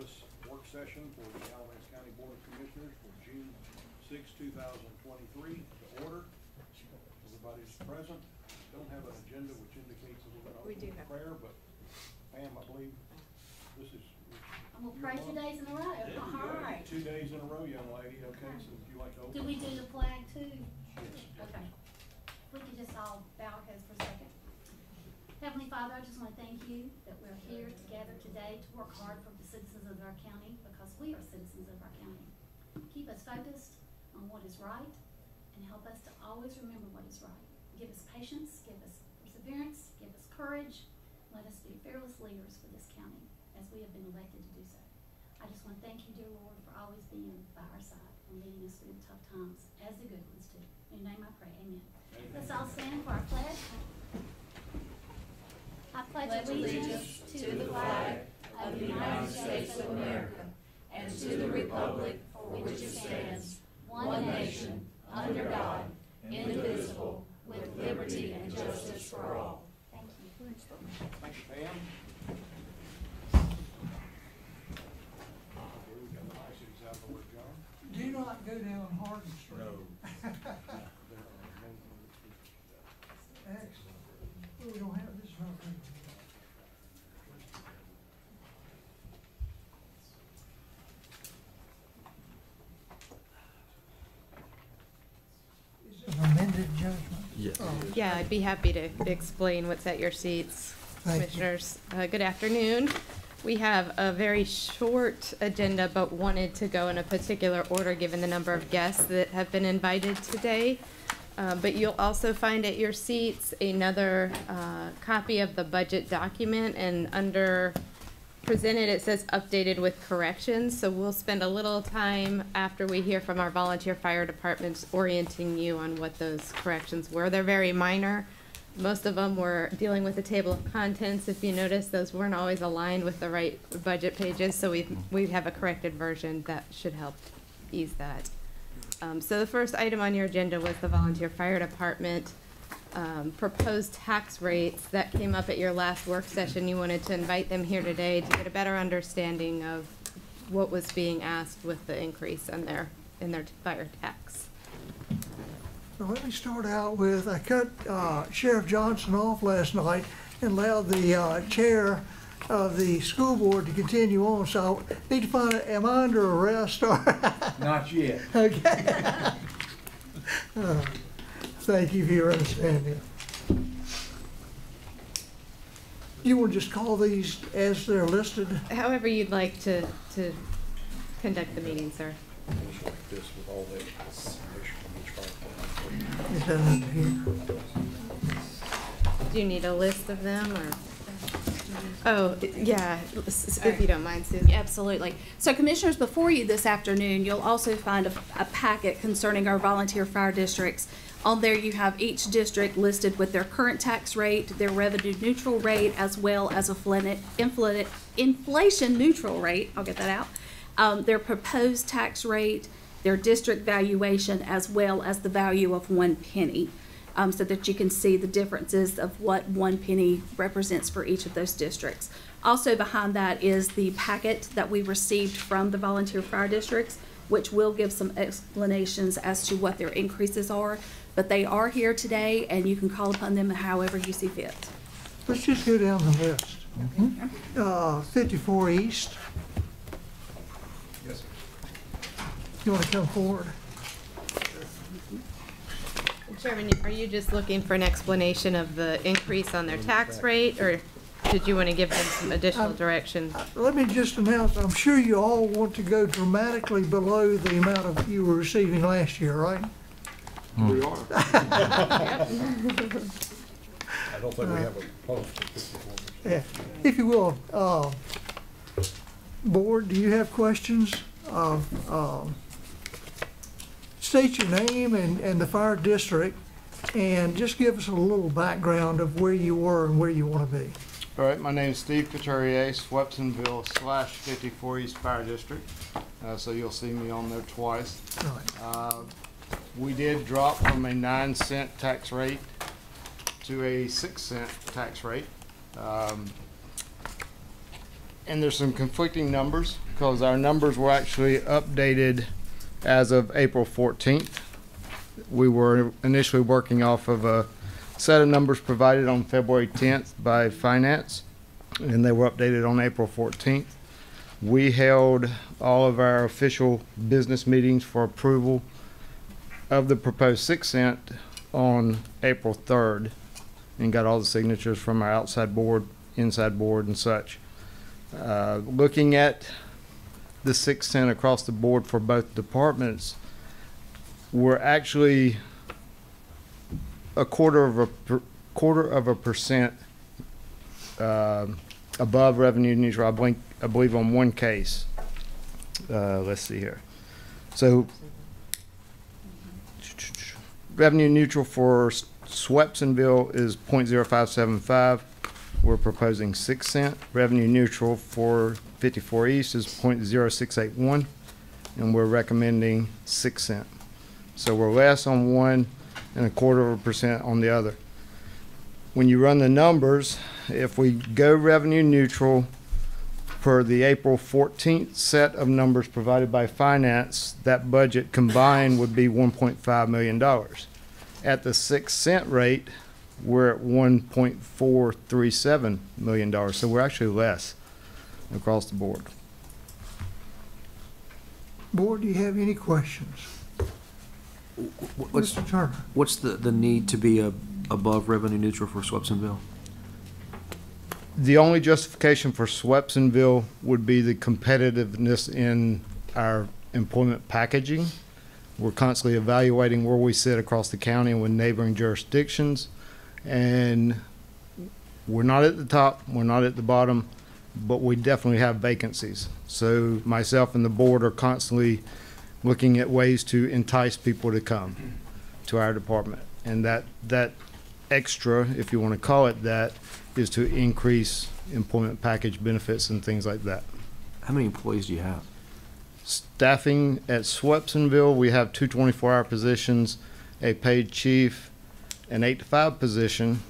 this work session for the Alamance County Board of Commissioners for June sixth, two thousand twenty-three to order. Everybody's present. Don't have an agenda which indicates that we're gonna open do with have- prayer, but Pam, I believe this is. I'm gonna pray two days in a row. Yeah, All you. Two days in a row, young lady. Okay, so if you like to open? Do we do the flag too? Yes. Okay. We could just all bow our heads for a second. Heavenly Father, I just wanna thank you that we're here together today to work hard for the citizens of our county because we are citizens of our county. Keep us focused on what is right and help us to always remember what is right. Give us patience, give us perseverance, give us courage. Let us be fearless leaders for this county as we have been elected to do so. I just want to thank you, dear Lord, for always being by our side and leading us through the tough times, as the good ones do. In your name I pray, amen. Let's all stand for our pledge. I pledge allegiance to the flag of the United States of America and to the republic for which it stands, one nation, under God, indivisible, with liberty and justice for all. Thank you. Thank you, Pam. Okay, we got the niceties out of the way, John. Do not go down Hardin Street. There are many- Excellent. Well, we don't have, this is not good. Is it judgment? Yes. Oh, Yeah, I'd be happy to explain what's at your seats, Thank you. commissioners. Uh, Good afternoon. We have a very short agenda, but wanted to go in a particular order, given the number of guests that have been invited today. Uh, But you'll also find at your seats another uh, copy of the budget document, and under presented, it says updated with corrections, so we'll spend a little time after we hear from our volunteer fire departments orienting you on what those corrections were. They're very minor. Most of them were dealing with the table of contents. If you notice, those weren't always aligned with the right budget pages, so we, we have a corrected version that should help ease that. Um, so the first item on your agenda was the volunteer fire department um, proposed tax rates that came up at your last work session. You wanted to invite them here today to get a better understanding of what was being asked with the increase in their, in their fire tax. Now, let me start out with, I cut uh, Sheriff Johnson off last night and allowed the uh, chair of the school board to continue on, so I need to find, out, am I under arrest or? Not yet. Okay. Uh, Thank you for your understanding. You want to just call these as they're listed? However you'd like to, to conduct the meeting, sir. Like this with all the information from each fire department. Is that under here? Do you need a list of them, or? Oh, yeah, if you don't mind, Susan. Absolutely. So Commissioners, before you this afternoon, you'll also find a, a packet concerning our volunteer fire districts. On there, you have each district listed with their current tax rate, their revenue neutral rate, as well as a inflation neutral rate, I'll get that out, um, their proposed tax rate, their district valuation, as well as the value of one penny um, so that you can see the differences of what one penny represents for each of those districts. Also behind that is the packet that we received from the volunteer fire districts, which will give some explanations as to what their increases are. But they are here today, and you can call upon them however you see fit. Let's just go down the list. Uh, 54 East, Yes, sir. you want to come forward? Chairman, are you just looking for an explanation of the increase on their tax rate, or did you want to give them some additional Um, direction? Let me just announce, I'm sure you all want to go dramatically below the amount of you were receiving last year, right? We are. I don't think we have a post. Yeah. If you will, uh, Board, do you have questions? Uh, um, State your name and, and the fire district, and just give us a little background of where you were and where you want to be. All right, my name is Steve Couturier, Swepsonville slash 54 East Fire District. Uh, so you'll see me on there twice. Right. Uh, we did drop from a nine cent tax rate to a six cent tax rate. Um, and there's some conflicting numbers because our numbers were actually updated as of April fourteenth. We were initially working off of a set of numbers provided on February tenth by finance, and they were updated on April fourteenth. We held all of our official business meetings for approval of the proposed six cent on April third, and got all the signatures from our outside board, inside board, and such. Uh, looking at the six cent across the board for both departments, we're actually a quarter of a per, quarter of a percent um above revenue neutral. I blink, I believe on one case. Uh, let's see here. So revenue neutral for Swepsonville is 0.0575. We're proposing six cent. Revenue neutral for fifty-four East is 0.0681, and we're recommending six cent. So we're less on one and a quarter of a percent on the other. When you run the numbers, if we go revenue neutral per the April fourteenth set of numbers provided by finance, that budget combined would be one point five million dollars. At the six cent rate, we're at one point four three seven million dollars, so we're actually less across the board. Board, do you have any questions? What's, Mr. Turner? what's the, the need to be a, above revenue neutral for Swepsonville? The only justification for Swepsonville would be the competitiveness in our employment packaging. We're constantly evaluating where we sit across the county and with neighboring jurisdictions. And we're not at the top, we're not at the bottom, but we definitely have vacancies. So myself and the board are constantly looking at ways to entice people to come to our department. And that, that extra, if you want to call it that, is to increase employment package benefits and things like that. How many employees do you have? Staffing at Swepsonville, we have two 24-hour positions, a paid chief, an eight to five position.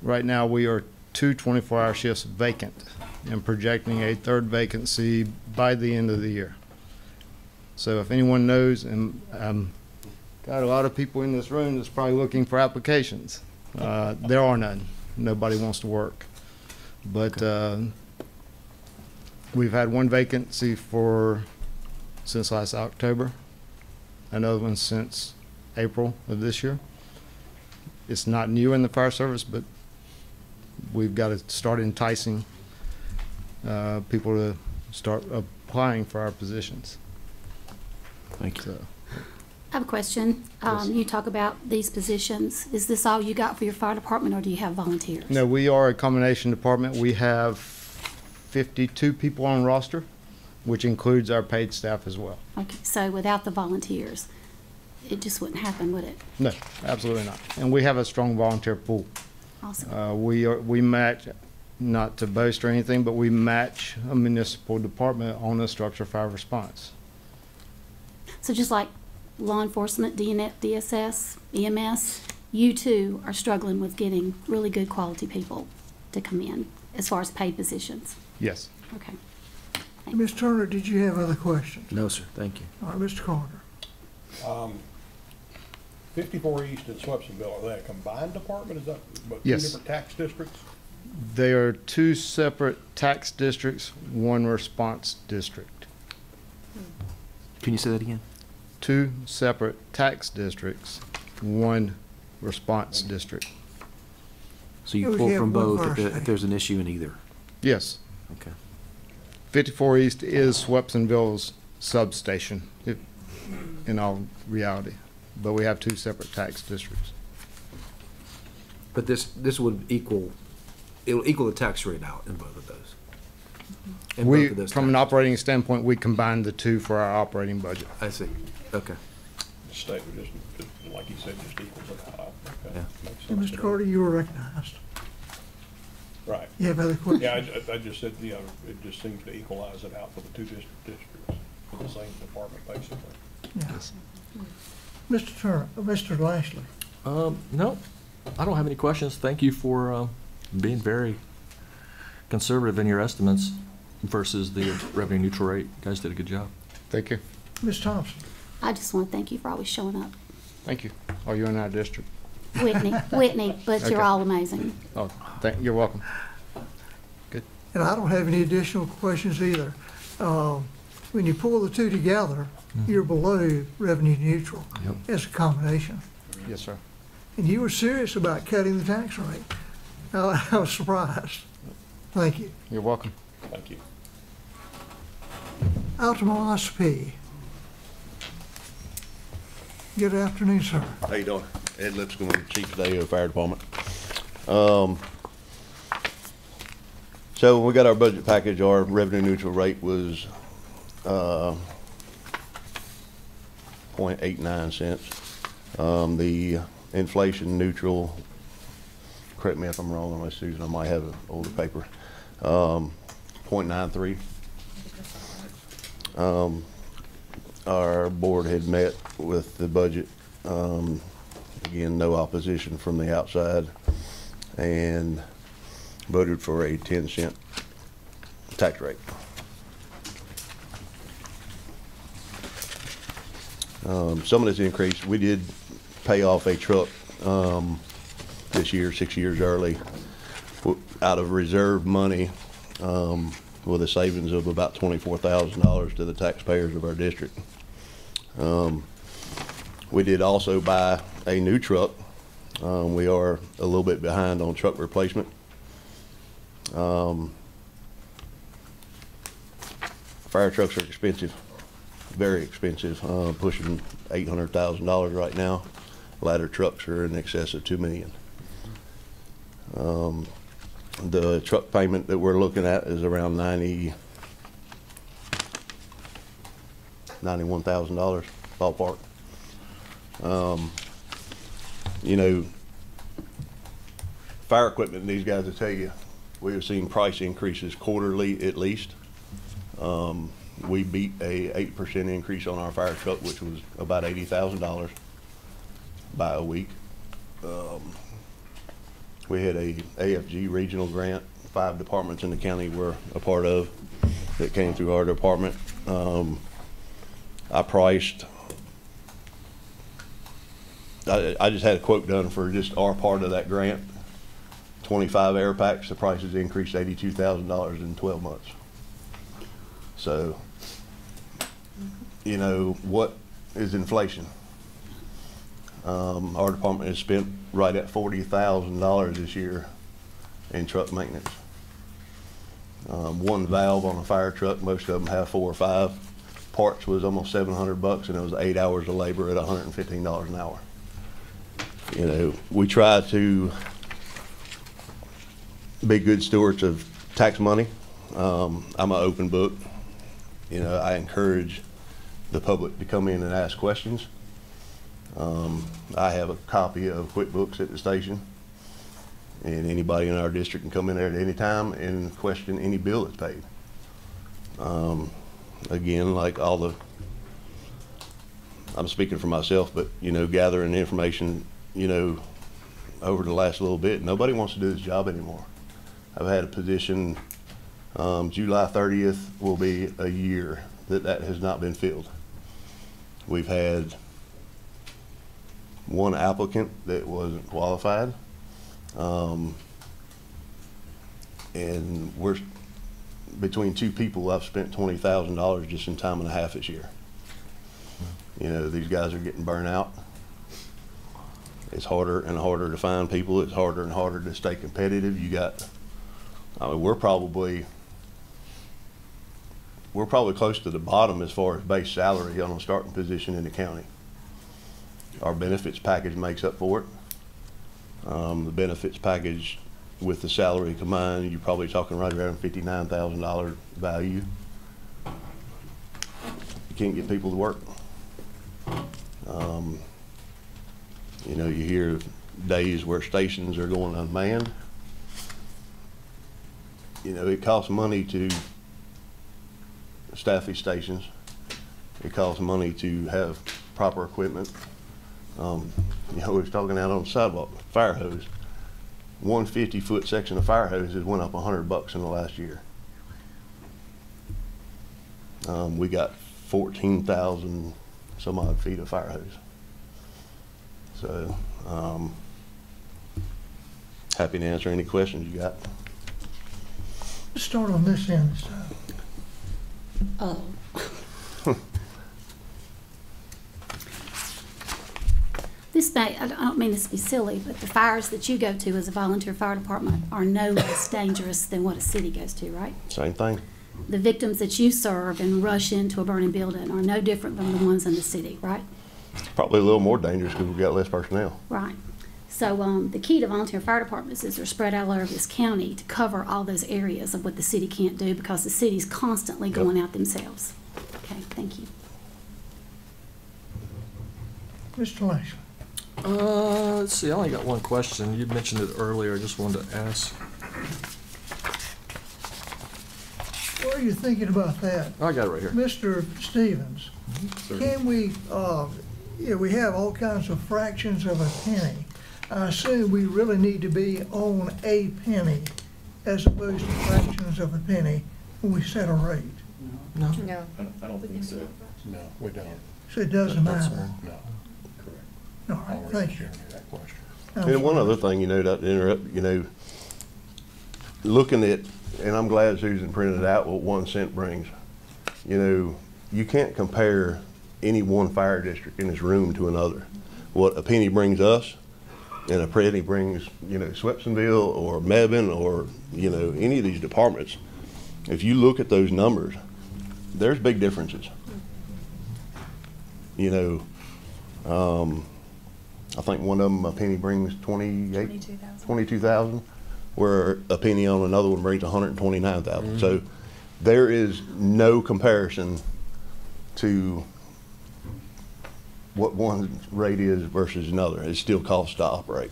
Right now, we are two 24-hour shifts vacant and projecting a third vacancy by the end of the year. So if anyone knows, and um, got a lot of people in this room that's probably looking for applications. Uh, there are none. Nobody wants to work. But, uh, we've had one vacancy for, since last October. Another one since April of this year. It's not new in the fire service, but we've got to start enticing, uh, people to start applying for our positions, Thank you. so. I have a question. Yes. Um, you talk about these positions. Is this all you got for your fire department, or do you have volunteers? No, we are a combination department. We have fifty-two people on roster, which includes our paid staff as well. Okay, so without the volunteers, it just wouldn't happen, would it? No, absolutely not. And we have a strong volunteer pool. Awesome. Uh, we are, we match, not to boast or anything, but we match a municipal department on a structure fire response. So just like law enforcement, DNF, DSS, EMS, you too are struggling with getting really good quality people to come in as far as paid positions. Yes. Okay. Ms. Turner, did you have other questions? No, sir, thank you. All right, Mr. Carter. Um, fifty-four East and Swepsonville, are they a combined department? Is that, what, two Yes. different tax districts? They are two separate tax districts, one response district. Can you say that again? Two separate tax districts, one response district. So Yeah, you we pull have from one both if, fire there- if there's an issue in either? Yes. Okay. 54 East is Swepsonville's substation, if- in all reality. But we have two separate tax districts. But this, this would equal, it'll equal the tax rate out in both of those? In We, both of those from an tax- operating standpoint, we combine the two for our operating budget. I see, okay. The state would just, just, like you said, just equals it out. Okay, Yeah. makes sense Mr. Carter, you were recognized. Right. You have other questions? Yeah, I, I just said, you know, it just seems to equalize it out for the two dis- districts, for the same department, basically. Yes. Mr. Turner, uh, Mr. Lashley. Um, no, I don't have any questions. Thank you for, uh, being very conservative in your estimates. versus the revenue neutral rate. You guys did a good job. Thank you. Ms. Thompson? I just want to thank you for always showing up. Thank you. Are you in our district? Whitney, Whitney, but you're Okay. all amazing. Oh, thank, you're welcome. Good. And I don't have any additional questions either. Um, When you pull the two together, you're below revenue neutral Yep. as a combination. Yes, sir. And you were serious about cutting the tax rate. I I was surprised. Thank you. You're welcome. Thank you. Altamahaw Ossipee. Good afternoon, sir. How you doing? Ed Lipscomb, Chief of the Fire Department. Um, so when we got our budget package, our revenue neutral rate was, uh, point eight nine cents. Um, the inflation neutral, correct me if I'm wrong on my Susan, I might have an older paper, um, point nine three. Um, our board had met with the budget. Um, again, no opposition from the outside and voted for a ten cent tax rate. Um, some of this increase, we did pay off a truck, um, this year, six years early, out of reserve money, um, with a savings of about twenty-four thousand dollars to the taxpayers of our district. Um, we did also buy a new truck. Um, we are a little bit behind on truck replacement. Um, fire trucks are expensive, very expensive, uh, pushing eight hundred thousand dollars right now. Ladder trucks are in excess of two million. Um, the truck payment that we're looking at is around ninety, ninety-one thousand dollars ballpark. Um, you know, fire equipment, these guys will tell you, we have seen price increases quarterly at least. Um, we beat a eight percent increase on our fire truck, which was about eighty thousand dollars by a week. Um, we had a AFG regional grant, five departments in the county were a part of, that came through our department. Um, I priced, I, I just had a quote done for just our part of that grant. Twenty-five air packs, the price has increased eighty-two thousand dollars in twelve months. So, you know, what is inflation? Um, our department has spent right at forty thousand dollars this year in truck maintenance. Um, one valve on a fire truck, most of them have four or five. Parts was almost seven hundred bucks and it was eight hours of labor at hundred and fifteen dollars an hour. You know, we try to be good stewards of tax money. Um, I'm an open book. You know, I encourage the public to come in and ask questions. Um, I have a copy of QuickBooks at the station. And anybody in our district can come in there at any time and question any bill that's paid. Um, again, like all the, I'm speaking for myself, but, you know, gathering information, you know, over the last little bit, nobody wants to do this job anymore. I've had a position, um, July thirtieth will be a year that that has not been filled. We've had one applicant that wasn't qualified. Um, and we're, between two people, I've spent twenty thousand dollars just in time and a half this year. You know, these guys are getting burnt out. It's harder and harder to find people. It's harder and harder to stay competitive. You got, I mean, we're probably, we're probably close to the bottom as far as base salary on a starting position in the county. Our benefits package makes up for it. Um, the benefits package with the salary combined, you're probably talking right around fifty-nine thousand dollar value. You can't get people to work. Um, you know, you hear days where stations are going unmanned. You know, it costs money to staff these stations. It costs money to have proper equipment. Um, you know, we was talking out on the sidewalk, fire hose. One fifty-foot section of fire hoses went up a hundred bucks in the last year. Um, we got fourteen thousand some odd feet of fire hose. So, um, happy to answer any questions you got. Let's start on this end. so. Oh. This may, I don't- mean this to be silly, but the fires that you go to as a volunteer fire department are no less dangerous than what a city goes to, right? Same thing. The victims that you serve and rush into a burning building are no different than the ones in the city, right? Probably a little more dangerous because we've got less personnel. Right. So, um, the key to volunteer fire departments is they're spread out all over this county to cover all those areas of what the city can't do because the city's constantly Yep. going out themselves. Okay, thank you. Mr. Lashley. Uh, let's see, I only got one question. You mentioned it earlier, I just wanted to ask. What are you thinking about that? I got it right here. Mr. Stevens, can we, uh, yeah, we have all kinds of fractions of a penny. I assume we really need to be on a penny as opposed to fractions of a penny when we set a rate. No. No. I don't, I don't think so. No, we don't. So it doesn't That's matter. No. Correct. All right, thank you. And one other thing, you know, not to interrupt, you know, looking at, and I'm glad Susan printed out what one cent brings. You know, you can't compare any one fire district in this room to another. What a penny brings us and a penny brings, you know, Swepsonville or Mebane or, you know, any of these departments. If you look at those numbers, there's big differences. You know, um, I think one of them a penny brings 28, 22,000, where a penny on another one brings 129,000. Mm-hmm. So there is no comparison to what one rate is versus another. It still costs to operate.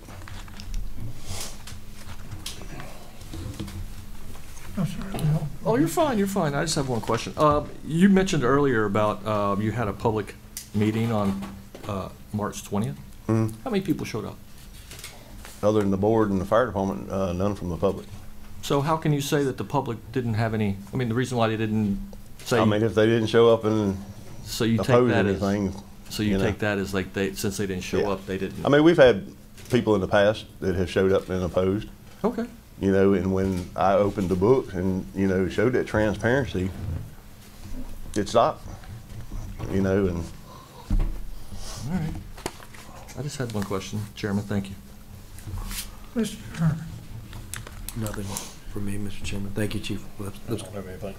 Oh, you're fine. You're fine. I just have one question. Uh, you mentioned earlier about uh, you had a public meeting on uh, March 20th. Mm. How many people showed up? Other than the board and the fire department, uh, none from the public. So how can you say that the public didn't have any, I mean, the reason why they didn't say. I mean, if they didn't show up and so you oppose take that anything. As, so you, you know. take that as like they, since they didn't show yeah. up, they didn't. I mean, we've had people in the past that have showed up and opposed. Okay. You know, and when I opened the book and, you know, showed that transparency, it stopped, you know, and. All right. I just had one question. Chairman, thank you. Mr. Turner. Nothing from me, Mr. Chairman. Thank you, Chief. Let's- I let's- don't have anything.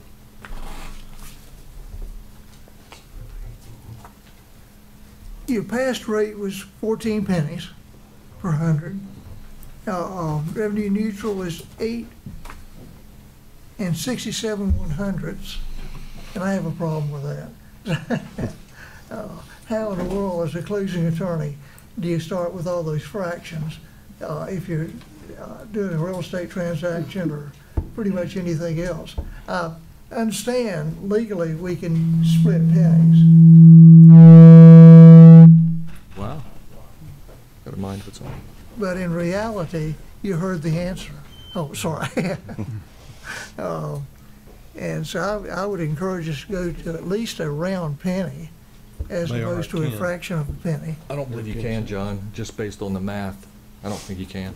Your past rate was fourteen pennies per hundred. Uh, uh, revenue neutral is eight and sixty-seven one hundredths, and I have a problem with that. Uh, How in the world, as a closing attorney, do you start with all those fractions? Uh, if you're, uh, doing a real estate transaction or pretty much anything else? I understand legally we can split pennies. Wow. Got a mind of its own. But in reality, you heard the answer. Oh, sorry. Uh, And so I, I would encourage us to go to at least a round penny as They are opposed to a ten. fraction of a penny. I don't believe believe you can, John, just based on the math. I don't think you can.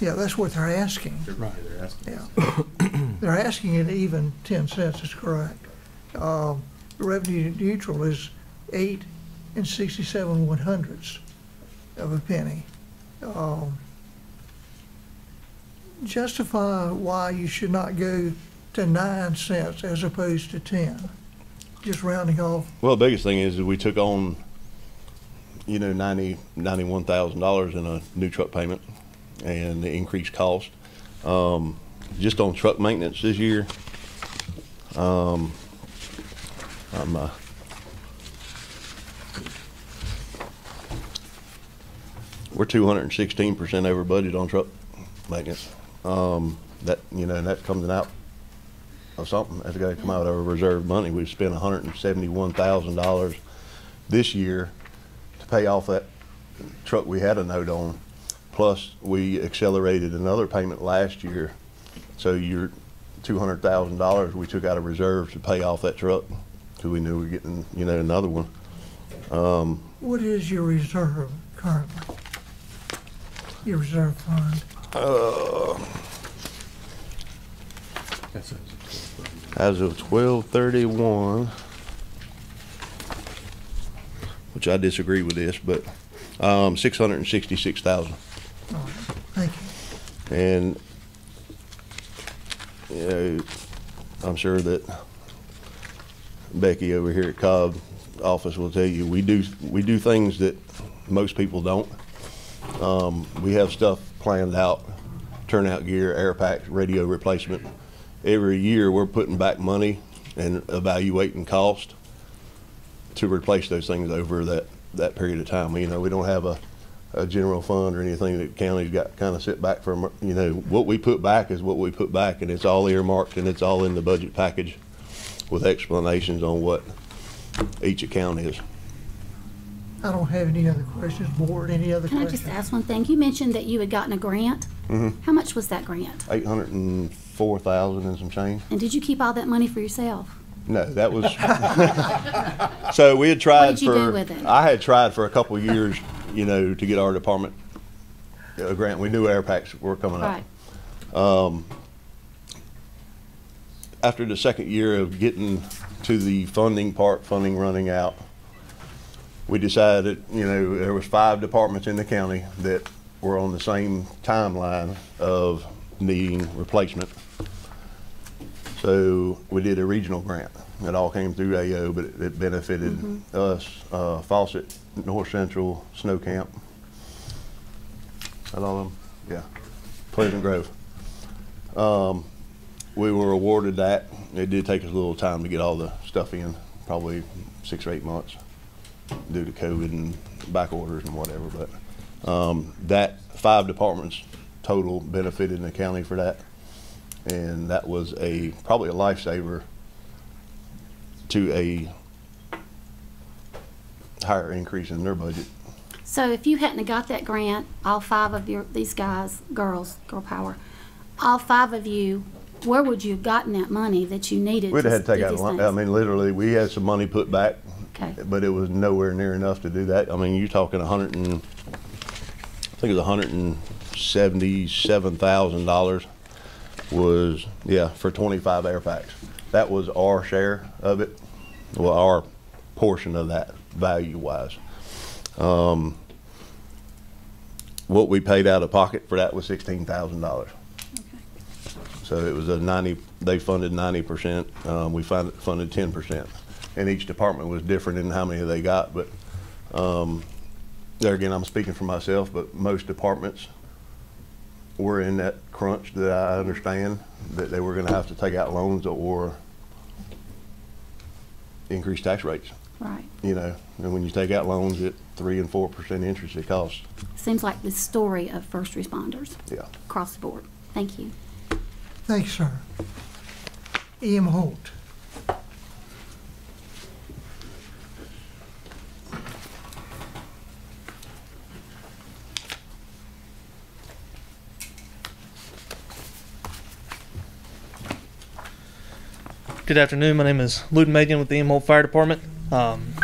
Yeah, that's what they're asking. Right. Yeah. They're asking it even ten cents is correct. Um, revenue neutral is eight and sixty-seven one hundredths of a penny. Um, Justify why you should not go to nine cents as opposed to ten, just rounding off. Well, the biggest thing is we took on, you know, ninety, ninety-one thousand dollars in a new truck payment and the increased cost. Um, just on truck maintenance this year, um, I'm, uh, we're two hundred and sixteen percent over budget on truck maintenance. Um, that, you know, and that's out of something. That's gotta come out of our reserve money. We've spent hundred and seventy-one thousand dollars this year to pay off that truck we had a note on. Plus, we accelerated another payment last year. So you're, two hundred thousand dollars we took out of reserves to pay off that truck, because we knew we were getting, you know, another one. Um, What is your reserve currently? Your reserve fund? uh, That's it. As of twelve thirty-one, which I disagree with this, but, um, six hundred and sixty-six thousand. All right, Thank you. And, you know, I'm sure that Becky over here at Cobb office will tell you, we do, we do things that most people don't. Um, we have stuff planned out, turnout gear, air packs, radio replacement. Every year, we're putting back money and evaluating cost to replace those things over that, that period of time. You know, we don't have a, a general fund or anything that county's got kind of sit back from, you know, what we put back is what we put back and it's all earmarked and it's all in the budget package with explanations on what each account is. I don't have any other questions. Board, any other Can I just ask one thing? You mentioned that you had gotten a grant. Mm -hmm. How much was that grant? Eight hundred and four thousand and some change? And did you keep all that money for yourself? No, that was, so we had tried did you do for, with it? I had tried for a couple years, you know, to get our department a grant. We knew air packs were coming up. Right. Um, after the second year of getting to the funding part, funding running out, we decided, you know, there was five departments in the county that were on the same timeline of needing replacement. So we did a regional grant. It all came through AO, but it- it benefited us, uh, Faucette, North Central, Snow Camp. That all of them? Yeah. Pleasant Grove. Um, we were awarded that. It did take us a little time to get all the stuff in, probably six or eight months due to COVID and back orders and whatever, but, um, that, five departments total benefited in the county for that. And that was a, probably a lifesaver to a higher increase in their budget. So if you hadn't got that grant, all five of your, these guys, girls, girl power, all five of you, where would you have gotten that money that you needed? We'd have had to take out, a lot- I mean, literally, we had some money put back, Okay. but it was nowhere near enough to do that. I mean, you're talking hundred and, I think it was hundred and seventy-seven thousand dollars was, yeah, for twenty-five air packs. That was our share of it, well, our portion of that value-wise. Um, what we paid out of pocket for that was sixteen thousand dollars. Okay. So it was a ninety, they funded ninety percent, um, we funded, funded ten percent. And each department was different in how many they got, but, um, there again, I'm speaking for myself, but most departments were in that crunch that I understand, that they were gonna have to take out loans or increase tax rates, Right. you know? And when you take out loans at three and four percent interest, it costs, Seems like the story of first responders yeah. across the board. Thank you. Thanks, sir. E.M. Holt. Good afternoon. My name is Luton Megan with the E.M. Holt Fire Department. Um,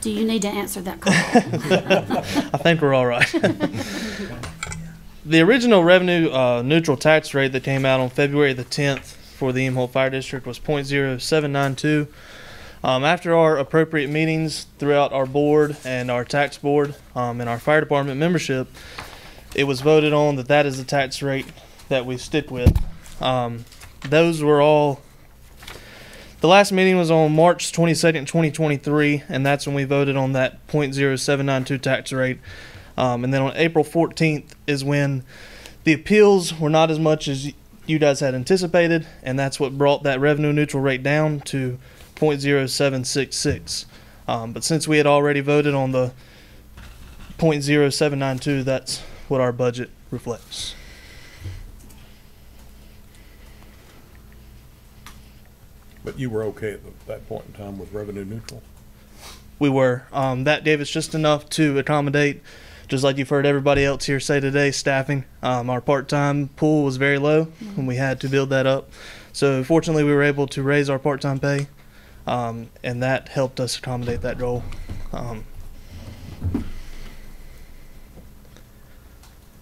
Do you need to answer that call? I think we're all right. the original revenue uh, neutral tax rate that came out on February the 10th for the E.M. Holt Fire District was 0.0792. Um, after our appropriate meetings throughout our board and our tax board um, and our fire department membership, it was voted on that that is the tax rate that we stick with. Um, those were all. The last meeting was on March 22nd, 2023, and that's when we voted on that 0.0792 tax rate. Um, and then on April 14th is when the appeals were not as much as you guys had anticipated, and that's what brought that revenue neutral rate down to 0.0766. Um, but since we had already voted on the 0.0792, that's what our budget reflects. But you were okay at th- that point in time with revenue neutral? We were. Um, that gave us just enough to accommodate just like you've heard everybody else here say today, staffing. Um, our part-time pool was very low, and we had to build that up. So fortunately, we were able to raise our part-time pay, um, and that helped us accommodate that goal. Um,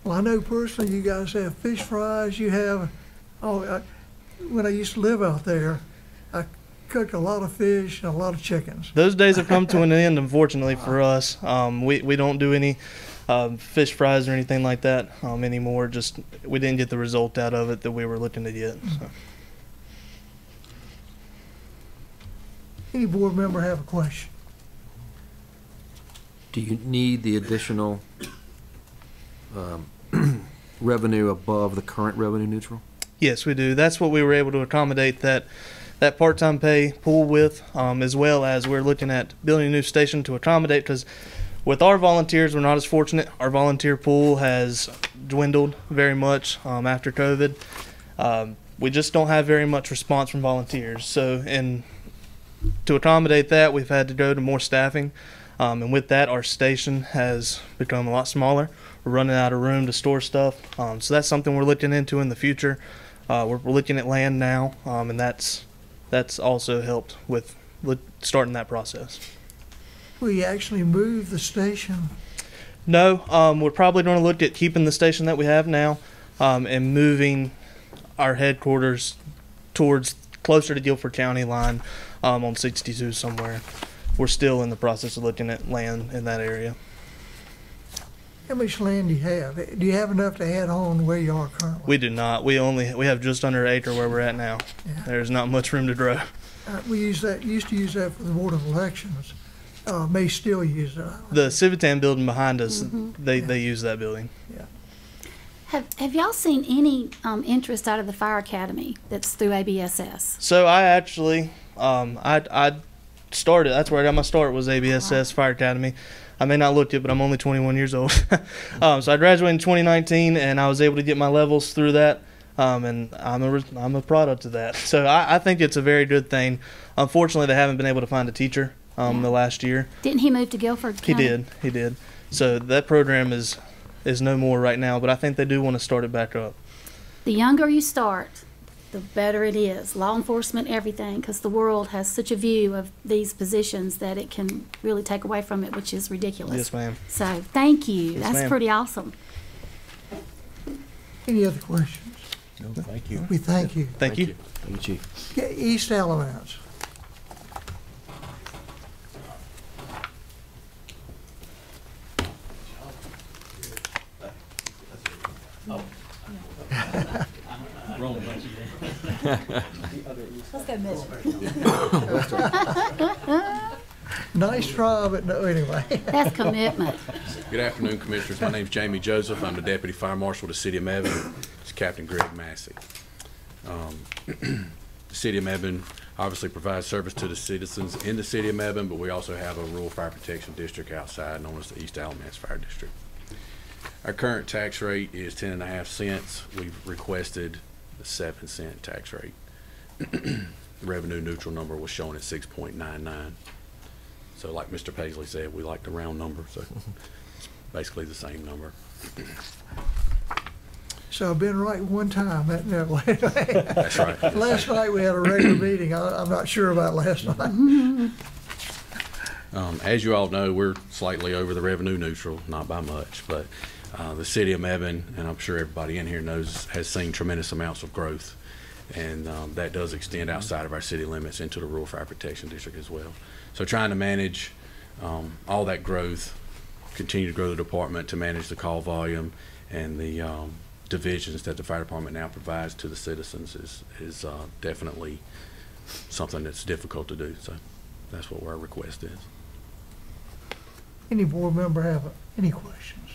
Well, I know personally, you guys have fish fries, you have, oh, I, when I used to live out there, I cooked a lot of fish and a lot of chickens. those days have come to an end, unfortunately for us. Um, we we don't do any um, fish fries or anything like that um, anymore. Just we didn't get the result out of it that we were looking to get. So. Any board member have a question? Do you need the additional um, revenue above the current revenue neutral? Yes, we do. That's what we were able to accommodate that that part-time pay pool with, um, as well as we're looking at building a new station to accommodate because with our volunteers, we're not as fortunate. Our volunteer pool has dwindled very much um, after COVID. Um, we just don't have very much response from volunteers. So, and to accommodate that, we've had to go to more staffing. Um, and with that, our station has become a lot smaller. We're running out of room to store stuff. Um, so that's something we're looking into in the future. Uh, we're, we're looking at land now, um, and that's that's also helped with, with starting that process. We actually moved the station. No, um, we're probably going to look at keeping the station that we have now um, and moving our headquarters towards closer to Guilford County line um, on 62 somewhere. We're still in the process of looking at land in that area. How much land do you have? Do you have enough to add on where you are currently? We do not. We only we have just under an acre where we're at now. Yeah. There's not much room to grow. Uh, we use that, used to use that for the Board of Elections. Uh, may still use it. The Civitan building behind us, they they use that building. Yeah. Have, have y'all seen any, um, interest out of the fire academy that's through ABSS? So I actually, um, I I started. That's where I got my start. Was ABSS Fire Academy. I may not look it, but I'm only 21 years old. um, so I graduated in 2019, and I was able to get my levels through that. Um, and I'm a I'm a product of that. So I, I think it's a very good thing. Unfortunately, they haven't been able to find a teacher um, the last year. Didn't he move to Guilford He did. He did. So that program is is no more right now, but I think they do want to start it back up. The younger you start, the better it is. Law enforcement, everything, because the world has such a view of these positions that it can really take away from it, which is ridiculous. Yes, ma'am. So, thank you. Yes, That's pretty awesome. Any other questions? No, thank you. We thank you. Thank, you. Thank you, Chief. Okay, East Alamance. Let's go measure. Nice try, but no, anyway. That's commitment. Good afternoon, Commissioners. My name's Jamie Joseph. I'm the Deputy Fire Marshal of the City of Mebane. It's Captain Greg Massey. Um, The City of Mebane obviously provides service to the citizens in the City of Mebane, but we also have a rural fire protection district outside known as the East Alamance Fire District. Our current tax rate is ten and a half cents. We've requested the seven cent tax rate. The Revenue neutral number was shown at six point nine nine. So like Mr. Paisley said, we like the round number, so it's basically the same number. So I've been right one time, that, no, That's right. Last night we had a regular meeting. I, I'm not sure about last night. Um, as you all know, we're slightly over the revenue neutral, not by much, but, uh, the city of Mebane, and I'm sure everybody in here knows, has seen tremendous amounts of growth. And, um, that does extend outside of our city limits into the rural fire protection district as well. So trying to manage, um, all that growth, continue to grow the department to manage the call volume and the, um, divisions that the fire department now provides to the citizens is, is, uh, definitely something that's difficult to do, so that's what our request is. Any board member have any questions?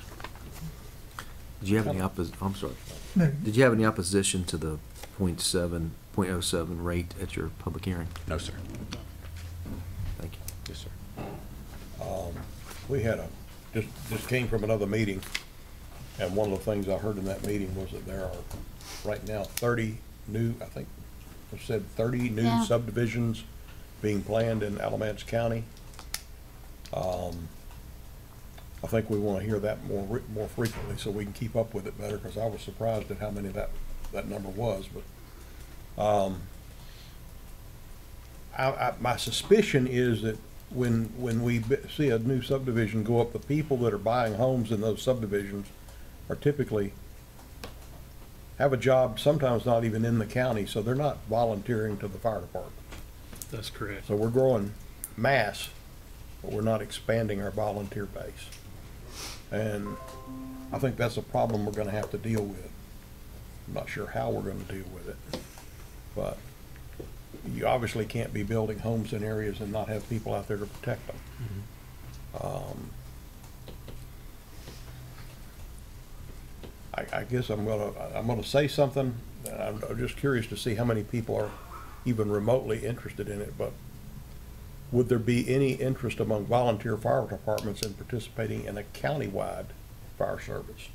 Did you have any oppos, I'm sorry. No. Did you have any opposition to the point seven, point oh seven rate at your public hearing? No, sir. Thank you. Yes, sir. Um, We had a, just, just came from another meeting, and one of the things I heard in that meeting was that there are right now thirty new, I think, it said thirty new Yeah. subdivisions being planned in Alamance County. Um, I think we wanna hear that more, more frequently so we can keep up with it better, cause I was surprised at how many that, that number was, but, um, I, I, my suspicion is that when, when we b- see a new subdivision go up, the people that are buying homes in those subdivisions are typically have a job, sometimes not even in the county, so they're not volunteering to the fire department. That's correct. So we're growing mass, but we're not expanding our volunteer base. And I think that's a problem we're gonna have to deal with. I'm not sure how we're gonna deal with it, but you obviously can't be building homes in areas and not have people out there to protect them. Um, I, I guess I'm gonna, I'm gonna say something, I'm, I'm just curious to see how many people are even remotely interested in it, but would there be any interest among volunteer fire departments in participating in a countywide fire service?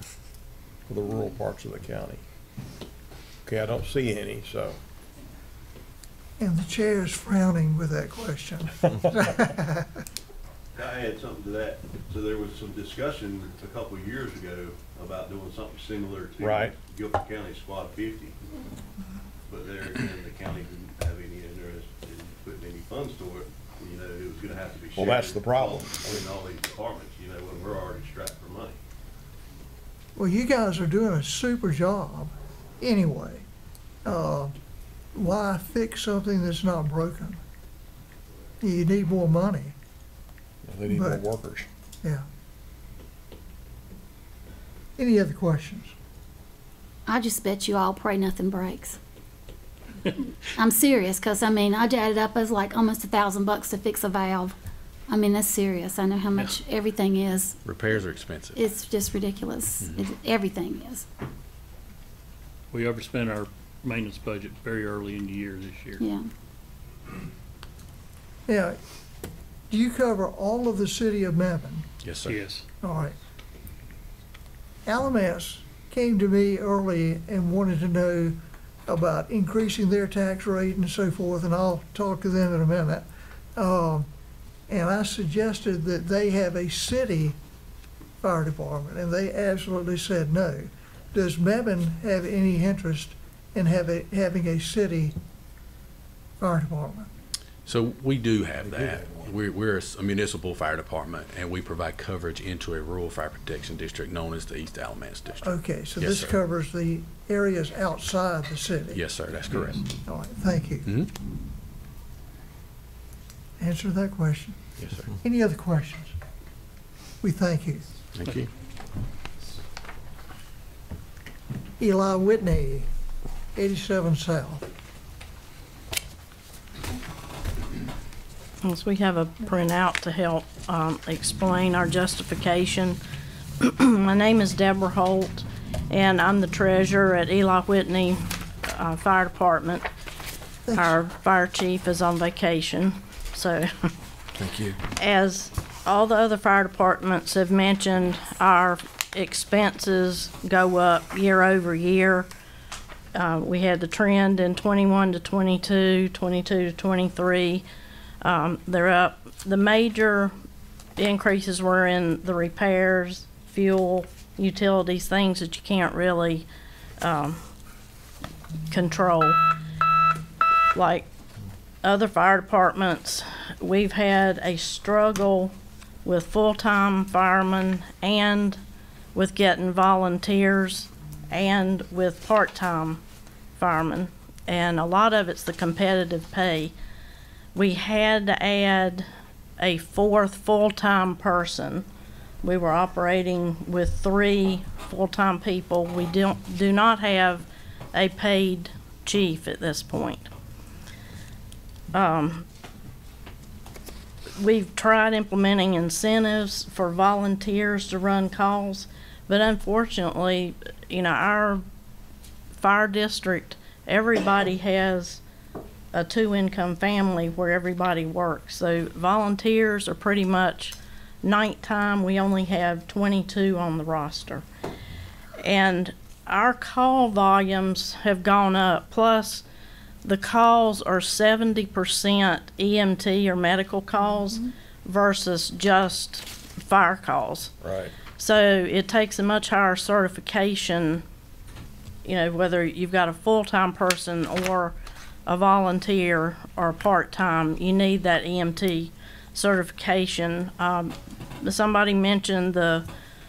For the rural parts of the county? Okay, I don't see any, so. And the chair is frowning with that question. I add something to that. So there was some discussion a couple of years ago about doing something similar to Right. Guilford County Squad fifty. But there again, the county didn't have any interest in putting any funds toward it. You know, it was gonna have to be shared. Well, that's the problem. Between all these departments, you know, when we're already strapped for money. Well, you guys are doing a super job anyway. Uh, why fix something that's not broken? You need more money, They need more But- workers. yeah. Any other questions? I just bet you all pray nothing breaks. I'm serious, cause I mean, I added up as like almost a thousand bucks to fix a valve. I mean, that's serious. I know how much everything is. Repairs are expensive. It's just ridiculous. Mm-hmm. It, everything is. We overspent our maintenance budget very early in the year this year. Yeah. Yeah. Do you cover all of the city of Mebane? Yes, sir. Yes. All right. Alamance came to me early and wanted to know about increasing their tax rate and so forth, and I'll talk to them in a minute. Um, and I suggested that they have a city fire department, and they absolutely said no. Does Mebane have any interest in a, having a city fire department? So we do have We do that. have. We're, we're a municipal fire department, and we provide coverage into a rural fire protection district known as the East Alamance District. Okay, so Yes, this sir. covers the areas outside the city? Yes, sir, that's correct. All right, thank you. hmm Answer that question. Yes, sir. Any other questions? We thank you. Thank you. Eli Whitney, 87 South. Yes, we have a printout to help um, explain our justification. My name is Deborah Holt, and I'm the treasurer at Eli Whitney uh, Fire Department. Our fire chief is on vacation, so Thank you. as all the other fire departments have mentioned, our expenses go up year over year. Uh, we had the trend in twenty-one to 22, 22 to twenty-three. Um, they're up. The major increases were in the repairs, fuel, utilities, things that you can't really, um, control. Like other fire departments, we've had a struggle with full-time firemen and with getting volunteers and with part-time firemen. And a lot of it's the competitive pay. We had to add a fourth full-time person. We were operating with three full-time people. We don't, do not have a paid chief at this point. Um, we've tried implementing incentives for volunteers to run calls, but unfortunately, you know, our fire district, everybody has a two-income family where everybody works. So volunteers are pretty much nighttime. We only have 22 on the roster. And our call volumes have gone up, plus the calls are seventy percent EMT or medical calls mm-hmm. versus just fire calls. Right. So it takes a much higher certification, you know, whether you've got a full-time person or a volunteer or part-time, you need that EMT certification. Um, somebody mentioned the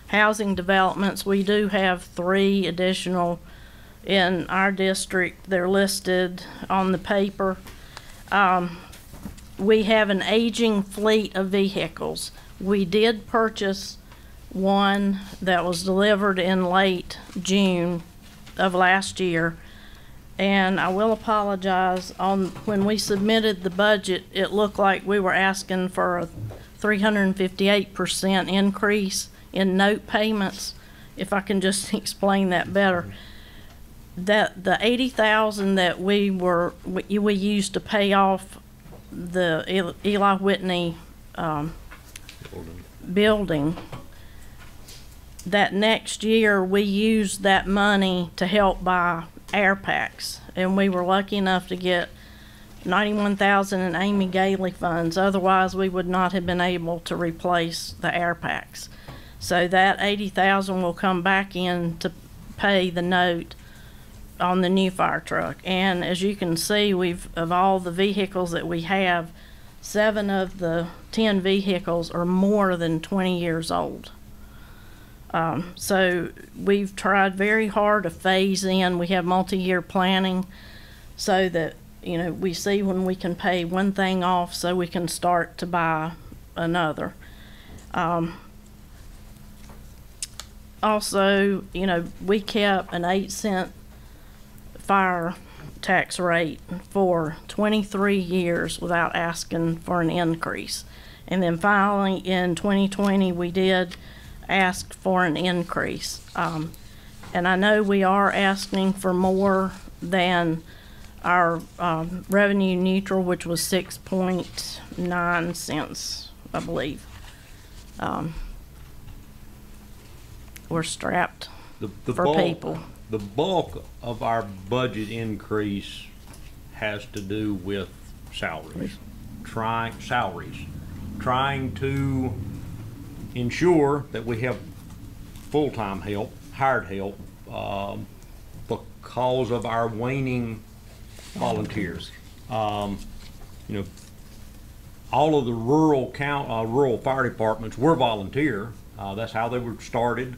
housing developments. We do have three additional in our district. They're listed on the paper. Um, we have an aging fleet of vehicles. We did purchase one that was delivered in late June of last year. And I will apologize, on, when we submitted the budget, it looked like we were asking for a three hundred and fifty-eight percent increase in note payments. If I can just explain that better. That, the eighty thousand that we were, we, used to pay off the Eli Whitney, um, building, that next year, we used that money to help buy air packs. And we were lucky enough to get ninety-one thousand in Amy Gailey funds. Otherwise, we would not have been able to replace the air packs. So that eighty thousand will come back in to pay the note on the new fire truck. And as you can see, we've, of all the vehicles that we have, seven of the ten vehicles are more than twenty years old. Um, so we've tried very hard to phase in. We have multi-year planning so that, you know, we see when we can pay one thing off so we can start to buy another. Um, also, you know, we kept an eight cent fire tax rate for twenty-three years without asking for an increase. And then finally, in twenty twenty, we did ask for an increase. Um, and I know we are asking for more than our, um, revenue neutral, which was six point nine cents, I believe. Um, we're strapped The, the for bulk, people. the bulk of our budget increase has to do with salaries. Trying, salaries, trying to ensure that we have full-time help, hired help, um, because of our waning volunteers. Um, you know, all of the rural count, uh, rural fire departments were volunteer. Uh, that's how they were started.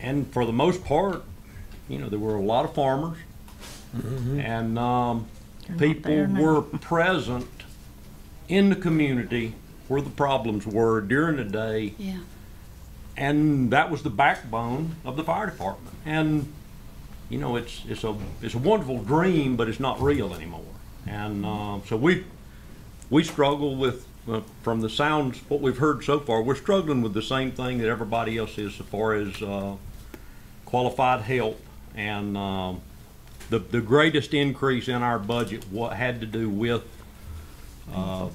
And for the most part, you know, there were a lot of farmers. And, um, people were present in the community where the problems were during the day. Yeah. And that was the backbone of the fire department. And, you know, it's, it's a, it's a wonderful dream, but it's not real anymore. And, um, so we, we struggle with, uh, from the sounds, what we've heard so far, we're struggling with the same thing that everybody else is as far as, uh, qualified help. And, um, the, the greatest increase in our budget, what had to do with, uh,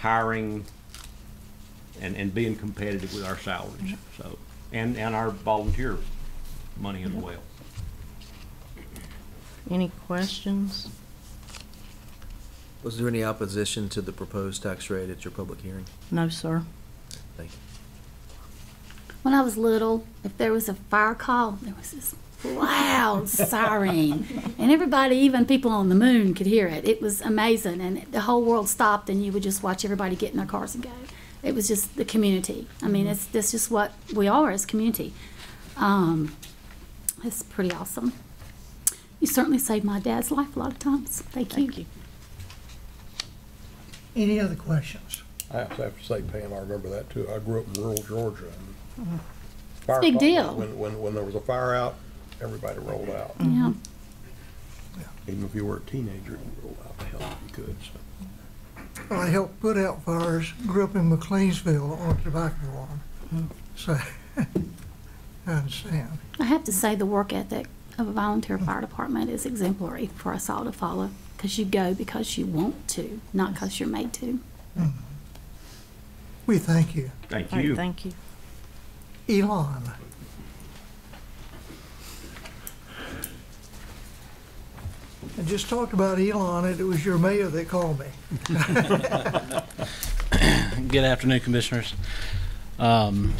hiring and, and being competitive with our salaries, mm-hmm. so, and, and our volunteer money as mm-hmm. well. Any questions? Was there any opposition to the proposed tax rate at your public hearing? No, sir. Thank you. When I was little, if there was a fire call, there was this loud siren. And everybody, even people on the moon, could hear it. It was amazing. And the whole world stopped, and you would just watch everybody get in their cars and go. It was just the community. I mean, it's that's just what we are as community. Um, it's pretty awesome. You certainly saved my dad's life a lot of times. Thank you. Thank you. Any other questions? I also have to say, Pam, I remember that too. I grew up in rural Georgia. and fire big deal. When, when, when there was a fire out, everybody rolled out. Yeah. Even if you were a teenager, you rolled out to help if you could, so. I helped put out fires, grew up in McLeansville on a tobacco farm. So, I understand. I have to say, the work ethic of a volunteer fire department is exemplary for us all to follow. Because you go because you want to, not because you're made to. Mm-hmm. We thank you. Thank All right, you. thank you. Elon, and just talked about Elon, and it was your mayor that called me. Good afternoon, Commissioners. Um,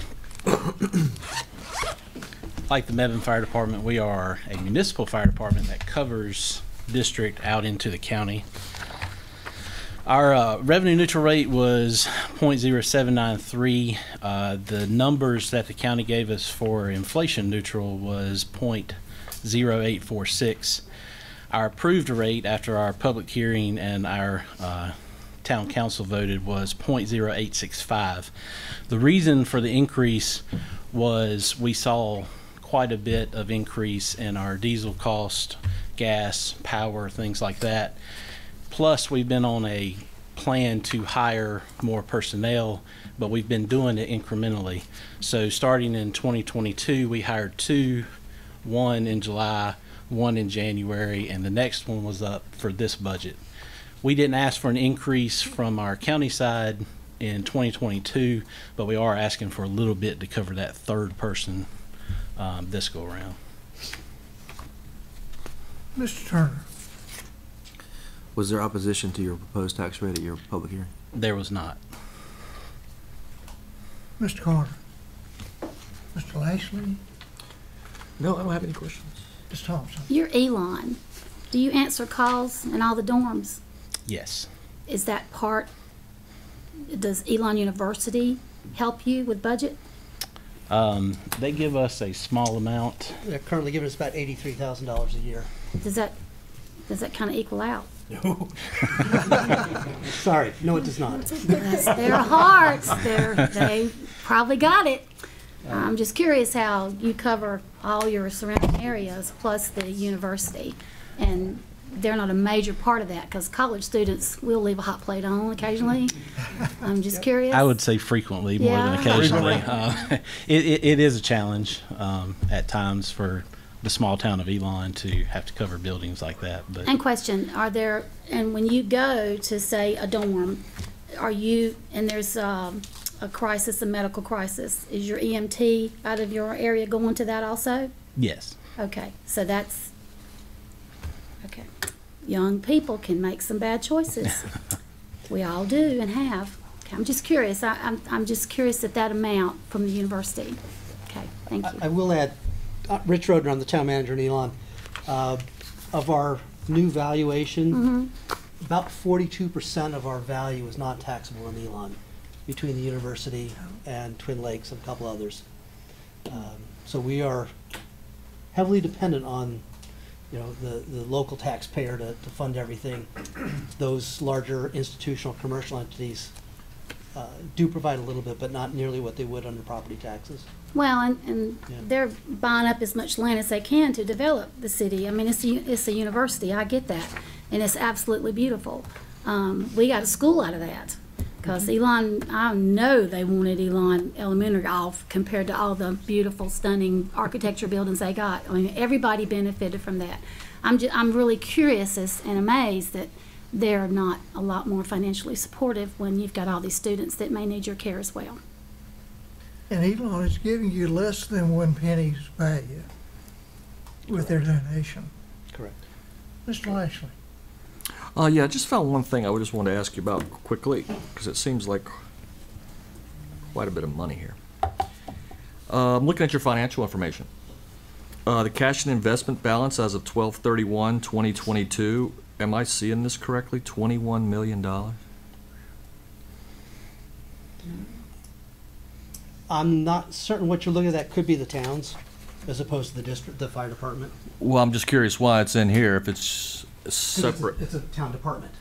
Like the Mebane Fire Department, we are a municipal fire department that covers district out into the county. Our uh, revenue neutral rate was .0793. Uh, The numbers that the county gave us for inflation neutral was .0846. Our approved rate after our public hearing and our uh, town council voted was .0865. The reason for the increase was we saw quite a bit of increase in our diesel cost, gas, power, things like that. Plus, we've been on a plan to hire more personnel, but we've been doing it incrementally. So starting in 2022, we hired two, one in July, one in January, and the next one was up for this budget. We didn't ask for an increase from our county side in 2022, but we are asking for a little bit to cover that third person um, this go around. Mr. Turner, Was there opposition to your proposed tax rate at your public hearing? There was not. Mr. Carter, Mr. Lashley, No, I don't have any questions. Ms. Thompson. You're Elon. Do you answer calls in all the dorms? Yes. Is that part, does Elon University help you with budget? Um, they give us a small amount. They're currently giving us about eighty-three thousand dollars a year. Does that, does that kind of equal out? No. Sorry, no, it does not. Bless their hearts, they're, they probably got it. I'm just curious how you cover all your surrounding areas plus the university. And they're not a major part of that, because college students will leave a hot plate on occasionally. I'm just curious. I would say frequently more than occasionally. Uh, it, it, it is a challenge um, at times for the small town of Elon to have to cover buildings like that. But And question, are there, and when you go to, say, a dorm, are you, and there's um, a crisis, a medical crisis, is your EMT out of your area going to that also? yes, Okay, so that's, okay. Young people can make some bad choices. We all do and have. Okay, I'm just curious, I, I'm, I'm just curious at that amount from the university. Okay, thank you. I will add, uh, Rich Roedner, I'm the town manager in Elon. Uh, Of our new valuation, Mm-hmm. about forty-two percent of our value is not taxable in Elon, between the university and Twin Lakes and a couple others. Um, So we are heavily dependent on, you know, the, the local taxpayer to, to fund everything. Those larger institutional, commercial entities uh, do provide a little bit, but not nearly what they would under property taxes. Well, and, and Yeah. they're buying up as much land as they can to develop the city. I mean, it's a, u- it's a university, I get that, and it's absolutely beautiful. Um, we got a school out of that, because mm-hmm. Elon, I know they wanted Elon Elementary off compared to all the beautiful, stunning architecture buildings they got. I mean, everybody benefited from that. I'm ju, I'm really curious and amazed that they're not a lot more financially supportive when you've got all these students that may need your care as well. And Elon is giving you less than one penny's value with their donation. Correct. Mr. Lashley. Uh, yeah, I just found one thing I would just want to ask you about quickly, because it seems like quite a bit of money here. Uh, I'm looking at your financial information. Uh, the cash and investment balance as of 12/31/2022. Am I seeing this correctly? $21 million? I'm not certain what you're looking at. That could be the towns as opposed to the district, the fire department. Well, I'm just curious why it's in here, if it's 'Cause it's a- separate. It's a town department.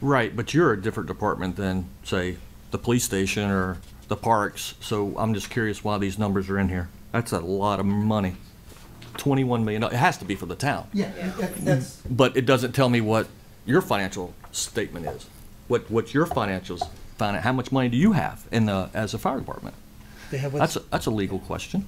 Right, but you're a different department than, say, the police station or the parks, so I'm just curious why these numbers are in here. That's a lot of money. Twenty-one million, it has to be for the town. Yeah, that- that's, But it doesn't tell me what your financial statement is. What, what's your financials, finan- how much money do you have in the, as a fire department? they have That's, a that's a legal question.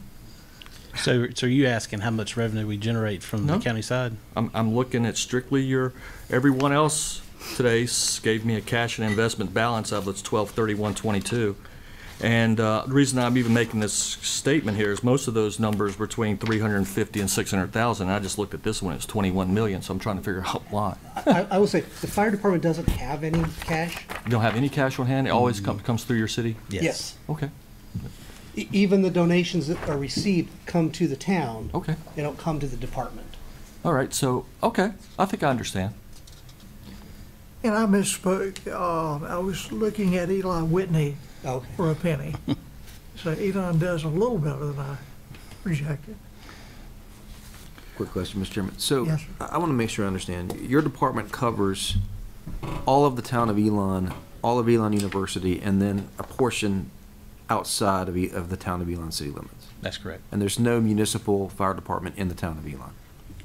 So, so are you asking how much revenue we generate from No. the county side? I'm, I'm looking at strictly your, everyone else today gave me a cash and investment balance of it's twelve thirty-one twenty-two. And uh, the reason I'm even making this statement here is most of those numbers were between 350 and 600,000. I just looked at this one, it's 21 million, so I'm trying to figure out why. I, I will say, the fire department doesn't have any cash. You don't have any cash on hand? It always comes, comes through your city? Yes. Okay. E- Even the donations that are received come to the town. Okay. They don't come to the department. All right, so, okay, I think I understand. And I misspoke. Uh, I was looking at Eli Whitney Okay. for a penny. So Elon does a little better than I projected. Quick question, Mr. Chairman. So Yes, sir. I, I want to make sure I understand. Your department covers all of the town of Elon, all of Elon University, and then a portion outside of, of the town of Elon city limits. That's correct. And there's no municipal fire department in the town of Elon.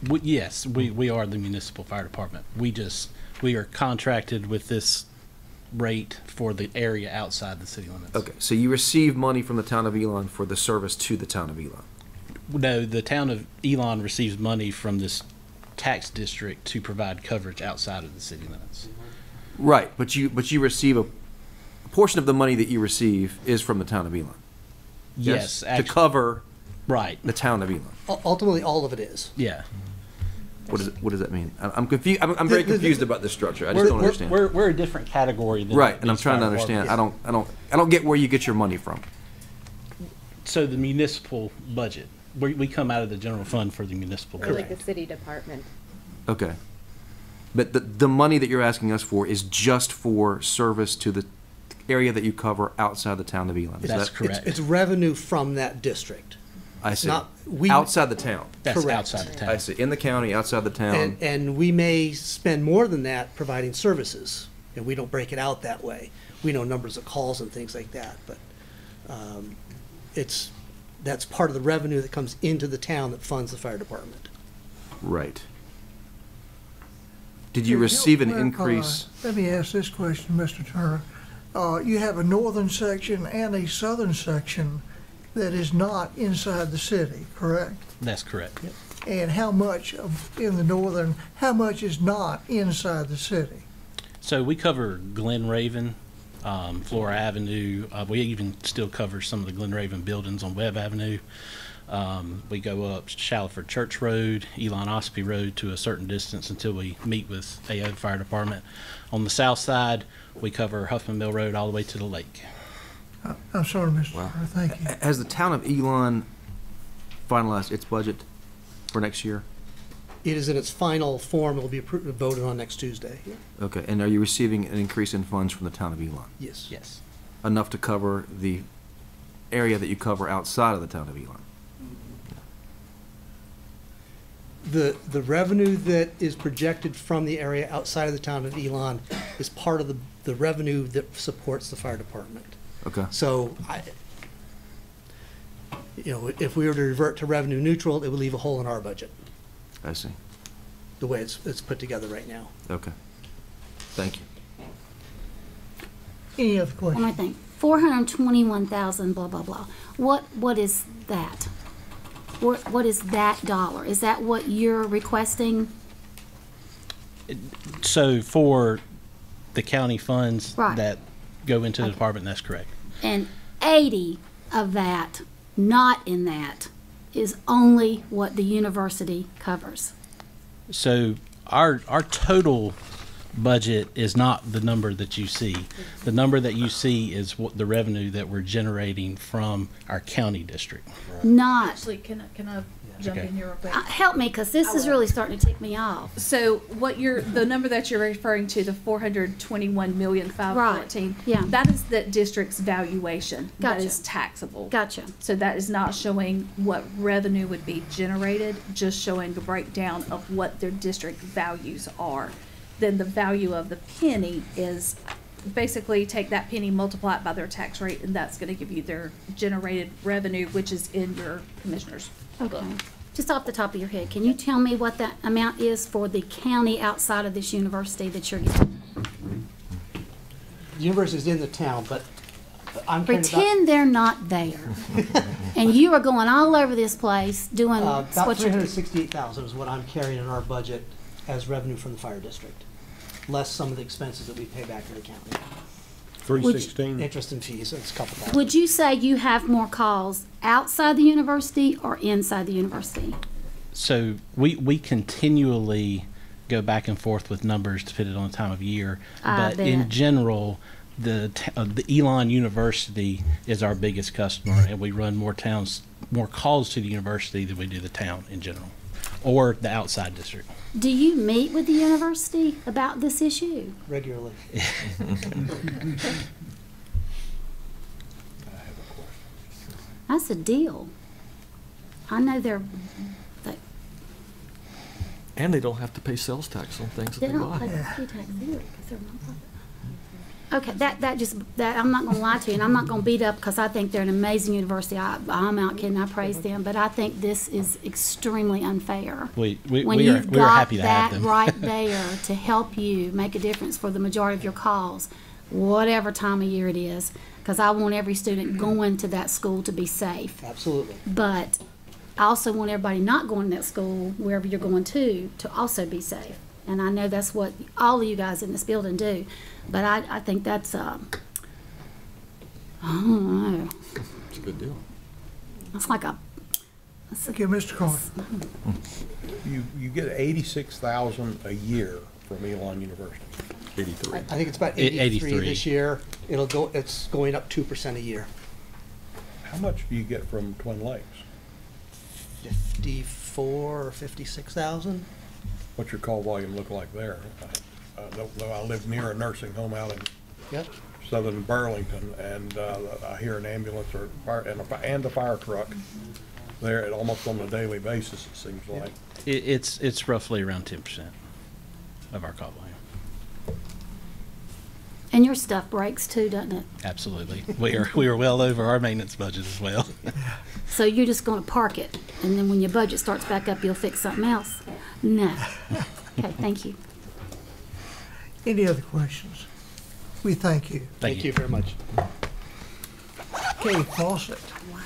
We, yes, we, we are the municipal fire department. We just, we are contracted with this rate for the area outside the city limits. Okay, so you receive money from the town of Elon for the service to the town of Elon. No, the town of Elon receives money from this tax district to provide coverage outside of the city limits. Right, but you but you receive a portion of the money that you receive is from the town of Elon. Yes, to cover right the town of Elon. Ultimately, all of it is. Yeah. What does what does that mean? I- I'm confused. I'm, I'm very The- the- confused about this structure. I just don't we're- understand. We're, we're a different category than. right, and I'm trying to fire understand. I don't I don't I don't get where you get your money from. So the municipal budget, we, we come out of the general fund for the municipal Or budget. like the city department. Okay, but the the money that you're asking us for is just for service to the area that you cover outside the town of Elon. Is That's that correct. It's, it's revenue from that district. I see. not- we- outside the town. That's Correct. outside the town. I see. In the county, outside the town. And, and we may spend more than that providing services, and we don't break it out that way. We know numbers of calls and things like that, but, um, it's, that's part of the revenue that comes into the town that funds the fire department. right. Did you Could receive an clarify- increase? Let me ask this question, Mr. Turner. Uh, you have a northern section and a southern section that is not inside the city, correct? That's correct. And how much of, in the northern, how much is not inside the city? So we cover Glen Raven, um, Flora Avenue. Uh, we even still cover some of the Glen Raven buildings on Webb Avenue. Um, we go up Shallowford Church Road, Elon Ossipee Road to a certain distance until we meet with AO Fire Department. On the south side, we cover Huffman Mill Road all the way to the lake. I- I'm sorry, Mr. Turner, thank you. Has the town of Elon finalized its budget for next year? It is in its final form, it'll be approved, voted on next Tuesday. Okay, and are you receiving an increase in funds from the town of Elon? Yes. Yes. Enough to cover the area that you cover outside of the town of Elon? The, the revenue that is projected from the area outside of the town of Elon is part of the, the revenue that supports the fire department. Okay. So I, you know, if we were to revert to revenue neutral, it would leave a hole in our budget, I see. the way it's, it's put together right now. Okay. Thank you. Any other One questions? more thing, four hundred and twenty-one thousand, blah, blah, blah. What, what is that? What, what is that dollar? Is that what you're requesting? So for the county funds Right. that go into the department, that's correct. And eighty of that, not in that, is only what the university covers. So our, our total budget is not the number that you see. The number that you see is what the revenue that we're generating from our county district. Not, Actually, can I, can I jump Okay. in here real quick? uh, help me, cause this is really starting to tick me off. So what you're, the number that you're referring to, the four hundred twenty-one million five fourteen. Right, yeah. That is the district's valuation. That Gotcha. is taxable. Gotcha. So that is not showing what revenue would be generated, just showing the breakdown of what their district values are. Then the value of the penny is basically take that penny, multiply it by their tax rate, and that's gonna give you their generated revenue, which is in your commissioner's book. Okay. Just off the top of your head, can you tell me what that amount is for the county outside of this university that you're getting? The university is in the town, but I'm caring about, Pretend they're not there. And you are going all over this place doing uh, about what three you're hundred doing. sixty-eight thousand is what I'm carrying in our budget as revenue from the fire district, less some of the expenses that we pay back to the county. Three Would you- sixteen? Interest and fees, it's a couple thousand. Would you say you have more calls outside the university or inside the university? So we, we continually go back and forth with numbers depending on the time of year. I But in general, the, t- uh, the Elon University is our biggest customer and we run more towns, more calls to the university than we do the town in general, or the outside district. Do you meet with the university about this issue? Regularly. That's a deal. I know they're, they, And they don't have to pay sales tax on things that they they don't buy. pay property tax either, 'cause they're nonprofit. Okay, that, that just, that, I'm not gonna lie to you, and I'm not gonna beat up, because I think they're an amazing university. I, I'm out kidding, I praise mm-hmm. them, but I think this is extremely unfair. We, we, when we are, you've we are got happy to have that them. right there to help you make a difference for the majority of your calls, whatever time of year it is, because I want every student going to that school to be safe. Absolutely. But I also want everybody not going to that school, wherever you're going to, to also be safe. And I know that's what all of you guys in this building do, but I, I think that's, um, I don't know, It's a good deal. it's like a, Okay, Mr. Carter. You, you get eighty-six thousand a year from Elon University. Eighty-three. I think it's about Eight- eighty-three 83. this year. It'll go, it's going up two percent a year. How much do you get from Twin Lakes? Fifty-four or fifty-six thousand? What's your call volume look like there? I, I don't know, I live near a nursing home out in Yep. southern Burlington, and, uh, I hear an ambulance or fire, and a, fi- and a fire truck there at almost on a daily basis, it seems like. It, it's, it's roughly around ten percent of our call volume. and your stuff breaks too, doesn't it? Absolutely. We are, we are well over our maintenance budget as well. So you're just gonna park it, and then when your budget starts back up, you'll fix something else? No. Okay, thank you. Any other questions? We thank you. Thank you very much. Kay Faucette. Wow.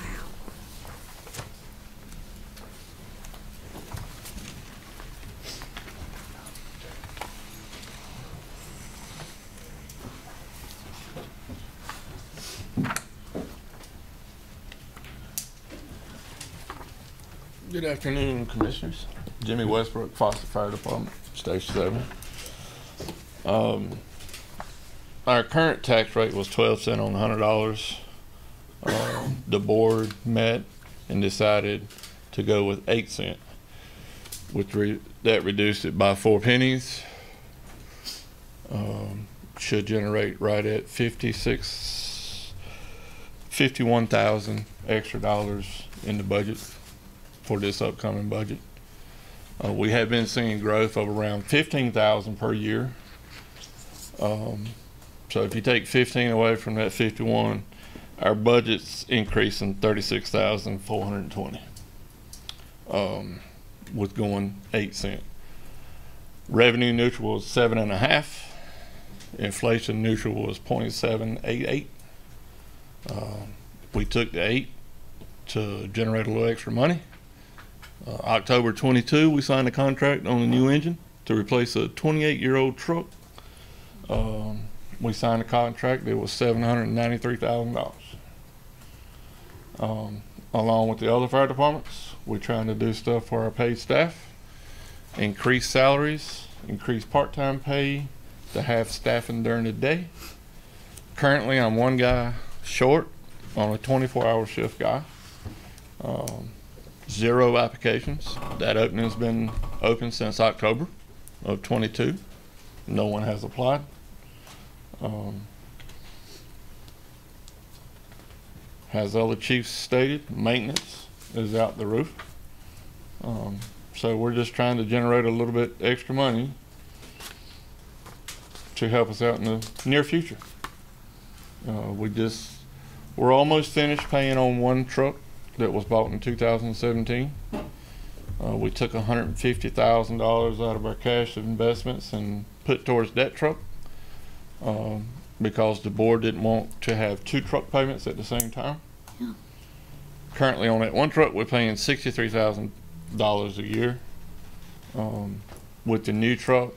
Good afternoon, Commissioners. Jimmy Westbrook, Faucette Fire Department, Station Seven. Um, our current tax rate was twelve cent on hundred dollars. Um, the board met and decided to go with eight cent, which re- that reduced it by four pennies. Um, should generate right at fifty-six, fifty-one thousand extra dollars in the budget for this upcoming budget. Uh, we have been seeing growth of around fifteen thousand per year. Um, so if you take fifteen away from that fifty-one, our budget's increasing thirty-six thousand four hundred and twenty. Um, with going eight cent. Revenue neutral was seven and a half. Inflation neutral was point seven eight eight. Um, we took the eight to generate a little extra money. Uh, October 22, we signed a contract on a new engine to replace a 28-year-old truck. Um, we signed a contract that was $793,000. Um, along with the other fire departments, we're trying to do stuff for our paid staff, increase salaries, increase part-time pay, to have staffing during the day. Currently, I'm one guy short on a 24-hour shift guy. Um, zero applications. That opening's been open since October of twenty-two. No one has applied. Um, as other chiefs stated, maintenance is out the roof. Um, so we're just trying to generate a little bit extra money to help us out in the near future. Uh, we just, we're almost finished paying on one truck that was bought in 2017. Uh, we took $150,000 out of our cash of investments and put towards that truck um, because the board didn't want to have two truck payments at the same time. Yeah. Currently, on that one truck, we're paying $63,000 a year. Um, with the new truck,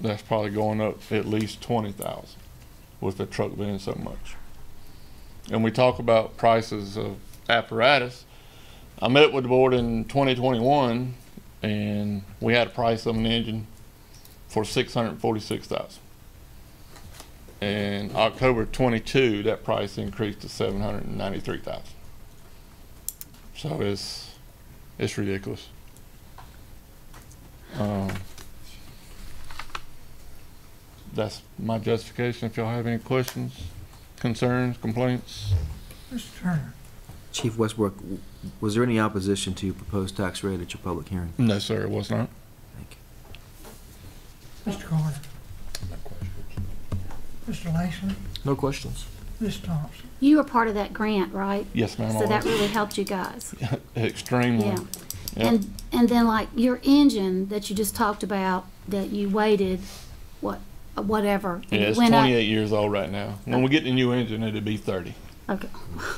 that's probably going up at least 20000 with the truck being so much. And we talk about prices of apparatus. I met with the board in 2021, and we had a price of an engine for 646,000. And October 22, that price increased to 793,000. So it's it's ridiculous. Um, that's my justification. If y'all have any questions, concerns, complaints, Mr. Turner. Chief Westbrook, was there any opposition to your proposed tax rate at your public hearing? no, sir, it was not. Thank you. Mr. Carter. Mr. Langston. No questions. Ms. Thompson. You were part of that grant, right? Yes, ma'am. I So that was. really helped you guys. Extremely. Yeah. Yep. And, and then like your engine that you just talked about, that you waited, what, whatever. and Yeah, it it's went up- 28 years old right now. When we get the new engine, it'll be 30. Okay.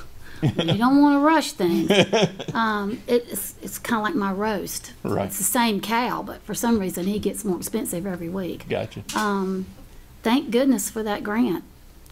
you don't want to rush things. Um, it's it's kind of like my roast. Right. It's the same cow, but for some reason he gets more expensive every week. Gotcha. Um, thank goodness for that grant.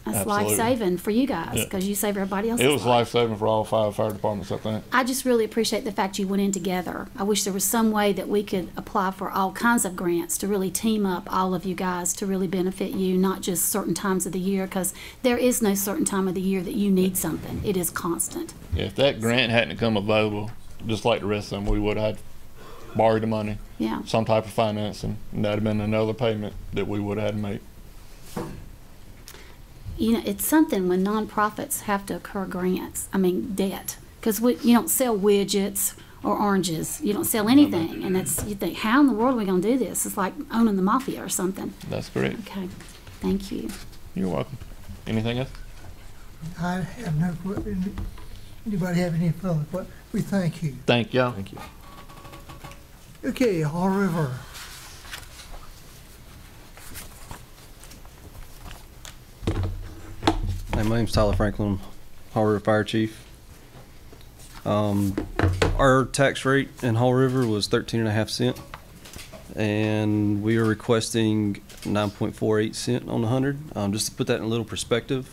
That's life saving for you guys Yeah. because you save everybody else's It was life. life saving for all five fire departments, I think. I just really appreciate the fact you went in together. I wish there was some way that we could apply for all kinds of grants to really team up all of you guys to really benefit you, not just certain times of the year, because there is no certain time of the year that you need something. It is constant. Yeah, if that grant hadn't come available, just like the rest of them, we would have borrowed the money. Yeah. Some type of financing. And that'd have been another payment that we would have had to make. You know, it's something when nonprofits have to occur grants, I mean, debt, because you don't sell widgets or oranges. You don't sell anything. And that's, you think, how in the world are we going to do this? It's like owning the mafia or something. That's correct. Okay. Thank you. You're welcome. Anything else? I have no, anybody have any further, que- we thank you. Thank y'all. Thank you. Okay, Haw River. Hey, my name's Tyler Franklin, Haw River Fire Chief. Um, our tax rate in Haw River was thirteen and a half cent, and we are requesting nine point four eight cent on the hundred. Um, just to put that in a little perspective,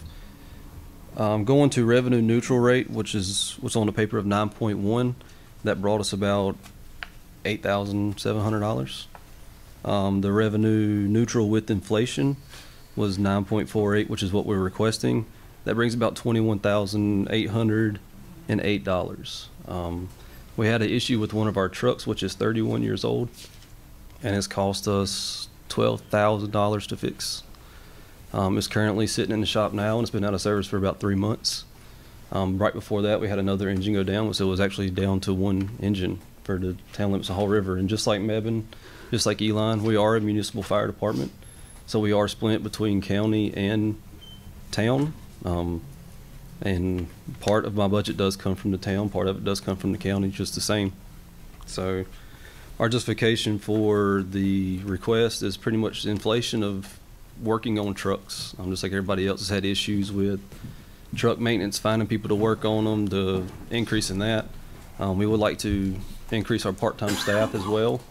um, going to revenue neutral rate, which is what's on the paper of nine point one, that brought us about eight thousand seven hundred dollars. Um, the revenue neutral with inflation was nine point four eight, which is what we're requesting. That brings about twenty-one thousand eight hundred and eight dollars. Um, we had an issue with one of our trucks, which is thirty-one years old, and it's cost us twelve thousand dollars to fix. Um, it's currently sitting in the shop now, and it's been out of service for about three months. Um, right before that, we had another engine go down, so it was actually down to one engine for the town limits of Haw River. And just like Mebane, just like Elon, we are a municipal fire department, so we are split between county and town. Um, and part of my budget does come from the town, part of it does come from the county, just the same. So our justification for the request is pretty much the inflation of working on trucks. Um, just like everybody else has had issues with truck maintenance, finding people to work on them, the increase in that. Um, we would like to increase our part-time staff as well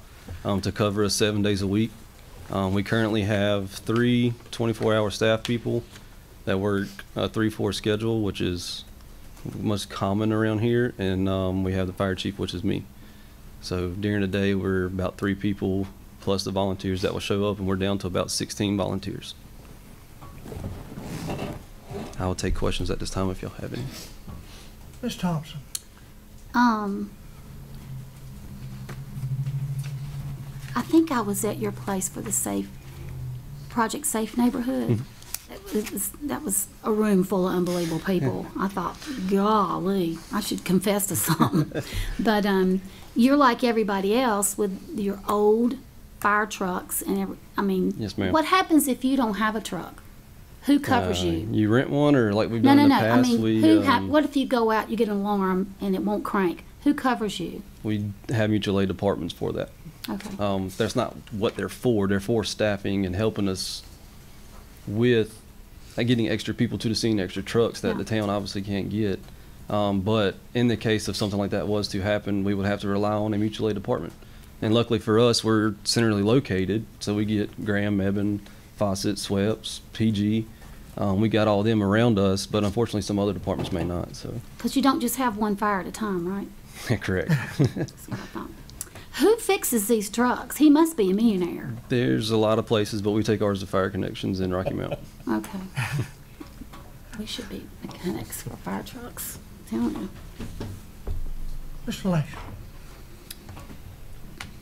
um, to cover us seven days a week. Um, we currently have three 24-hour staff people that work a three-four schedule, which is most common around here, and um, we have the fire chief, which is me. So during the day, we're about three people plus the volunteers that will show up, and we're down to about 16 volunteers. I will take questions at this time if y'all have any. Ms. Thompson. Um, I think I was at your place for the safe, Project Safe Neighborhood. It was, that was a room full of unbelievable people. I thought, golly, I should confess to something. but um, you're like everybody else with your old fire trucks and every, I mean, Yes, ma'am. what happens if you don't have a truck? Who covers Uh, you? You rent one, or like we've No, done no, in no. the I past, mean, we who ha- um, what if you go out, you get an alarm, and it won't crank? Who covers you? we have mutual aid departments for that. Okay. Um, that's not what they're for. They're for staffing and helping us with uh, getting extra people to the scene, extra trucks that Yeah. the town obviously can't get. Um, but in the case of something like that was to happen, we would have to rely on a mutual aid department. And luckily for us, we're centrally located, so we get Graham, Mebane, Faucette, Sweps, PG. Um, we got all of them around us, but unfortunately, some other departments may not. So, Because you don't just have one fire at a time, right? correct. Who fixes these trucks? He must be a millionaire. There's a lot of places, but we take ours to Fire Connections in Rocky Mount. Okay. We should be mechanics for fire trucks. Telling you. Mr. Lash.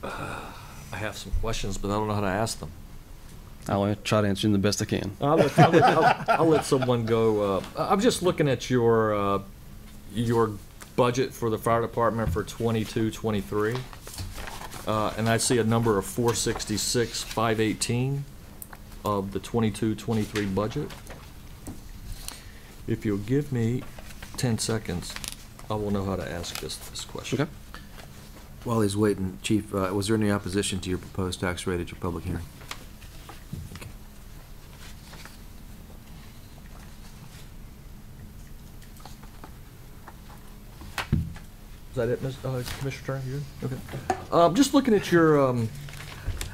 I have some questions, but I don't know how to ask them. I'll try to answer them the best I can. I'll let, I'll let, I'll, I'll let someone go. Uh, I'm just looking at your uh, your budget for the fire department for 22, 23, uh, and I see a number of 466, 518 of the 22, 23 budget. If you'll give me 10 seconds, I will know how to ask this this question. Okay. While he's waiting, Chief, uh, was there any opposition to your proposed tax rate at your public hearing? That it, Ms., uh, Commissioner Turner? You good? Okay. Um, just looking at your, um,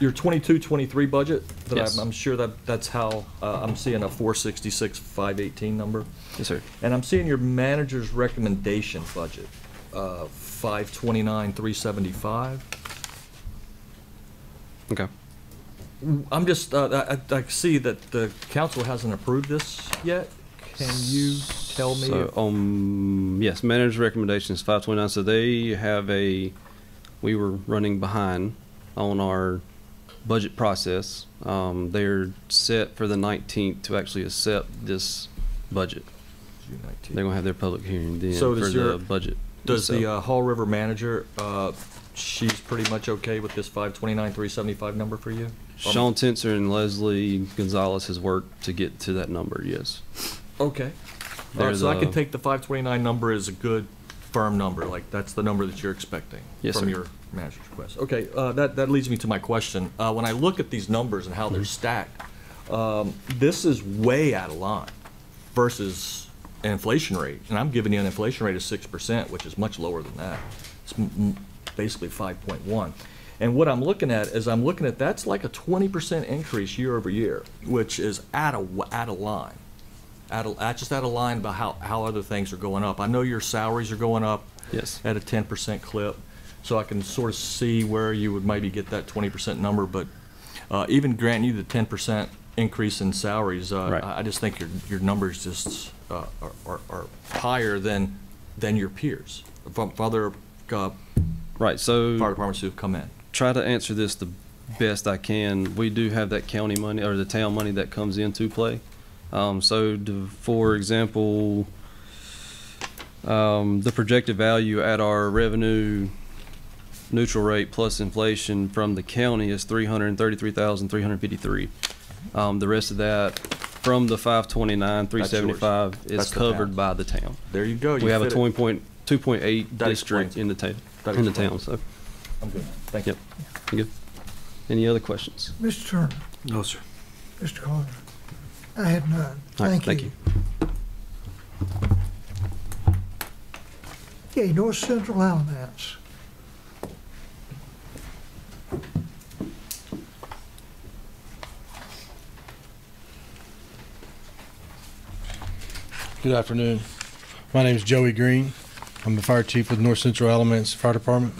your 22, 23 budget, that Yes. I'm, I'm sure that, that's how, uh, I'm seeing a 466, 518 number. Yes, sir. And I'm seeing your manager's recommendation budget, uh, 529, 375. Okay. I'm just, uh, I, I see that the council hasn't approved this yet. Can you tell me? So, if- um, yes, manager's recommendation is five twenty-nine, so they have a, we were running behind on our budget process. Um, they're set for the nineteenth to actually accept this budget. June 19th. They're gonna have their public hearing then So for does the budget. Does the uh, Haw River manager, uh, she's pretty much okay with this 529, 375 number for you? Um, Sean Tenser and Leslie Gonzalez has worked to get to that number, yes. Okay. All right, There's so I can take the 529 number as a good firm number, like that's the number that you're expecting Yes, from sir. your manager's request. Okay, uh, that, that leads me to my question. Uh, When I look at these numbers and how Mm-hmm. they're stacked, um, this is way out of line versus an inflation rate. And I'm giving you an inflation rate of 6%, which is much lower than that. It's basically 5.1. And what I'm looking at is I'm looking at, that's like a 20% increase year over year, which is out of, w- out of line out of, just out of line about how, how other things are going up. I know your salaries are going up. Yes. At a ten percent clip, so I can sort of see where you would maybe get that twenty percent number, but, uh, even granting you the ten percent increase in salaries, uh, Right. I, I just think your, your numbers just, uh, are, are, are higher than, than your peers, from other, uh, Right, so. fire departments who've come in. try to answer this the best I can. We do have that county money or the town money that comes into play. Um, so, to, for example, um, the projected value at our revenue neutral rate plus inflation from the county is three hundred thirty-three thousand three hundred fifty-three. Um, the rest of that from the five twenty-nine three seventy-five That's is the covered town. by the town. There you go. We have a fit it. twenty point two point eight district in the town in the town. So. I'm good. Thank you. Yep. You good? Any other questions? Mr. Turner, No, sir. Mr. Carter, I have none. All right, Thank thank you. Okay, North Central Alamance. Good afternoon. My name is Joey Green. I'm the fire chief with North Central Alamance Fire Department.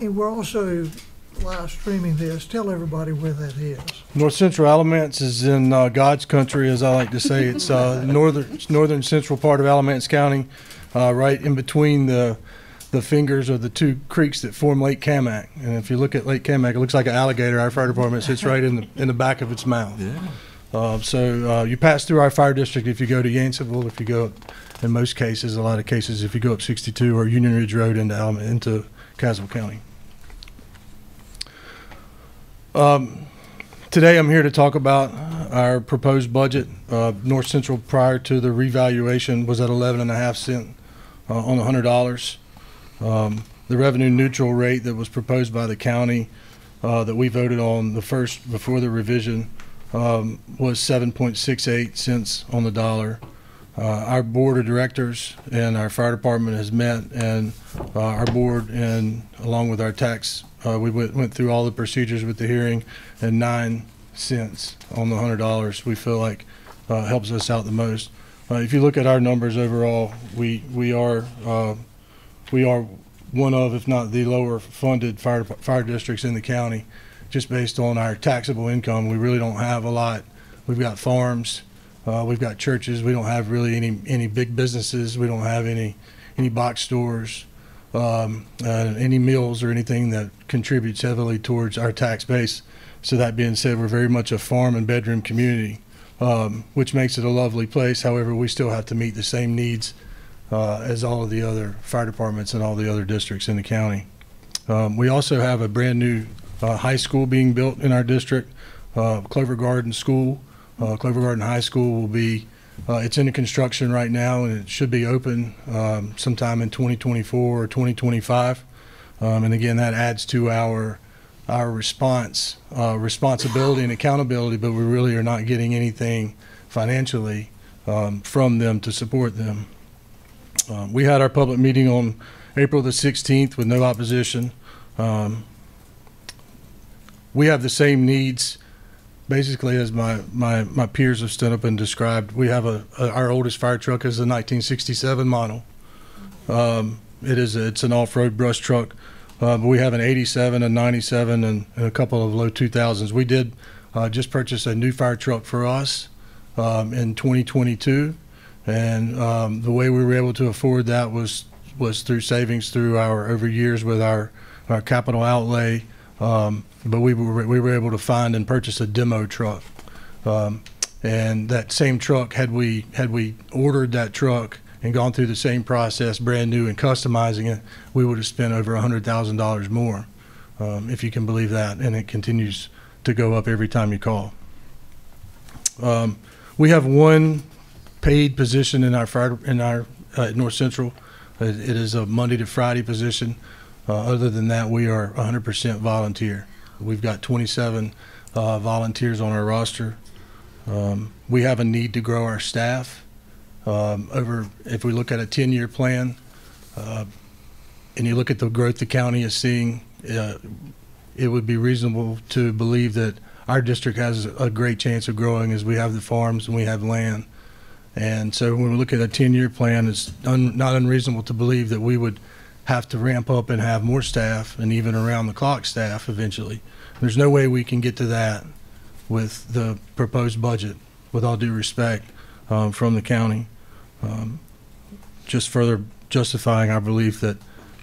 And we're also live streaming this. Tell everybody where that is. North Central Alamance is in uh, God's country, as I like to say. It's uh, northern, it's northern central part of Alamance County, uh, right in between the the fingers of the two creeks that form Lake Cammack. And if you look at Lake Cammack, it looks like an alligator. Our fire department sits right in the in the back of its mouth. Yeah. Uh, so uh, you pass through our fire district if you go to Yanceyville. If you go, in most cases, a lot of cases, if you go up 62 or Union Ridge Road into Alma, into Caswell County. Um, today, I'm here to talk about our proposed budget. Uh, North Central, prior to the revaluation, was at 11 and a half cent uh, on $100. Um, the revenue neutral rate that was proposed by the county uh, that we voted on the first before the revision um, was 7.68 cents on the dollar. uh, our board of directors and our fire department has met, and uh, our board and along with our tax, uh, we went, went through all the procedures with the hearing, and nine cents on the hundred dollars, we feel like uh, helps us out the most. Uh, If you look at our numbers overall, we, we are, uh, we are one of, if not the lower funded fire, fire districts in the county, just based on our taxable income. We really don't have a lot. We've got farms, uh, we've got churches. We don't have really any, any big businesses. We don't have any, any box stores, um, uh, any mills or anything that contributes heavily towards our tax base. So that being said, we're very much a farm and bedroom community, um, which makes it a lovely place. However, we still have to meet the same needs uh, as all of the other fire departments and all the other districts in the county. Um, we also have a brand new uh, high school being built in our district, uh, Clover Garden School. Uh, Clover Garden High School will be, uh, it's in construction right now and it should be open um, sometime in 2024 or 2025. Um, and again, that adds to our our response, uh, responsibility and accountability, but we really are not getting anything financially um, from them to support them. Um, we had our public meeting on April the 16th with no opposition. Um, we have the same needs basically as my, my, my peers have stood up and described. We have a, a our oldest fire truck is a 1967 model. Um, it is it's an off-road brush truck. Uh, but we have an 87, a 97, and, and a couple of low 2000s. We did uh, just purchase a new fire truck for us um, in 2022, and um, the way we were able to afford that was was through savings through our over years with our our capital outlay. Um, but we were we were able to find and purchase a demo truck, um, and that same truck had we had we ordered that truck and gone through the same process, brand new and customizing it, we would have spent over hundred thousand dollars more, um, if you can believe that, and it continues to go up every time you call. Um, we have one paid position in our fire in our uh, North Central. It, is a Monday to Friday position. Uh, other than that, we are 100% volunteer. We've got 27 uh, volunteers on our roster. Um, we have a need to grow our staff. Um, over, if we look at a 10-year plan, uh, and you look at the growth the county is seeing, uh, it would be reasonable to believe that our district has a great chance of growing as we have the farms and we have land. And so when we look at a 10-year plan, it's un, not unreasonable to believe that we would have to ramp up and have more staff and even around the clock staff eventually. There's no way we can get to that with the proposed budget, with all due respect um, from the county. Um, just further justifying our belief that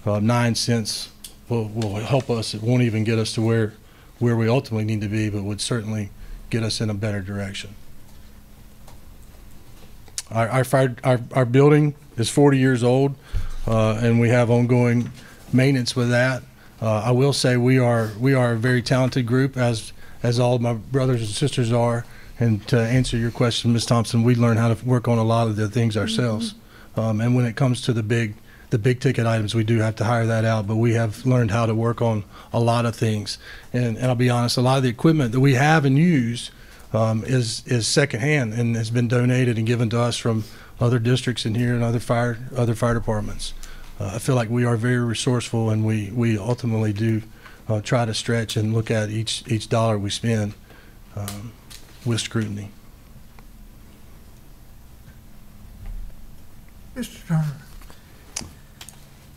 uh, nine cents will, will help us. It won't even get us to where where we ultimately need to be, but would certainly get us in a better direction. Our our, fire, our, our building is 40 years old, uh, and we have ongoing maintenance with that. Uh, I will say we are we are a very talented group, as as all my brothers and sisters are. And to answer your question, Ms. Thompson, we learn how to work on a lot of the things ourselves. Um, and when it comes to the big the big ticket items, we do have to hire that out. But we have learned how to work on a lot of things. And, and I'll be honest, a lot of the equipment that we have and use um, is is secondhand and has been donated and given to us from other districts in here and other fire other fire departments. Uh, I feel like we are very resourceful, and we we ultimately do uh, try to stretch and look at each each dollar we spend um, with scrutiny. Mr. Turner.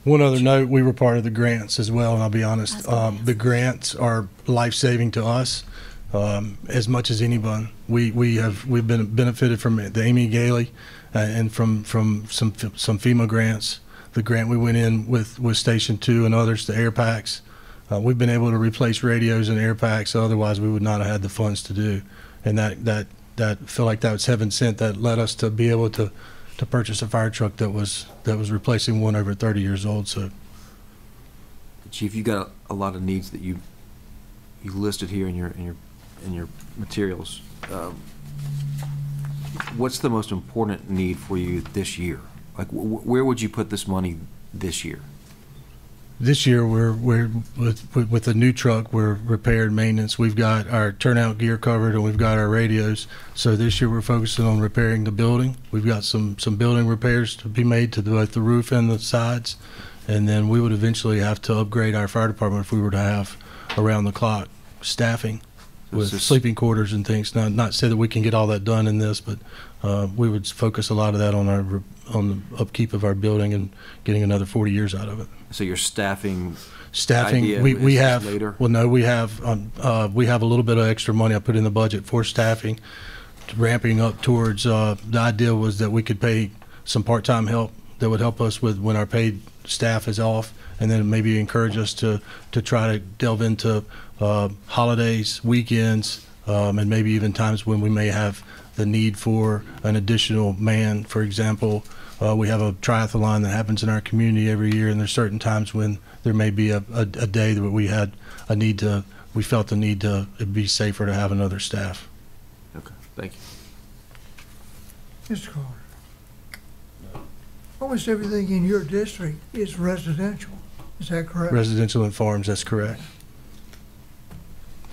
One other note, we were part of the grants as well, and I'll be honest, um, the grants are life-saving to us, um, as much as anyone. We, we have, we've been benefited from the Amy Gailey, uh, and from, from some, some FEMA grants. The grant we went in with, with Station Two and others, the air packs. Uh, we've been able to replace radios and air packs, otherwise we would not have had the funds to do. And that, that, that, feel like that was heaven sent, that led us to be able to, to purchase a fire truck that was that was replacing one over 30 years old. So, Chief, you got a lot of needs that you you listed here in your in your in your materials. Um, what's the most important need for you this year? Like, wh where would you put this money this year? this year we're we're with, with the new truck we're repaired maintenance. We've got our turnout gear covered and we've got our radios. So this year we're focusing on repairing the building. We've got some some building repairs to be made to both the roof and the sides. And then we would eventually have to upgrade our fire department if we were to have around the clock staffing with sleeping quarters and things. Not not say that we can get all that done in this but uh, we would focus a lot of that on our on the upkeep of our building and getting another 40 years out of it. So your staffing staffing we, we have later? well no we have um, uh, we have a little bit of extra money i put in the budget for staffing ramping up towards uh, the idea was that we could pay some part-time help that would help us with when our paid staff is off and then maybe encourage us to to try to delve into uh, holidays weekends um, and maybe even times when we may have the need for an additional man for example uh, we have a triathlon that happens in our community every year, and there's certain times when there may be a, a, a day that we had a need to, we felt the need to, it'd be safer to have another staff. Okay, thank you. Mr. Carter. Almost everything in your district is residential, is that correct? Residential and farms, that's correct.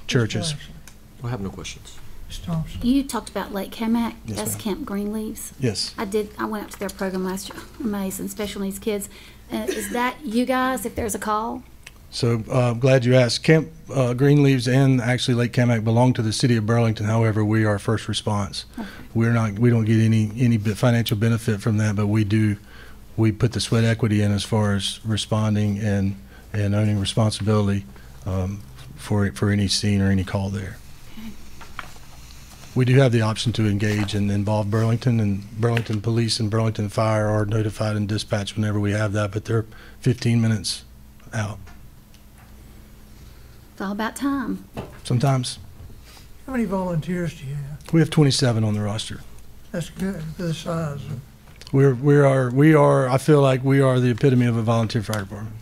Churches. I have no questions. Ms. Thompson? You talked about Lake Cammack, Yes, that's ma'am. Camp Greenleaves. Yes. I did, I went up to their program last year, amazing, special needs kids. Uh, is that you guys, if there's a call? So uh, I'm glad you asked. Camp uh, Greenleaves and actually Lake Cammack belong to the city of Burlington. However, we are first response. We're not. We don't get any any bit financial benefit from that, but we do. We put the sweat equity in as far as responding and and owning responsibility um, for for any scene or any call there. We do have the option to engage and involve Burlington and Burlington Police and Burlington Fire are notified and dispatched whenever we have that, but they're 15 minutes out. It's all about time. Sometimes How many volunteers do you have? we have 27 on the roster. That's good, for the size We're we are we are. I feel like we are the epitome of a volunteer fire department.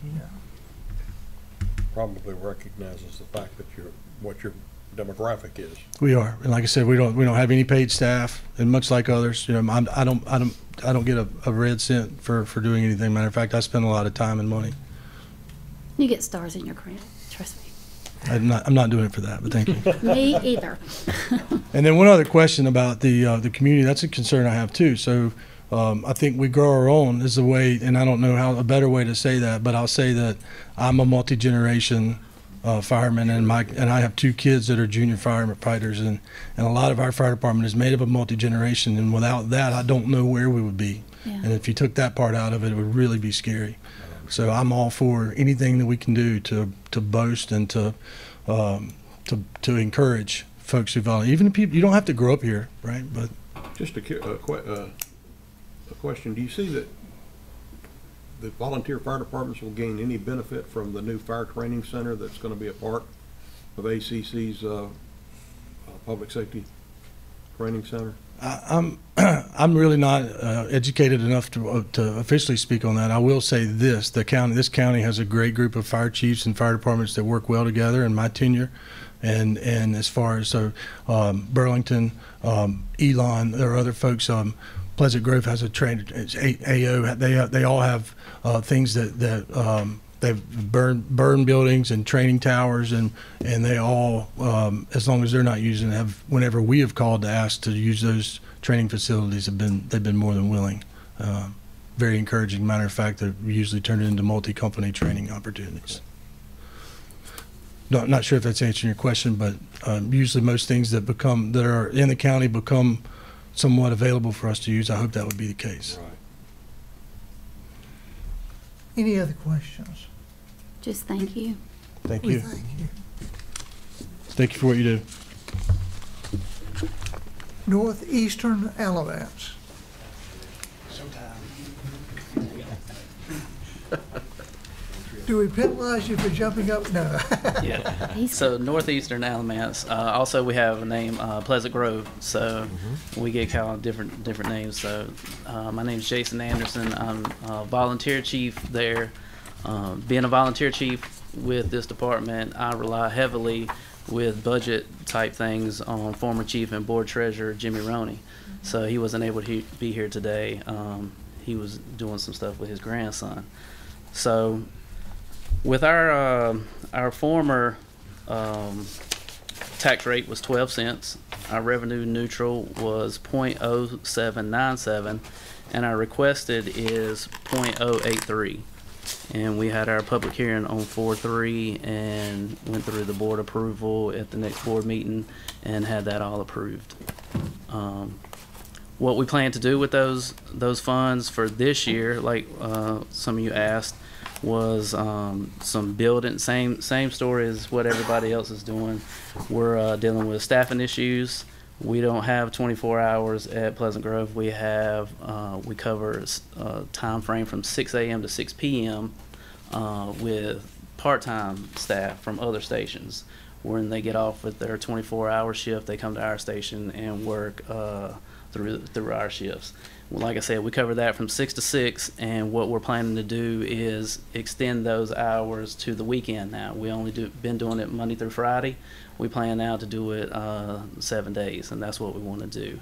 Probably recognizes the fact that you're, what your demographic is. We are, and like I said, we don't we don't have any paid staff, and much like others, you know, I'm, I don't I don't I don't get a, a red cent for for doing anything. Matter of fact, I spend a lot of time and money. You get stars in your credit, trust me. I'm not I'm not doing it for that, but thank you. Me either. And then one other question about the uh, the community. That's a concern I have too. So um, I think we grow our own is the way, and I don't know how a better way to say that, but I'll say that I'm a multi generation uh, fireman, and my and I have two kids that are junior firefighters, and and a lot of our fire department is made up of multi generation, and without that, I don't know where we would be. Yeah. And if you took that part out of it, it would really be scary. So I'm all for anything that we can do to to boast and to um, to to encourage folks who volunteer. Even people you don't have to grow up here, right? But Just a, cu- a uh, a question, do you see that the volunteer fire departments will gain any benefit from the new fire training center that's gonna be a part of ACC's, uh, uh, Public Safety Training Center? I'm I'm really not uh, educated enough to uh, to officially speak on that. I will say this: the county, this county has a great group of fire chiefs and fire departments that work well together. In my tenure, and and as far as so um, Burlington, um, Elon, there are other folks. Um, Pleasant Grove has a train. AO. They they all have uh, things that that um, they've burned burn buildings and training towers, and and they all, um, as long as they're not using, have whenever we have called to ask to use those training facilities, have been they've been more than willing. Um, very encouraging. Matter of fact, they usually turn it into multi-company training opportunities. Not, not sure if that's answering your question, but um, usually most things that become that are in the county become somewhat available for us to use. I hope that would be the case. any other questions? Just thank you. Thank you. Thank you. Thank you for what you do. Northeastern Alamance. Do we penalize you for jumping up? No. Yeah. So northeastern Alamance. Uh, also, we have a name uh, Pleasant Grove. So we get kind of different different names. So uh, my name is Jason Anderson. I'm a volunteer chief there. Um, being a volunteer chief with this department, I rely heavily with budget type things on former chief and board treasurer Jimmy Roney. So he wasn't able to he- be here today. Um, he was doing some stuff with his grandson. So with our uh, our former um, tax rate was 12 cents. Our revenue neutral was 0.0797, and our requested is 0.083. And we had our public hearing on 4-3 and went through the board approval at the next board meeting and had that all approved. Um, what we plan to do with those those funds for this year, like uh, some of you asked, was um, some building. Same same story as what everybody else is doing. We're uh, dealing with staffing issues. We don't have 24 hours at Pleasant Grove. We have uh, we cover a time frame from 6 a.m. to 6 p.m. Uh, with part-time staff from other stations. When they get off with their 24-hour shift, they come to our station and work uh, through through our shifts. Like I said, we cover that from six to six, and what we're planning to do is extend those hours to the weekend. Now we only do been doing it Monday through Friday. We plan now to do it uh, seven days, and that's what we want to do.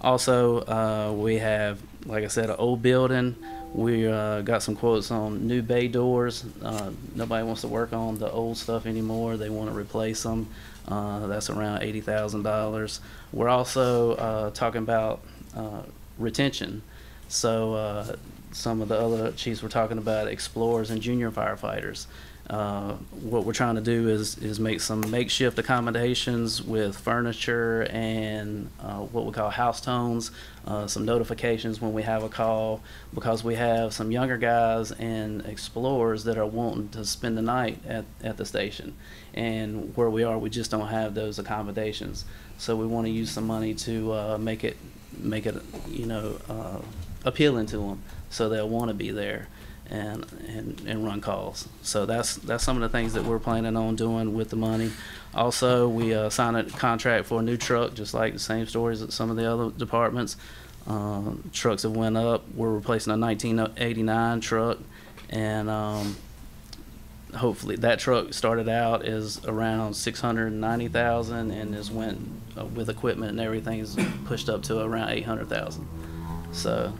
Also, uh, we have, like I said, an old building. We uh, got some quotes on new bay doors. Uh, nobody wants to work on the old stuff anymore. They want to replace them. Uh, that's around eighty thousand dollars. We're also uh, talking about uh, retention. So uh, some of the other chiefs were talking about explorers and junior firefighters. Uh, what we're trying to do is is make some makeshift accommodations with furniture and uh, what we call house tones, uh, some notifications when we have a call, because we have some younger guys and explorers that are wanting to spend the night at, at the station. And where we are, we just don't have those accommodations. So we want to use some money to uh, make it make it you know uh, appealing to them, so they'll want to be there and, and and run calls. So that's that's some of the things that we're planning on doing with the money. Also, we uh, signed a contract for a new truck, just like the same stories that some of the other departments. Um, trucks have went up. We're replacing a 1989 truck, and um, hopefully that truck started out is around 690,000 and is went uh, with equipment and everything is pushed up to around 800,000. So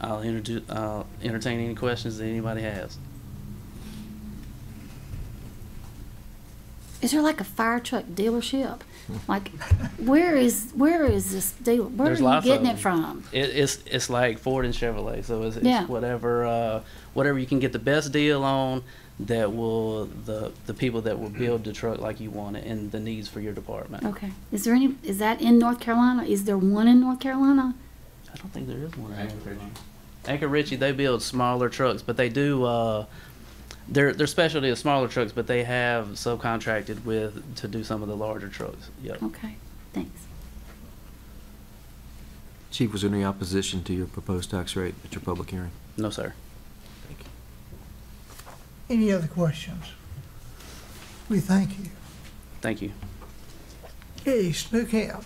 I'll introduce, I'll entertain any questions that anybody has. Is there like a fire truck dealership? Like, where is, where is this deal, where are you getting it from? It, it's it's like Ford and Chevrolet, so it's, Yeah. whatever uh, whatever you can get the best deal on that will the the people that will build the truck like you want it and the needs for your department. Okay. Is there any, is that in North Carolina? Is there one in North Carolina? I don't think there is one. in Anchor-Richey. Anchor Ritchie, they build smaller trucks, but they do. Uh, their their specialty is smaller trucks, but they have subcontracted with to do some of the larger trucks. Yep. Okay, thanks. Chief, was there any opposition to your proposed tax rate at your public hearing? No, sir. Thank you. Any other questions? We thank you. Thank you. Okay, Snow Camp.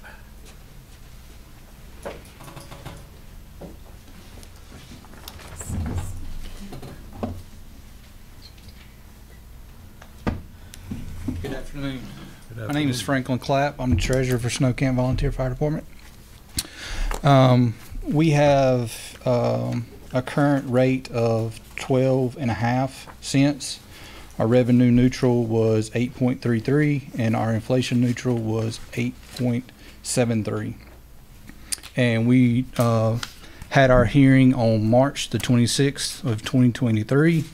Good afternoon. My name is Franklin Clapp. I'm the treasurer for Snow Camp Volunteer Fire Department. Um, we have um, a current rate of 12 and a half cents. Our revenue neutral was 8.33 and our inflation neutral was 8.73. And we uh, had our hearing on March the 26th of 2023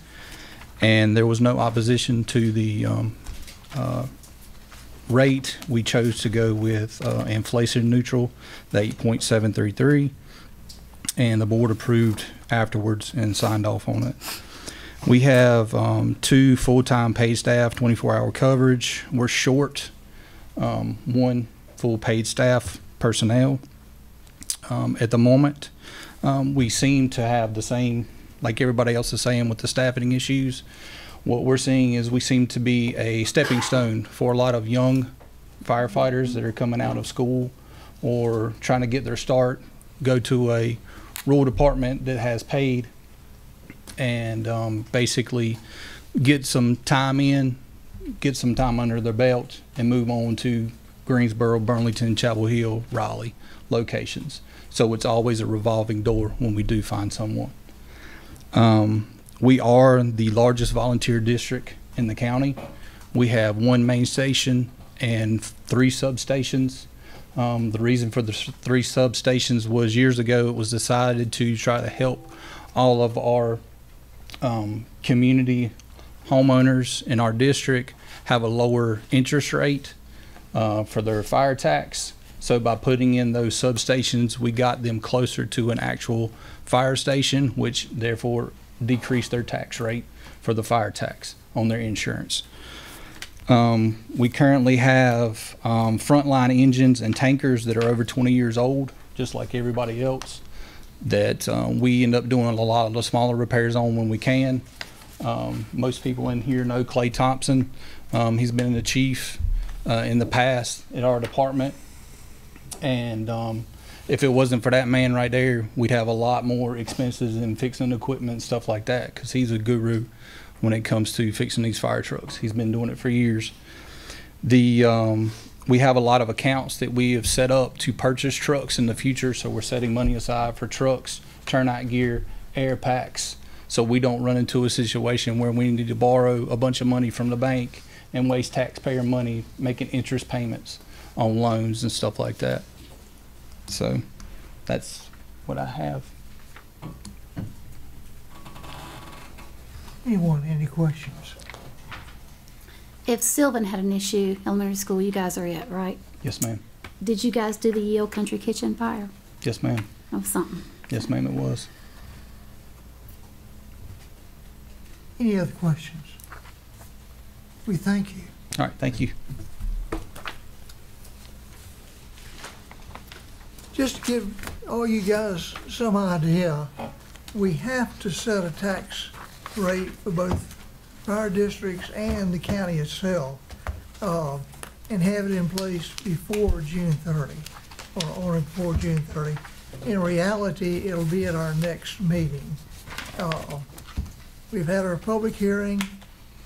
and there was no opposition to the um, uh, rate. We chose to go with uh, inflation neutral, the 8.733, and the board approved afterwards and signed off on it. We have um, two full-time paid staff, 24-hour coverage. We're short um, one full paid staff personnel um, at the moment. Um, we seem to have the same, like everybody else is saying, with the staffing issues. What we're seeing is we seem to be a stepping stone for a lot of young firefighters that are coming out of school or trying to get their start, go to a rural department that has paid and um, basically get some time in, get some time under their belt, and move on to Greensboro, Burlington, Chapel Hill, Raleigh locations. So it's always a revolving door when we do find someone. Um, we are the largest volunteer district in the county. We have one main station and three substations. Um, the reason for the three substations was years ago it was decided to try to help all of our um, community homeowners in our district have a lower interest rate uh, for their fire tax. So by putting in those substations, we got them closer to an actual fire station, which therefore decreased their tax rate for the fire tax on their insurance. Um, we currently have um, frontline engines and tankers that are over 20 years old, just like everybody else, that um, we end up doing a lot of the smaller repairs on when we can. Um, most people in here know Clay Thompson. Um, he's been the chief uh, in the past at our department. And um, if it wasn't for that man right there, we'd have a lot more expenses in fixing equipment and stuff like that because he's a guru when it comes to fixing these fire trucks. He's been doing it for years. The um, we have a lot of accounts that we have set up to purchase trucks in the future, so we're setting money aside for trucks, turnout gear, air packs, so we don't run into a situation where we need to borrow a bunch of money from the bank and waste taxpayer money making interest payments on loans and stuff like that. So that's what I have. Anyone, any questions? If Sylvan had an issue, elementary school, you guys are it, right? Yes, ma'am. Did you guys do the Yale Country Kitchen fire? Yes, ma'am. That was something. Yes, ma'am, it was. Any other questions? We thank you. All right, thank you. Just to give all you guys some idea, we have to set a tax rate for both fire districts and the county itself, uh, and have it in place before June thirty, or on before June thirty. In reality, it'll be at our next meeting. Uh, We've had our public hearing,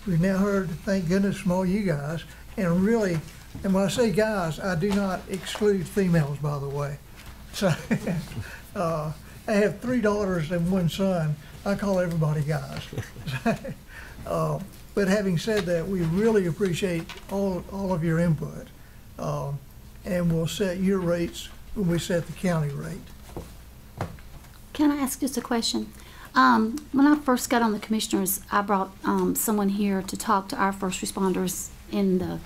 we've now heard, thank goodness, from all you guys, and really, and when I say guys, I do not exclude females, by the way. So, uh, I have three daughters and one son. I call everybody guys. Uh, But having said that, we really appreciate all, all of your input. Um, And we'll set your rates when we set the county rate. Can I ask just a question? Um, when I first got on the commissioners, I brought, um, someone here to talk to our first responders in the,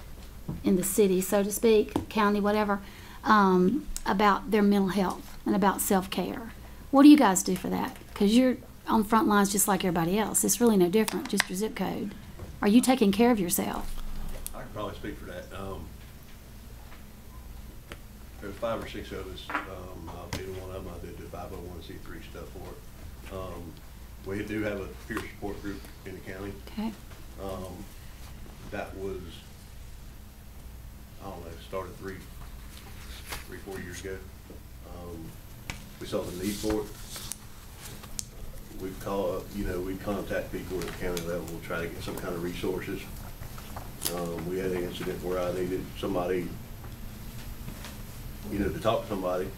in the city, so to speak, county, whatever, um, about their mental health and about self-care. What do you guys do for that? Because you're on front lines just like everybody else. It's really no different, just your zip code. Are you taking care of yourself? I can probably speak for that. Um, there's five or six of us, um, I'll be the one of them, I did the five oh one C three stuff for it. Um, we do have a peer support group in the county. Okay. Um, that was, I don't know, started three, three, four years ago. Um, we saw the need for it. We call, you know, we contact people at the county level, try to get some kind of resources. Um, we had an incident where I needed somebody, you know, to talk to somebody.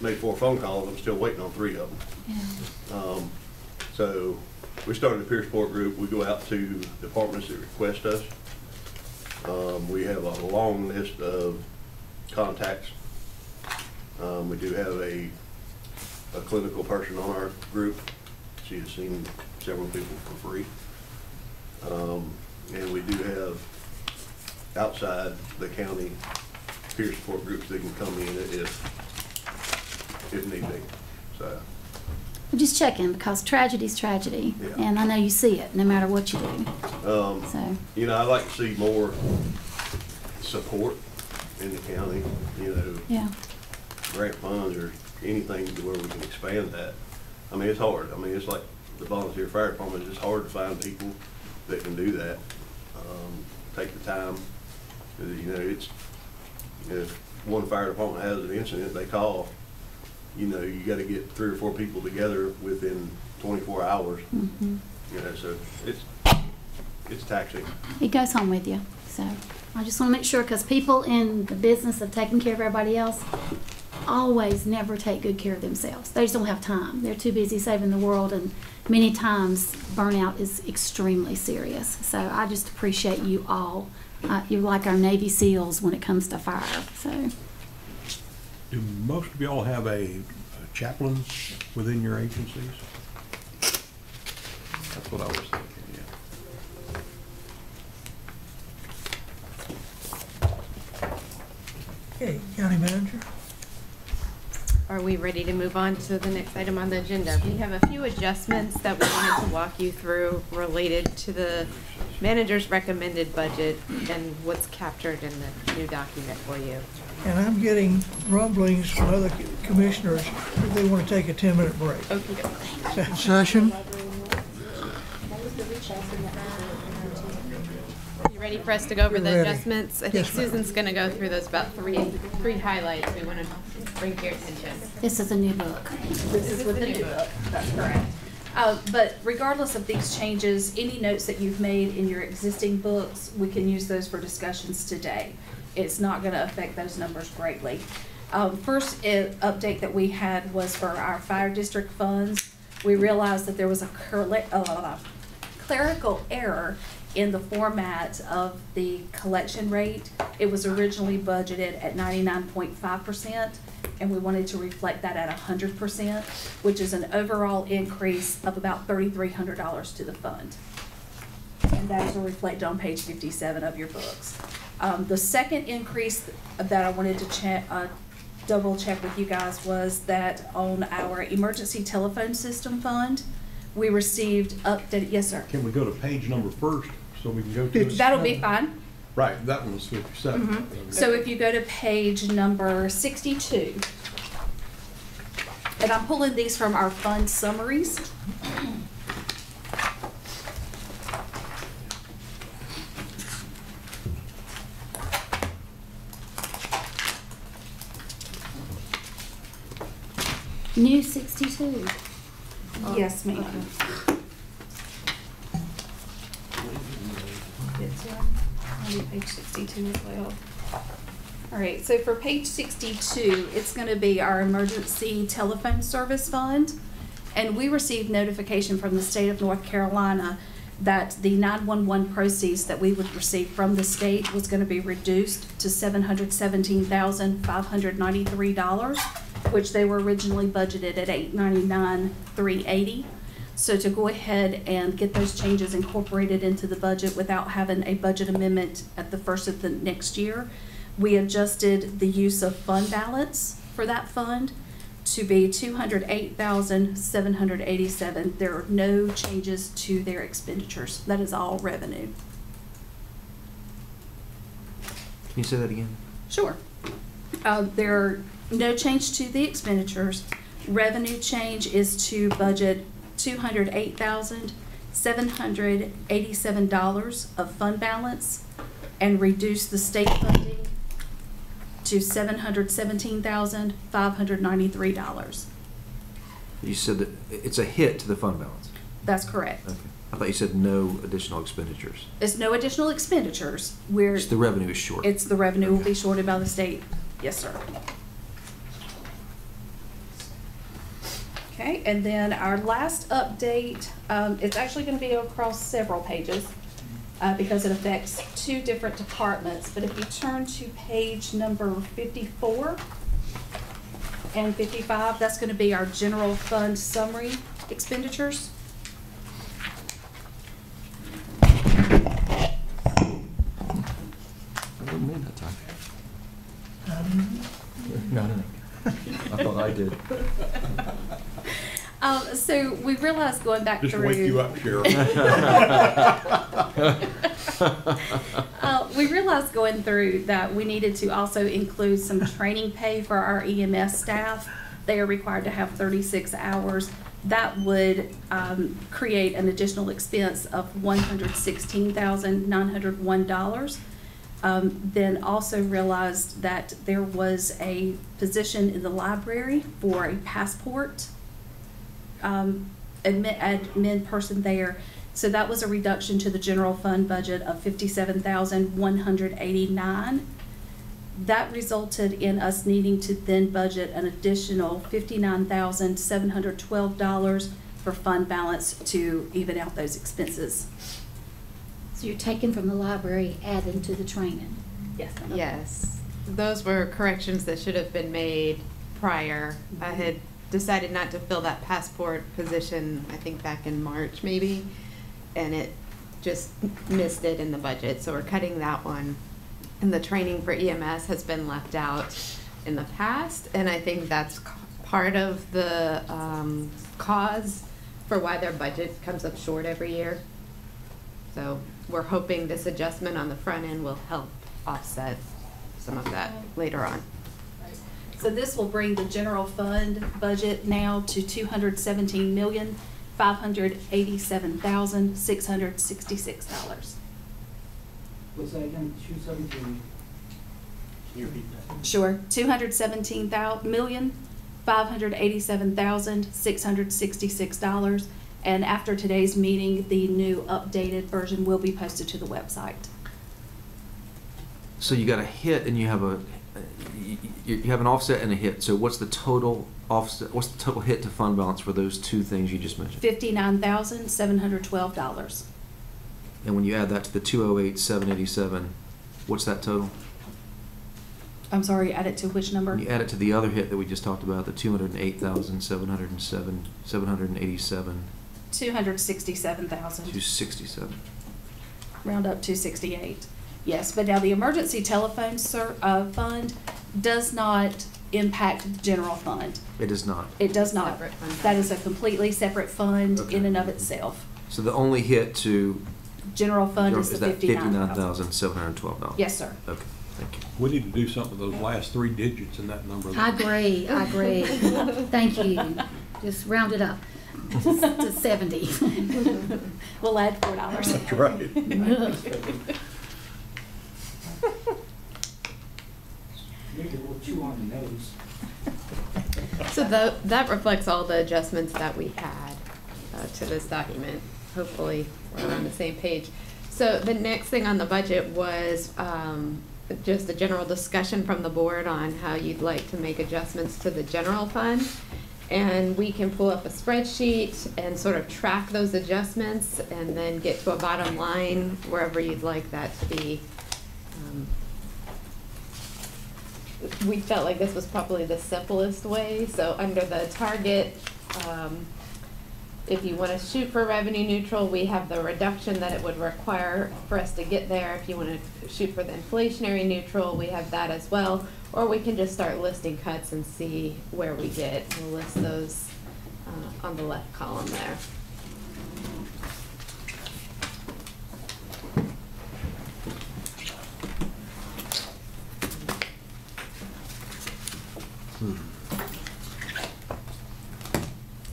Made four phone calls, I'm still waiting on three of them. Um, so we started a peer support group. We go out to departments that request us. Um, we have a long list of contacts. Um, we do have a, a clinical person on our group. She has seen several people for free. Um, and we do have outside the county peer support groups that can come in if, if need be. So, I'm just checking, because tragedy's tragedy, Yeah. and I know you see it, no matter what you do. Um, So- you know, I'd like to see more support in the county, you know. Yeah. Grant funds or anything to where we can expand that. I mean, it's hard. I mean, it's like the volunteer fire department, it's hard to find people that can do that. Um, take the time, you know, it's, if one fire department has an incident, they call, you know, you gotta get three or four people together within twenty-four hours. Mhm. You know, so it's, it's taxing. It goes home with you, so I just want to make sure, because people in the business of taking care of everybody else always never take good care of themselves. They just don't have time. They're too busy saving the world, and many times burnout is extremely serious. So I just appreciate you all. Uh, you're like our Navy SEALs when it comes to fire. So Do most of y'all have a a chaplain within your agencies? That's what I was thinking, yeah. Okay, county manager? Are we ready to move on to the next item on the agenda? We have a few adjustments that we wanted to walk you through related to the manager's recommended budget and what's captured in the new document for you. And I'm getting rumblings from other commissioners that they want to take a 10-minute break. Okay. Session? You ready for us to go over We're the ready. adjustments? I think Yes. Susan's gonna go through those about three, three highlights we wanna bring to your attention. this is a new book. This is with the new book, that's correct. Uh, but regardless of these changes, any notes that you've made in your existing books, we can use those for discussions today. It's not gonna affect those numbers greatly. Um, first uh, update that we had was for our fire district funds. We realized that there was a curle- uh, clerical error in the format of the collection rate. It was originally budgeted at ninety-nine point five percent, and we wanted to reflect that at hundred percent, which is an overall increase of about thirty-three hundred dollars to the fund. And that is reflected on page fifty-seven of your books. Um, the second increase that I wanted to check, uh, double check with you guys was that on our emergency telephone system fund, we received updated, yes, sir. Can we go to page number first, so we can go to it? That'll be fine. Right, that one was fifty-seven. Mhm. So if you go to page number sixty-two, and I'm pulling these from our fund summaries. New sixty-two. Oh. Yes, ma'am. It's, on page sixty-two as well. All right, so for page sixty-two, it's gonna be our emergency telephone service fund. And we received notification from the state of North Carolina that the nine-one-one proceeds that we would receive from the state was gonna be reduced to seven hundred seventeen thousand, five hundred ninety-three dollars, which they were originally budgeted at eight ninety-nine, three eighty. So to go ahead and get those changes incorporated into the budget without having a budget amendment at the first of the next year, we adjusted the use of fund balance for that fund to be two hundred eight thousand, seven hundred eighty-seven. There are no changes to their expenditures. That is all revenue. Can you say that again? Sure. Uh, there are no change to the expenditures. Revenue change is to budget two hundred eight thousand, seven hundred eighty-seven dollars of fund balance and reduce the state funding to seven hundred seventeen thousand, five hundred ninety-three dollars. You said that it's a hit to the fund balance. That's correct. Okay. I thought you said no additional expenditures. It's no additional expenditures. We're, Just the revenue is short. it's the revenue will be shorted by the state. Yes, sir. Okay, and then our last update, um, it's actually gonna be across several pages, uh, because it affects two different departments, but if you turn to page number fifty-four and fifty-five, that's gonna be our general fund summary expenditures. That wasn't me that time. No, no, no. I thought I did. Um, so we realized going back Just through. wake you up, Cheryl. uh, we realized going through that we needed to also include some training pay for our EMS staff. They are required to have 36 hours. That would um, create an additional expense of $116,901. Um, then also realized that there was a position in the library for a passport um, admin, admin person there. So that was a reduction to the general fund budget of fifty-seven thousand one hundred eighty-nine. That resulted in us needing to then budget an additional fifty-nine thousand, seven hundred twelve dollars for fund balance to even out those expenses. So you're taking from the library, adding to the training? Yes. ma'am. Yes, those were corrections that should have been made prior. I had decided not to fill that passport position, I think back in March maybe, and it just missed it in the budget, so we're cutting that one. And the training for EMS has been left out in the past, and I think that's c- part of the um, cause for why their budget comes up short every year. So we're hoping this adjustment on the front end will help offset some of that later on. So this will bring the general fund budget now to two hundred seventeen million, five hundred eighty-seven thousand, six hundred sixty-six dollars. What's that again, two seventeen? Can you repeat that? Sure, two hundred seventeen thou, million, five hundred eighty-seven thousand, six hundred sixty-six dollars. And after today's meeting, the new updated version will be posted to the website. So you got a hit and you have a, you, you have an offset and a hit. So what's the total offset, what's the total hit to fund balance for those two things you just mentioned? Fifty-nine thousand, seven hundred twelve dollars. And when you add that to the two oh eight, seven eighty-seven, what's that total? I'm sorry, add it to which number? When you add it to the other hit that we just talked about, the two hundred eight thousand, seven hundred seven, seven hundred and eighty-seven, Two hundred sixty-seven thousand. two sixty-seven. round up to sixty-eight. Yes, but now the emergency telephone ser, uh, fund does not impact the general fund. It is not. It does not. Separate fund. That is a completely separate fund in Okay. and of itself. So the only hit to. General fund is the that fifty-nine fifty-nine thousand. thousand, seven hundred and twelve dollars? Yes, sir. Okay, thank you. We need to do something with those last three digits in that number. I agree, I agree. Thank you. Just round it up to seventy. We'll add four dollars. That's right. Maybe we'll chew on the nose. So tho- that reflects all the adjustments that we had uh, to this document. Hopefully, we're on the same page. So the next thing on the budget was um, just a general discussion from the board on how you'd like to make adjustments to the general fund. And we can pull up a spreadsheet and sort of track those adjustments and then get to a bottom line wherever you'd like that to be. Um, we felt like this was probably the simplest way, so under the target, um, if you wanna shoot for revenue neutral, we have the reduction that it would require for us to get there. If you wanna shoot for the inflationary neutral, we have that as well. Or we can just start listing cuts and see where we get. We'll list those, uh, on the left column there.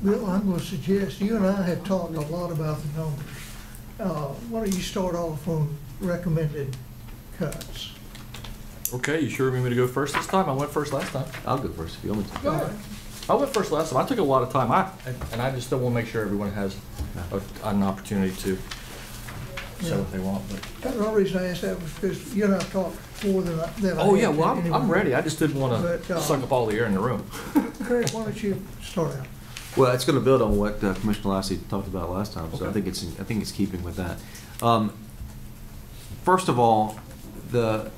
Bill, I'm gonna suggest, you and I have talked a lot about the numbers. Uh, why don't you start off on recommended cuts? Okay, you sure want me to go first this time? I went first last time. I'll go first if you want me to. Go ahead. I went first last time. I took a lot of time. I, and I just still want to make sure everyone has a, an opportunity to say what they want, but. The only reason I asked that was because you and I talked more than I, than I. Oh, had yeah, well, I'm, I'm ready. I just didn't want But, uh, to suck up all the air in the room. Craig, why don't you start out? Well, it's going to build on what uh, Commissioner Lashley talked about last time, so I think it's, I think it's keeping with that. Um, First of all, the,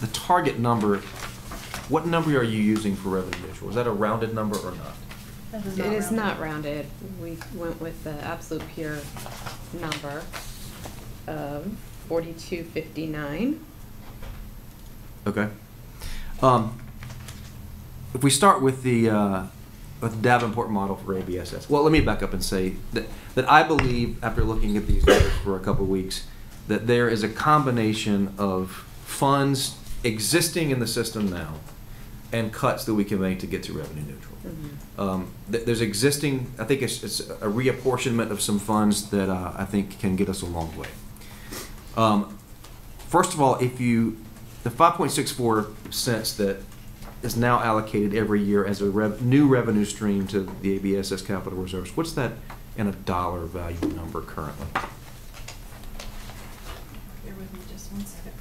the target number, what number are you using for revenue neutral? Is that a rounded number or not? It is not rounded. We went with the absolute pure number of forty-two fifty-nine. Okay. Um, If we start with the, uh, with the Davenport model for ABSS, well, let me back up and say that, that I believe, after looking at these numbers for a couple weeks, that there is a combination of funds existing in the system now and cuts that we can make to get to revenue neutral. Um, th- There's existing, I think it's, it's a reapportionment of some funds that uh, I think can get us a long way. Um, First of all, if you, the 5.64 cents that is now allocated every year as a rev, new revenue stream to the ABSS capital reserves, what's that in a dollar value number currently? Bear with me just one second.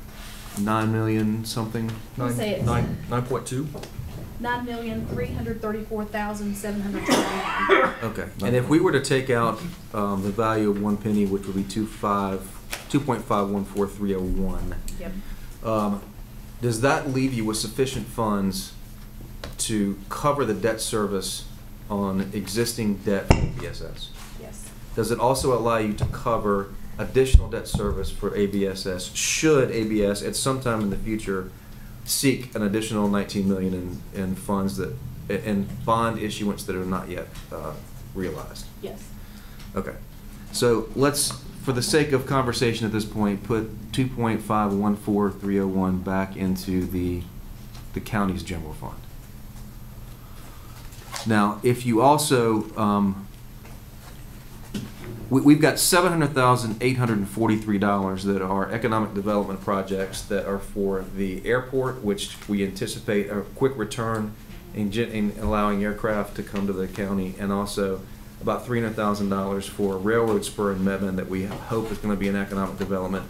nine million something? We'll Nine- say it's- Nine, nine point two? Nine million, three hundred thirty-four thousand, seven hundred twenty-nine. Okay, and if we were to take out, um, the value of one penny, which would be two five, two point five one four three oh one, Yep. um, does that leave you with sufficient funds to cover the debt service on existing debt from BSS? Yes. Does it also allow you to cover additional debt service for ABSS, should ABS at some time in the future seek an additional 19 million in, in funds that, in bond issuance that are not yet uh, realized? Yes. Okay. So let's, for the sake of conversation at this point, put 2.514301 back into the, the county's general fund. Now, if you also, um, we, we've got seven hundred thousand eight hundred and forty-three dollars that are economic development projects that are for the airport, which we anticipate a quick return in, in allowing aircraft to come to the county, and also about three hundred thousand dollars for a railroad spur in Mebane that we hope is gonna be an economic development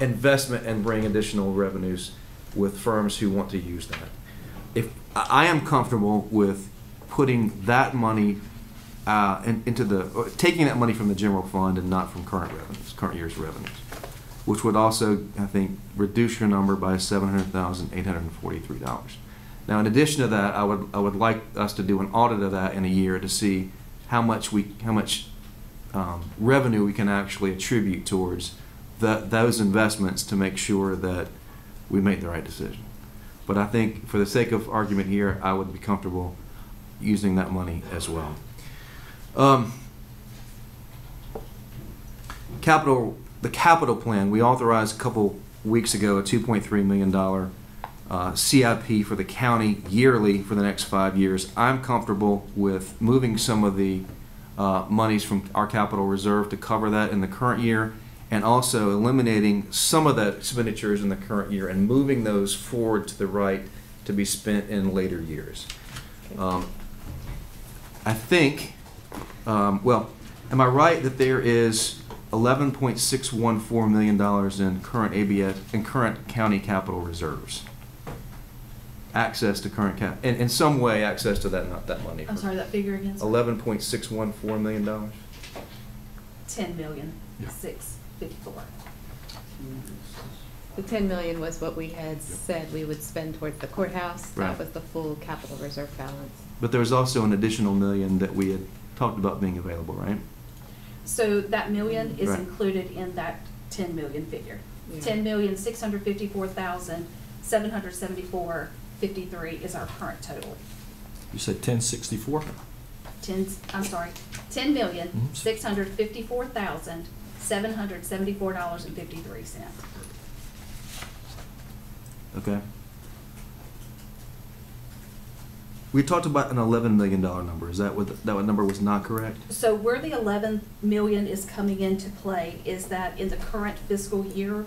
investment and bring additional revenues with firms who want to use that. If, I am comfortable with putting that money uh, in- into the, taking that money from the general fund and not from current revenues, current year's revenues, which would also, I think, reduce your number by seven hundred thousand eight hundred forty-three dollars. Now, in addition to that, I would, I would like us to do an audit of that in a year to see how much we, how much um, revenue we can actually attribute towards that, those investments to make sure that we make the right decision. But I think, for the sake of argument here, I would be comfortable using that money as well. Um, capital, the capital plan, we authorized a couple weeks ago a $2.3 million uh, CIP for the county yearly for the next five years. I'm comfortable with moving some of the uh, monies from our capital reserve to cover that in the current year and also eliminating some of the expenditures in the current year and moving those forward to the right to be spent in later years. Um, I think, um, well, am I right that there is eleven point six one four million dollars in current ABS, in current county capital reserves? Access to current cap, in, in some way, access to that, not that money. I'm sorry, that figure again? sir? Eleven point six one four million dollars? Ten million, Yeah. six fifty-four. The ten million was what we had said we would spend towards the courthouse. Right. That was the full capital reserve balance. But there was also an additional million that we had talked about being available, right? So that million is Right. included in that ten million figure. Yeah. Ten million, six hundred fifty-four thousand, seven hundred seventy-four, fifty-three is our current total. You said ten sixty-four? Ten, I'm sorry, ten million, Mhm. six hundred fifty-four thousand, seven hundred seventy-four dollars and fifty-three cents. Okay. We talked about an eleven million dollar number. Is that what, that number was not correct? So where the eleven million is coming into play is that in the current fiscal year,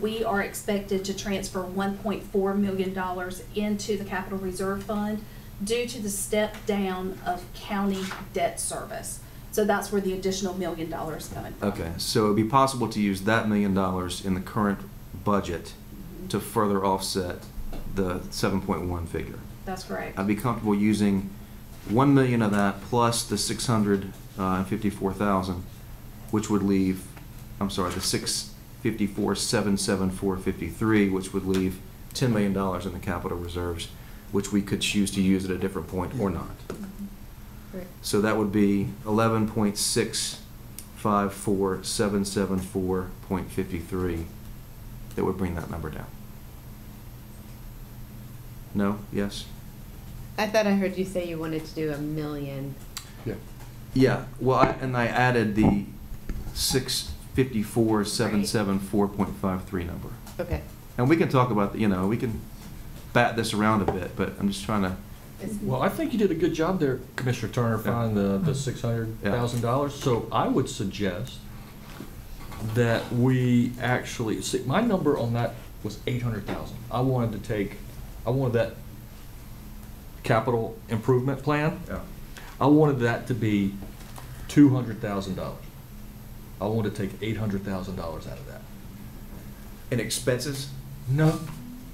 we are expected to transfer one point four million dollars into the capital reserve fund due to the step down of county debt service. So that's where the additional million dollars coming from. Okay, so it'd be possible to use that million dollars in the current budget to further offset the seven point one figure. That's correct. I'd be comfortable using one million of that plus the six hundred uh, and fifty-four thousand, which would leave, I'm sorry, the six fifty-four, seven seven four fifty-three, which would leave ten million dollars in the capital reserves, which we could choose to use at a different point or not. Mm-hmm. Right. So that would be eleven point six five four seven seven four point fifty-three. That would bring that number down. No? Yes? I thought I heard you say you wanted to do a million. Yeah. Yeah, well, I- and I added the six fifty-four, seven seven four point five three number. Okay. And we can talk about, the- you know, we can bat this around a bit, but I'm just trying to, Well, I think you did a good job there, Commissioner Turner, finding the, the mm-hmm. six hundred thousand dollars. So I would suggest that we actually, see, my number on that was eight hundred thousand. I wanted to take, I wanted that capital improvement plan. Yeah. I wanted that to be two hundred thousand dollars. I want to take eight hundred thousand dollars out of that. in expenses? No,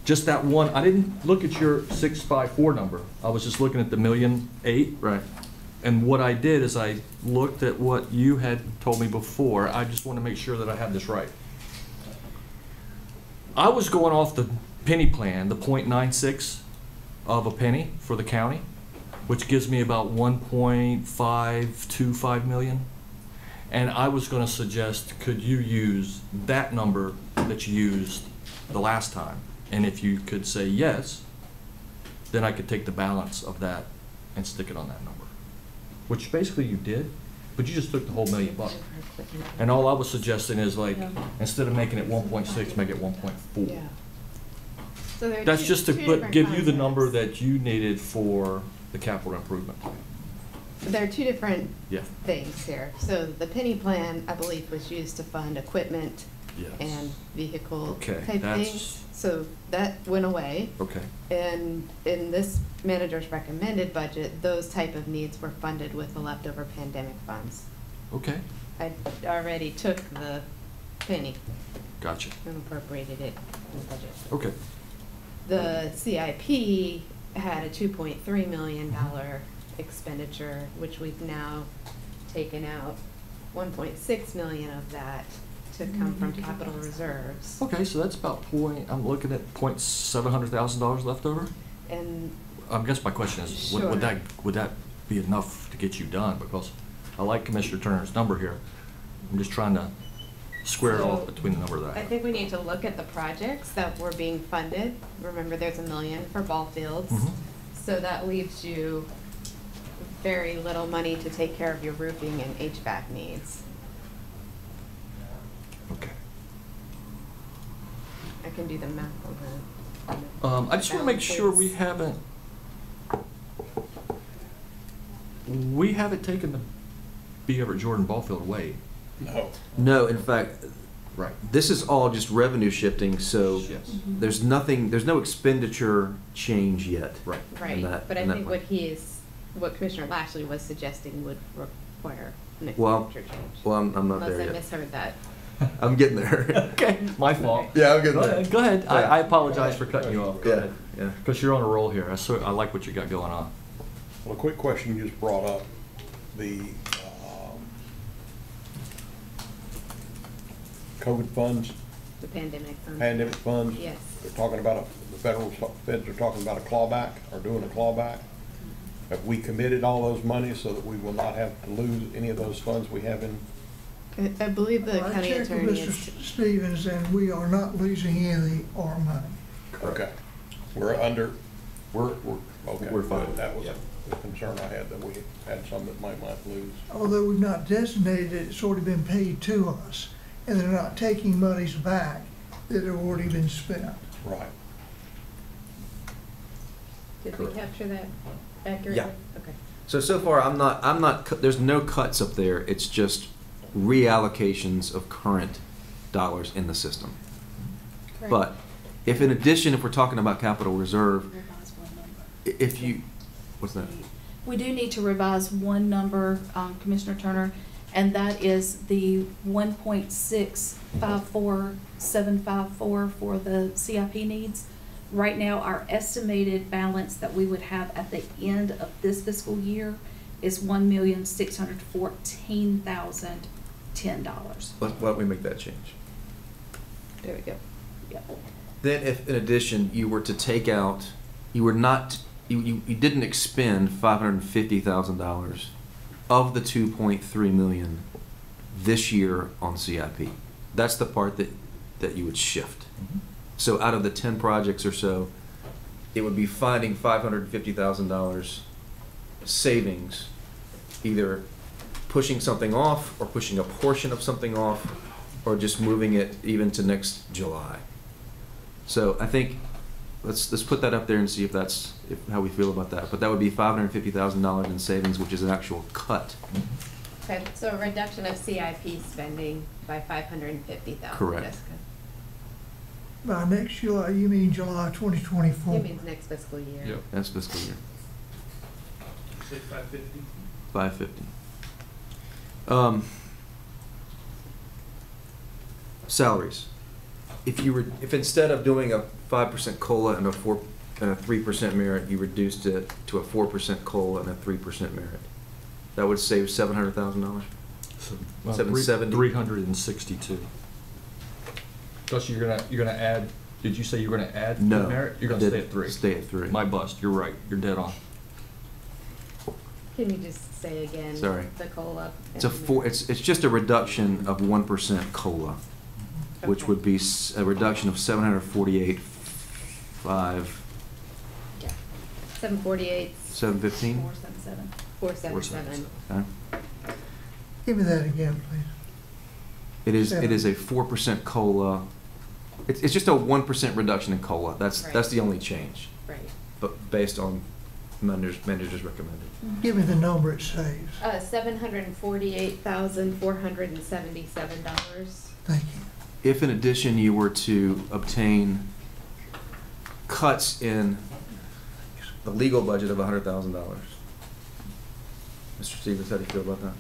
just that one. I didn't look at your six five four number. I was just looking at the million eight. Right. And what I did is I looked at what you had told me before. I just want to make sure that I had this right. I was going off the penny plan, the point nine six of a penny for the county, which gives me about one point five two five million. And I was gonna suggest, could you use that number that you used the last time? And if you could say yes, then I could take the balance of that and stick it on that number. Which basically you did, but you just took the whole million bucks. And all I was suggesting is like, instead of making it one point six, make it one point four. So there are That's two- just to put, give you the number that you needed for the capital improvement plan. There are two different Yeah. things here. So the penny plan, I believe, was used to fund equipment Yes. and vehicle Okay, type that's- things. So that went away. Okay. And in this manager's recommended budget, those type of needs were funded with the leftover pandemic funds. Okay, I already took the penny gotcha. and appropriated it in the budget. Okay. The CIP had a two point three million dollar expenditure, which we've now taken out one point six million of that to come from capital reserves. Okay, so that's about point, I'm looking at point seven hundred thousand dollars left over? And I guess my question is, would, would that, would that be enough to get you done? Because I like Commissioner Turner's number here. I'm just trying to square it off So, between the number that I I have. think we need to look at the projects that were being funded. Remember, there's a million for ball fields. Mhm. So that leaves you very little money to take care of your roofing and HVAC needs. Okay. I can do the math on that. Um, I just wanna make sure we haven't, we haven't taken the B. Everett Jordan ball field away. No. No, in fact, Right. this is all just revenue shifting, so Yes. there's nothing, there's no expenditure change yet. Right. Right, that- but I think what he is, what Commissioner Lashley was suggesting would require an Well, expenditure change. well, I'm, I'm not there Unless I yet. misheard that. I'm getting there. Okay, my fault. Yeah, I'm getting Go there. ahead, go ahead. I, Yeah. I apologize for cutting you off. Go Yeah, ahead. yeah. Because you're on a roll here. I so, I like what you got going on. Well, a quick question you just brought up, the, um, COVID funds, The pandemic fund. pandemic funds. Yes. They're talking about, a the federal feds are talking about a clawback, or doing a clawback. Have we committed all those monies so that we will not have to lose any of those funds we have in? I, I believe the I county checked with attorney Mr. is, Stevens, and we are not losing any of the R money. Okay. We're under, we're, we're, okay. We're fine. That was the concern I had, that we had some that might might lose. Although we've not designated it, it's already been paid to us, and they're not taking monies back that have already been spent. Right. did we capture that accurately? Yeah. Okay. So, so far, I'm not, I'm not, there's no cuts up there. It's just reallocations of current dollars in the system. Correct. But if in addition, if we're talking about capital reserve, if you, what's that? We do need to revise one number, um, Commissioner Turner, and that is the one point six five four seven five four for the CIP needs. Right now, our estimated balance that we would have at the end of this fiscal year is one million six hundred fourteen thousand ten dollars. Why why don't we make that change? There we go. Yep. Then if in addition, you were to take out, you were not, you, you, you didn't expend five hundred and fifty thousand dollars of the two point three million this year on CIP. That's the part that, that you would shift. Mm-hmm. So out of the ten projects or so, it would be finding five hundred fifty thousand dollars savings, either pushing something off or pushing a portion of something off, or just moving it even to next July. So I think, let's, let's put that up there and see if that's, if, how we feel about that. But that would be five hundred fifty thousand dollars in savings, which is an actual cut. Okay, so a reduction of CIP spending by five hundred fifty thousand, Correct. Jessica. By next July, you mean July twenty twenty-four? It means next fiscal year. Yep. That's fiscal year. Say five fifty? Five fifty. Um, salaries. if you were, if instead of doing a five percent COLA and a four, and a three percent merit, you reduced it to a four percent COLA and a three percent merit, that would save seven hundred thousand dollars? Seven seventy? Three hundred and sixty-two. Plus, you're gonna, you're gonna add, did you say you're gonna add the No. merit? You're gonna stay at three? stay at three. My bust, you're right, you're dead on. Can you just say again? Sorry. The COLA. It's a four, it's, it's just a reduction of one percent COLA, which would be a reduction of seven hundred forty-eight five. Seven forty-eight. Seven fifteen. Four seven seven. Four seven seven. Okay. Give me that again, please. It is, it Seven. is a four percent COLA. It's, it's just a one percent reduction in COLA. That's, that's the only change. Right. But based on manager's, manager's recommended. Give me the number it saves. Uh, seven hundred and forty-eight thousand, four hundred and seventy-seven dollars. Thank you. If in addition you were to obtain cuts in the legal budget of hundred thousand dollars. Mr. Stevens, how do you feel about that?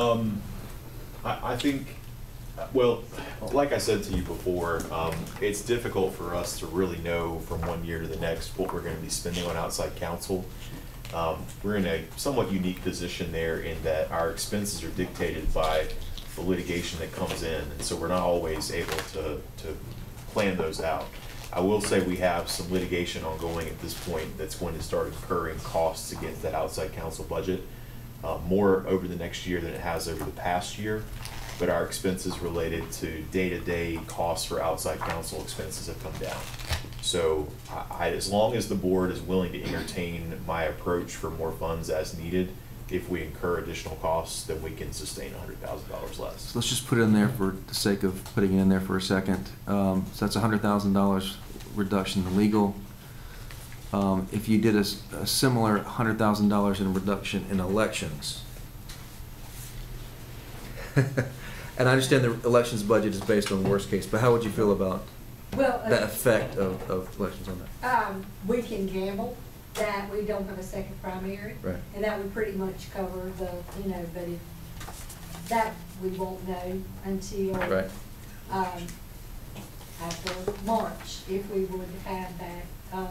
Um, I, I think, well, like I said to you before, um, it's difficult for us to really know from one year to the next what we're gonna be spending on outside counsel. Um, we're in a somewhat unique position there in that our expenses are dictated by the litigation that comes in, and so we're not always able to, to plan those out. I will say we have some litigation ongoing at this point that's going to start incurring costs against that outside counsel budget uh, more over the next year than it has over the past year. But our expenses related to day-to-day costs for outside counsel expenses have come down. So I, as long as the board is willing to entertain my approach for more funds as needed, if we incur additional costs, then we can sustain hundred thousand dollars less. So let's just put it in there for the sake of putting it in there for a second. Um, so that's hundred thousand dollars reduction in legal. Um, if you did a similar hundred thousand dollars in reduction in elections. And I understand the elections budget is based on worst case, but how would you feel about Well, uh, the effect of, of elections on that? Um, we can gamble that we don't have a second primary. Right. And that would pretty much cover the, you know, but if, that we won't know until. Right. Um, after March, if we would have that, um,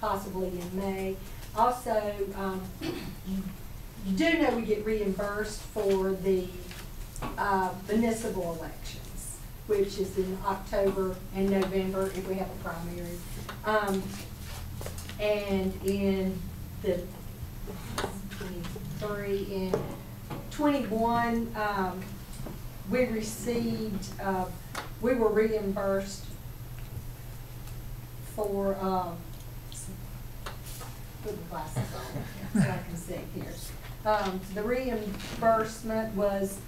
possibly in May. Also, um, you do know we get reimbursed for the, uh, municipal elections, which is in October and November if we have a primary. Um, and in the twenty-three, in twenty-one, um, we received, uh, we were reimbursed for, um, put the glasses on so I can see here. Um, the reimbursement was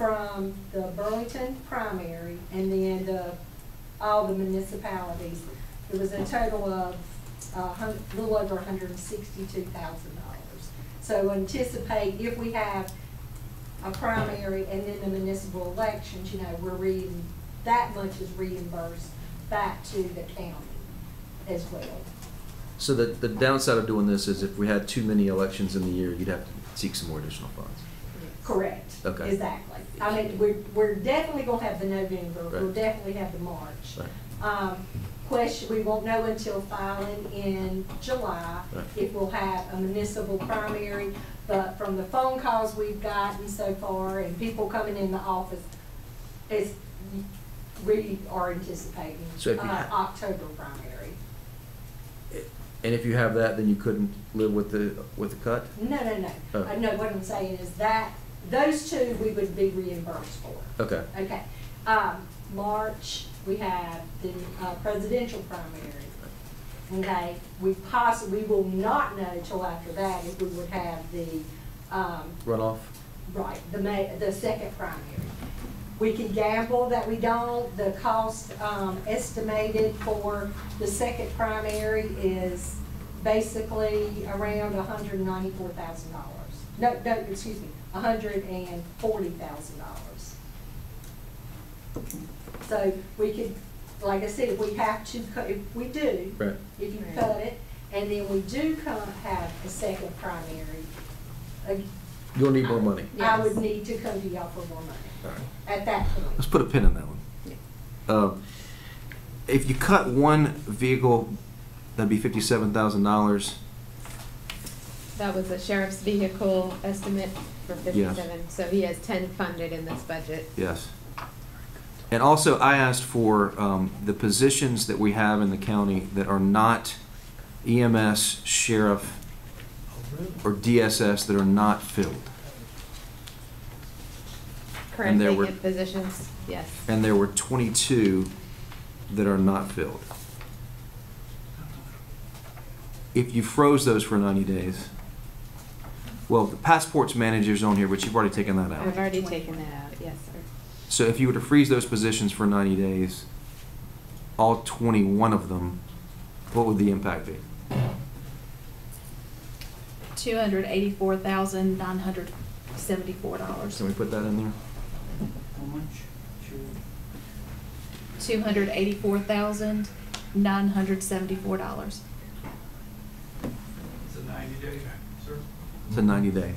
from the Burlington primary and then the, all the municipalities. It was a total of uh, a little over hundred and sixty-two thousand dollars. So anticipate if we have a primary and then the municipal elections, you know, we're reading, that much is reimbursed back to the county as well. So the, the downside of doing this is if we had too many elections in the year, you'd have to seek some more additional funds. Correct. Okay. Exactly. I mean, we're, we're definitely gonna have the November, we'll definitely have the March. Right. Um, question, we won't know until filing in July Right. if we'll have a municipal primary. But from the phone calls we've gotten so far and people coming in the office, it's, we are anticipating, So uh, October primary. And if you have that, then you couldn't live with the, with the cut? No, no, no. Oh. Uh, no, what I'm saying is that, those two we would be reimbursed for. Okay. Okay. Um, March, we have the uh, presidential primary. Okay, we possibly, we will not know till after that if we would have the, um, Runoff? right, the ma, the second primary. We can gamble that we don't, the cost, um, estimated for the second primary is basically around hundred and ninety-four thousand dollars. No, no, excuse me, hundred and forty thousand dollars. So we could, like I said, if we have to, cut, if we do, Right. if you cut it, and then we do come, have a second primary, uh, You'll need more money. I would need to come to y'all for more money All right. at that point. Let's put a pin in that one. Uh, if you cut one vehicle, that'd be fifty-seven thousand dollars. That was the sheriff's vehicle estimate for fifty-seven, so he has ten funded in this budget. Yes. And also, I asked for um, the positions that we have in the county that are not EMS, sheriff, or DSS that are not filled. Current there were- vacant positions, yes. And there were 22 that are not filled. If you froze those for 90 days, well, the passports manager's on here, but you've already taken that out. I've already taken that out, yes, sir. So if you were to freeze those positions for 90 days, all 21 of them, what would the impact be? Two hundred eighty-four thousand nine hundred seventy-four dollars. Can we put that in there? How much? Two hundred eighty-four thousand nine hundred seventy-four dollars. It's a ninety day, sir. It's a 90 day.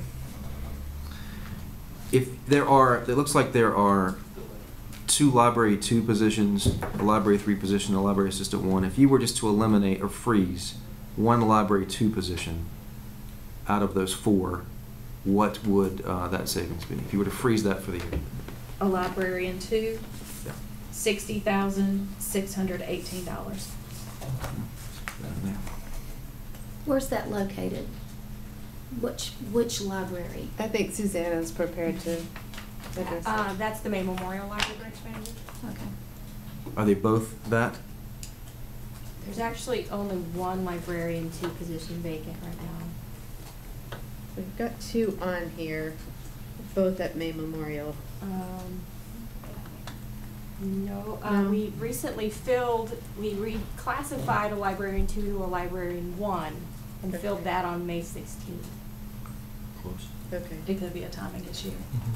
If there are, it looks like there are two library two positions, a library three position, a library assistant one. If you were just to eliminate or freeze one library two position out of those four, what would uh, that savings be? If you were to freeze that for the year? A librarian two, Yeah. sixty thousand six hundred eighteen dollars. Where's that located? Which, which library? I think Susanna's prepared to address Uh, that. that's the May Memorial Library branch manager. Okay. Are they both that? There's actually only one librarian, two position vacant right now. We've got two on here, both at May Memorial. Um, no, uh, No. we recently filled, we reclassified a librarian two to a librarian one and Okay. filled that on May sixteenth. Close. Okay, It could be a timing issue. Mm-hmm.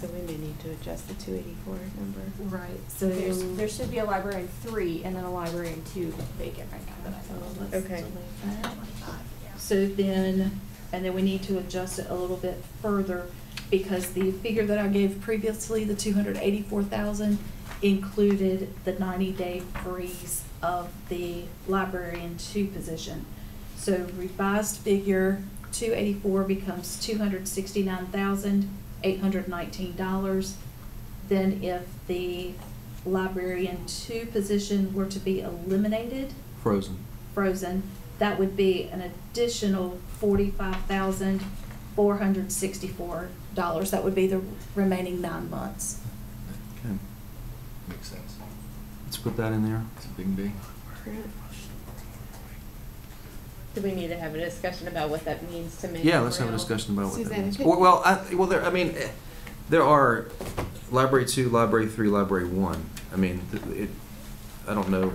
so we may need to adjust the two eighty-four number. Right, so there's, there should be a librarian three and then a librarian two vacant right now that I So Okay. So then, and then we need to adjust it a little bit further because the figure that I gave previously, the two hundred eighty-four thousand, included the ninety-day freeze of the librarian two position. So revised figure two eighty-four becomes two hundred sixty-nine thousand, eight hundred nineteen dollars. Then if the librarian two position were to be eliminated, Frozen. frozen, that would be an additional forty-five thousand, four hundred sixty-four dollars. That would be the remaining nine months. Okay. Makes sense. Let's put that in there. It's a big B. Do we need to have a discussion about what that means to May Yeah, let's have a discussion about what that Susanna, means. could- Well, well, I, well, there, I mean, eh, there are library two, library three, library one. I mean, th- it, I don't know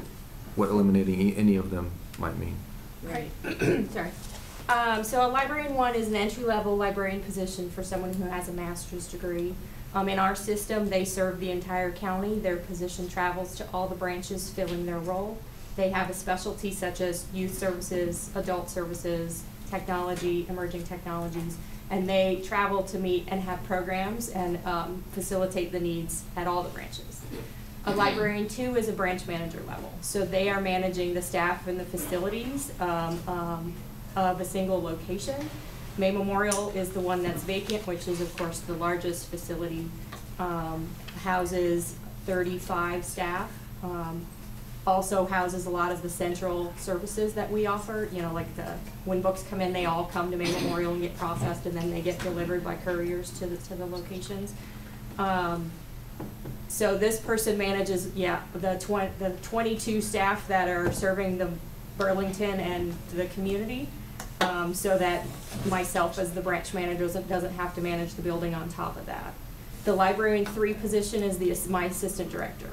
what eliminating e- any of them might mean. Right. Sorry. Um, so a librarian one is an entry-level librarian position for someone who has a master's degree. Um, in our system, they serve the entire county. Their position travels to all the branches filling their role. They have a specialty such as youth services, adult services, technology, emerging technologies, and they travel to meet and have programs and um, facilitate the needs at all the branches. A librarian two is a branch manager level, so they are managing the staff and the facilities um, um, of a single location. May Memorial is the one that's vacant, which is of course the largest facility, um, houses thirty-five staff. um, Also houses a lot of the central services that we offer, you know, like the, when books come in, they all come to May Memorial and get processed and then they get delivered by couriers to the, to the locations. Um, so this person manages, yeah, the twen- the twenty-two staff that are serving the Burlington and the community. Um, so that myself as the branch manager doesn't, doesn't have to manage the building on top of that. The librarian three position is the, my assistant director,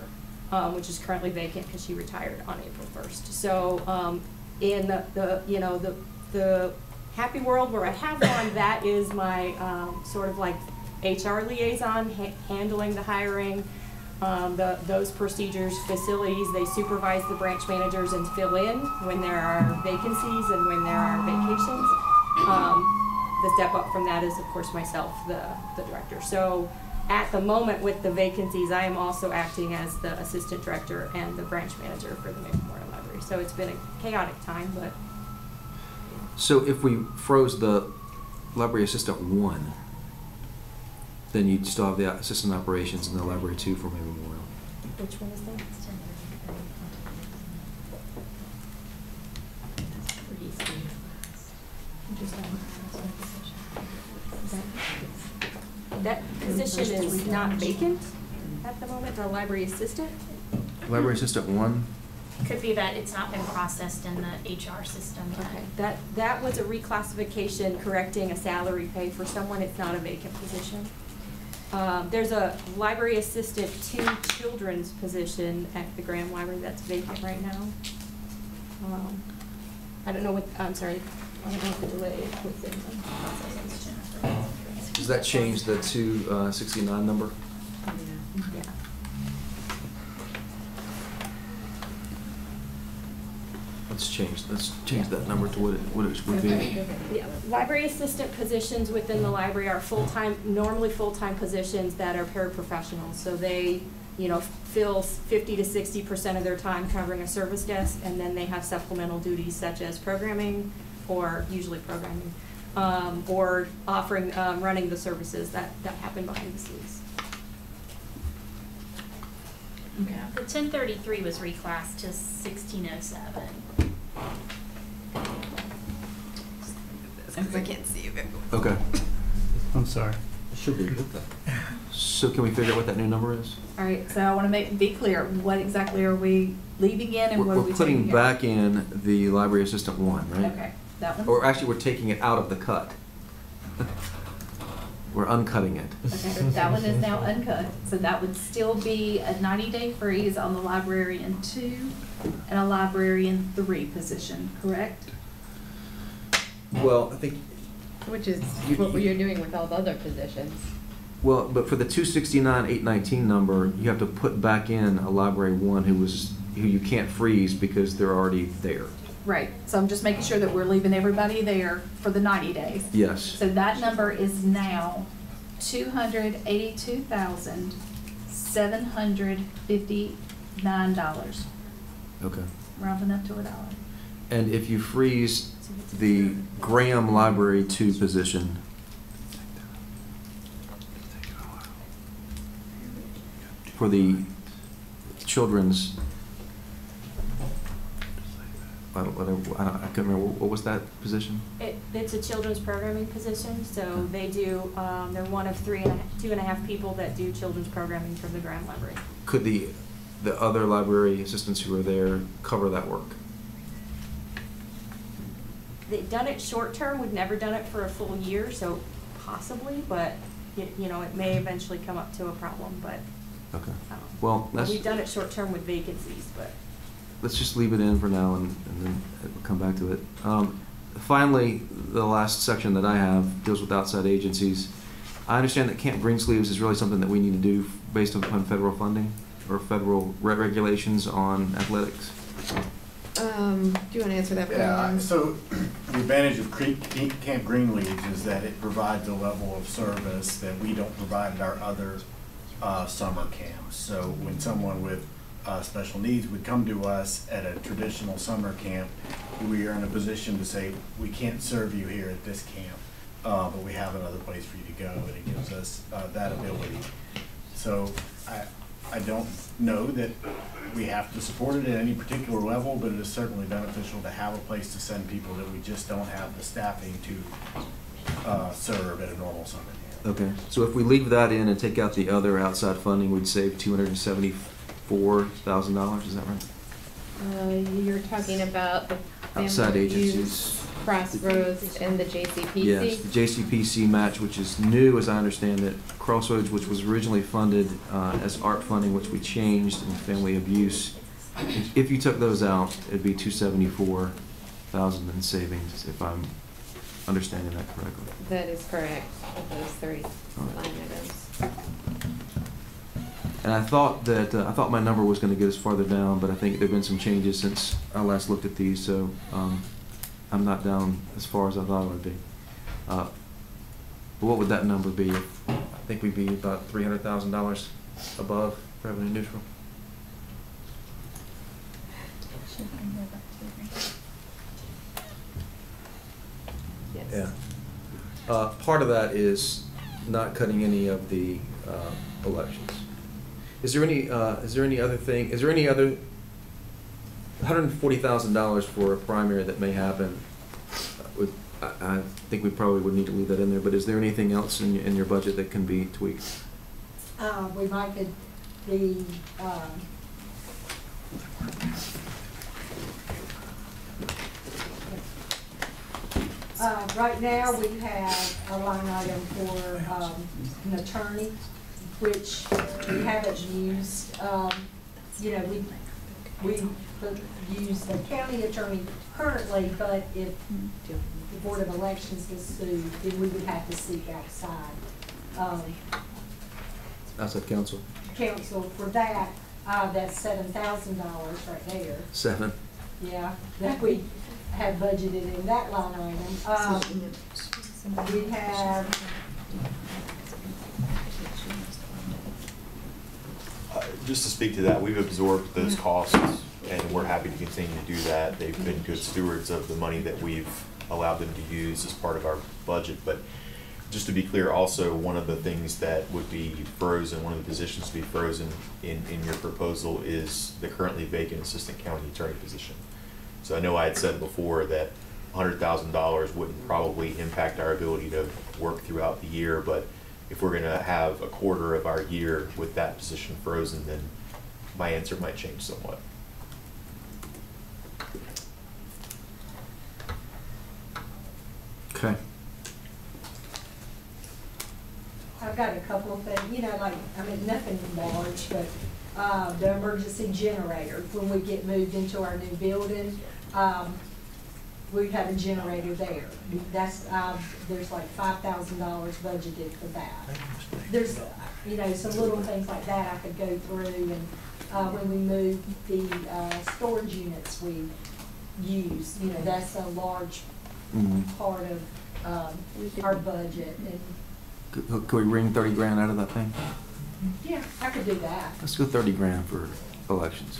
um, which is currently vacant because she retired on April first. So, um, in the, the, you know, the, the happy world where I have one, that is my, um, sort of like HR liaison, ha- handling the hiring, um, the, those procedures, facilities, they supervise the branch managers and fill in when there are vacancies and when there are vacations. Um, the step up from that is, of course, myself, the, the director. So, at the moment with the vacancies, I am also acting as the assistant director and the branch manager for the May Memorial Library. So it's been a chaotic time, but So if we froze the library assistant one, then you'd still have the assistant operations and the library two for Memorial. which one is that? That position is not vacant at the moment, the library assistant? Library assistant one, Could be that it's not been processed in the HR system yet. Okay, that, that was a reclassification correcting a salary pay for someone, it's not a vacant position. Um, there's a library assistant two children's position at the Graham Library that's vacant right now. Um, I don't know what, I'm sorry, I don't know what the delay is within the does that change the two uh, number? Yeah. Let's change, let's change that number to what it, what it would be. Yeah, library assistant positions within the library are full-time, normally full-time positions that are paraprofessionals. So they, you know, fill fifty to sixty percent of their time covering a service desk, and then they have supplemental duties such as programming, or usually programming, um, or offering, um, running the services that, that happen behind the scenes. Yeah, the ten thirty-three was reclassed to sixteen oh seven. Because I can't see you. Okay. I'm sorry. It Should be. So can we figure out what that new number is? All right, so I want to make, be clear, what exactly are we leaving in and We're what are we're we taking putting out? back in the library assistant one, right? Okay, that one? Or actually, we're taking it out of the cut. We're uncutting it. Okay, that one is now uncut, so that would still be a ninety-day freeze on the librarian two and a librarian three position, correct? Well, I think, Which is You- what you- you're doing with all the other positions. well, but for the two sixty-nine, eight nineteen number, you have to put back in a library one who was, who you can't freeze because they're already there. Right, so I'm just making sure that we're leaving everybody there for the ninety days. Yes. So that number is now two hundred eighty-two thousand, seven hundred fifty-nine dollars, Okay. rounding up to a dollar. And if you freeze the Graham Library two position, for the children's, I don't, I don't, I couldn't remember, what was that position? It, it's a children's programming position, so they do, um, they're one of three and a, two and a half people that do children's programming for the Graham Library. Could the, the other library assistants who are there cover that work? They've done it short-term, we've never done it for a full year, so possibly, but, it, you know, it may eventually come up to a problem, but, Okay. um, Well, that's, we've done it short-term with vacancies, but. Let's just leave it in for now and, and then we'll come back to it. Um, finally, the last section that I have deals with outside agencies. I understand that Camp Greensleeves is really something that we need to do based upon federal funding or federal re- regulations on athletics. Um, do you want to answer that? Yeah, I- so the advantage of Creek, Camp Greenleaves is that it provides a level of service that we don't provide at our other, uh, summer camps. So when someone with, uh, special needs would come to us at a traditional summer camp, we are in a position to say, we can't serve you here at this camp, uh, but we have another place for you to go, and it gives us uh, that ability. So I, I don't know that we have to support it at any particular level, but it is certainly beneficial to have a place to send people that we just don't have the staffing to uh, serve at a normal summer camp. Okay, so if we leave that in and take out the other outside funding, we'd save 270 four thousand dollars, is that right? Uh, you're talking about the Outside agencies. Crossroads and the JCPC? Yes, the JCPC match, which is new, as I understand it. Crossroads, which was originally funded uh, as art funding, which we changed in family abuse. If you took those out, it'd be two seventy-four thousand in savings, if I'm understanding that correctly. That is correct, those three line items. And I thought that, uh, I thought my number was gonna get us farther down, but I think there've been some changes since I last looked at these, so, um, I'm not down as far as I thought I would be. Uh, But what would that number be I think we'd be about three hundred thousand dollars above revenue neutral. Yeah. Uh, part of that is not cutting any of the, uh, elections. Is there any, uh, is there any other thing, is there any other, hundred and forty thousand dollars for a primary that may happen? uh, I, I think we probably would need to leave that in there, but is there anything else in, your- in your budget that can be tweaked? Uh, we might could be, um, uh, right now, we have a line item for, um, an attorney, which we haven't used, um, you know, we, we use the county attorney currently, but if the Board of Elections was sued, then we would have to seek outside, um, Outside council? council for that, uh, that's seven thousand dollars right there. Seven. Yeah, that we have budgeted in that line item. Um, we have, Uh, Just to speak to that, we've absorbed those costs, and we're happy to continue to do that. They've been good stewards of the money that we've allowed them to use as part of our budget. But just to be clear, also, one of the things that would be frozen, one of the positions to be frozen in, in your proposal is the currently vacant assistant county attorney position. So I know I had said before that hundred thousand dollars wouldn't probably impact our ability to work throughout the year, but if we're gonna have a quarter of our year with that position frozen, then my answer might change somewhat. Okay. I've got a couple of things, you know, like, I mean, nothing large, but, uh, the emergency generator, when we get moved into our new building, um, we have a generator there. That's, um, there's like five thousand dollars budgeted for that. There's, you know, some little things like that I could go through, and, uh, when we move the, uh, storage units we use, you know, that's a large Mhm. part of, um, our budget, and, Could, could we wring thirty grand out of that thing? yeah, I could do that. Let's go thirty grand for elections.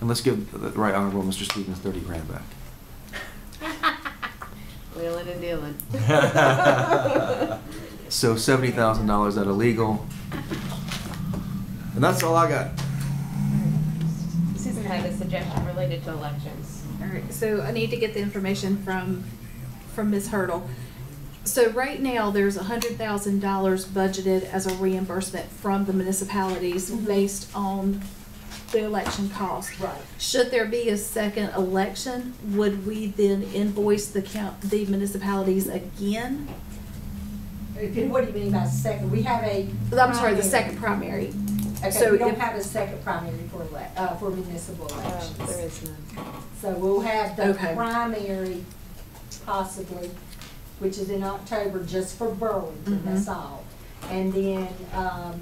And let's give the right honorable Mr. Stevens thirty grand back. Wheeling and dealing. So seventy thousand dollars out of legal. And that's all I got. Susan had a suggestion related to elections. All right, so I need to get the information from, from Ms. Hurdle. So right now, there's a hundred thousand dollars budgeted as a reimbursement from the municipalities mm-hmm. based on the election cost. Right. Should there be a second election, would we then invoice the count, the municipalities again? If What do you mean by second? We have a. I'm sorry, the second primary. Okay, So we don't if- have a second primary for elec, uh, for municipal elections. Oh, there is none. So we'll have the Okay. primary possibly, which is in October just for Burlington, Mhm. that's all. And then, um,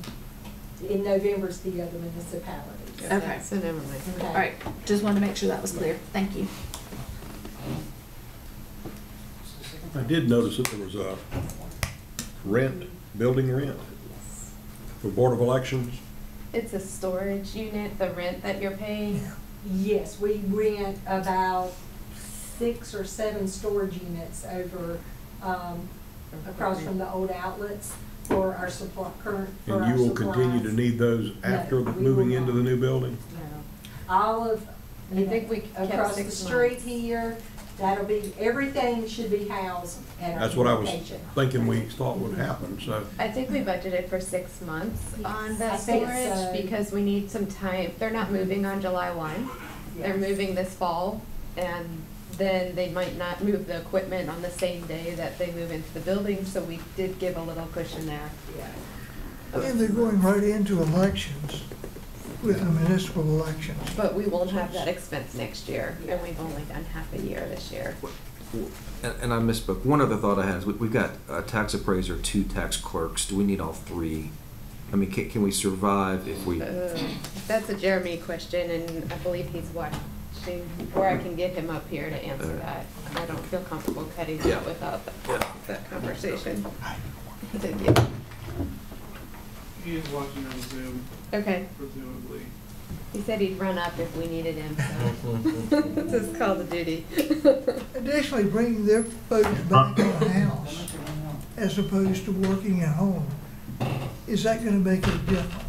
in November is the other municipalities. Okay. So never mind. Okay. All right, just wanted to make sure that was clear. Thank you. I did notice that there was a rent, building rent for Board of Elections. It's a storage unit, the rent that you're paying. Yes, we rent about six or seven storage units over, um, across from the old outlets for our supply, current, for our And you will continue to need those after the we will moving into not. the new building? No. All of, I you think we kept across the six street months. here, that'll be, everything should be housed at our That's what I was location. thinking we thought would happen, so. I think we budgeted for six months on I that think storage so. because we need some time. They're not moving on July one. They're Yes. moving this fall and then they might not move the equipment on the same day that they move into the building, so we did give a little cushion there. Yeah. And they're going right into elections with the municipal elections. But we won't have that expense next year and we've only done half a year this year. And, and I misspoke. One other thought I had is we, we've got a tax appraiser, two tax clerks. Do we need all three? I mean, can, can we survive if we? Uh, That's a Jeremy question, and I believe he's watching, or I can get him up here to answer that. I don't feel comfortable cutting Yeah. that without Yeah. that conversation. Thank you. He is watching on Zoom, Okay. presumably. He said he'd run up if we needed him, so. That's his call to duty. Additionally, bringing their folks back to the house as opposed to working at home, is that gonna make a difference?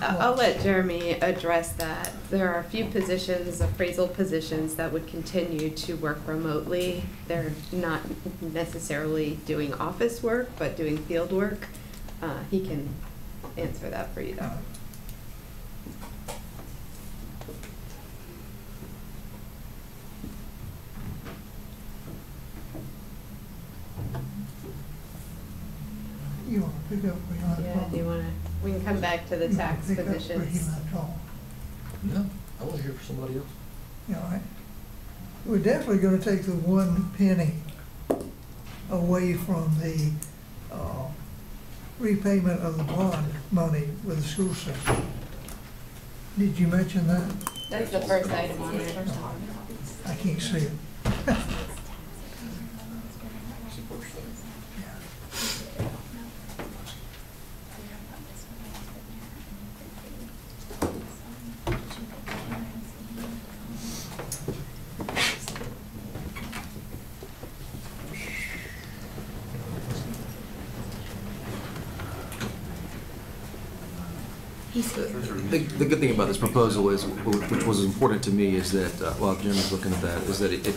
I'll let Jeremy address that. There are a few positions, appraisal positions, that would continue to work remotely. They're not necessarily doing office work, but doing field work. Uh, he can answer that for you though. You wanna pick up where you left Yeah, off? do you wanna, we come back to the You wanna tax pick up where he positions. left off? No, I want to hear from somebody else. You all right? We're definitely gonna take the one penny away from the, uh, repayment of the bond money with the school system. Did you mention that? That's the first item on there. I can't see it. The, the good thing about this proposal is, which was important to me, is that, uh, while is looking at that, is that it, it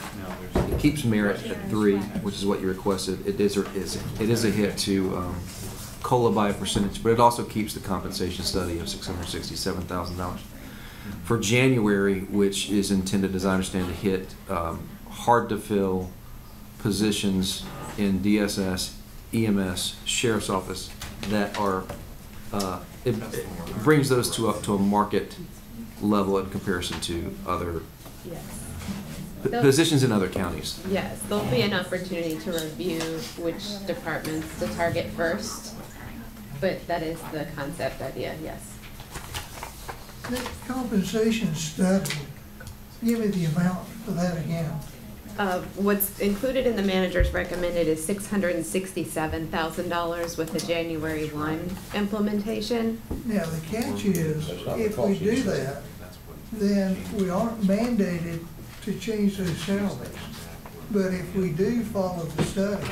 it keeps merit at three, which is what you requested. It is, a- is, it is a hit to, um, COLA by a percentage, but it also keeps the compensation study of six hundred sixty-seven thousand dollars. For January, which is intended, as I understand, to hit, um, hard-to-fill positions in DSS, EMS, Sheriff's Office that are, uh, it it brings those to up to a market level in comparison to other Yes. p- positions in other counties. Yes, there'll be an opportunity to review which departments to target first, but that is the concept idea, yes. The compensation study, give me the amount for that again. Uh, what's included in the manager's recommended is six hundred and sixty-seven thousand dollars with the January one implementation. Now, the catch is, That's not the if we do that, then we aren't mandated to change those salaries. But if we do follow the study,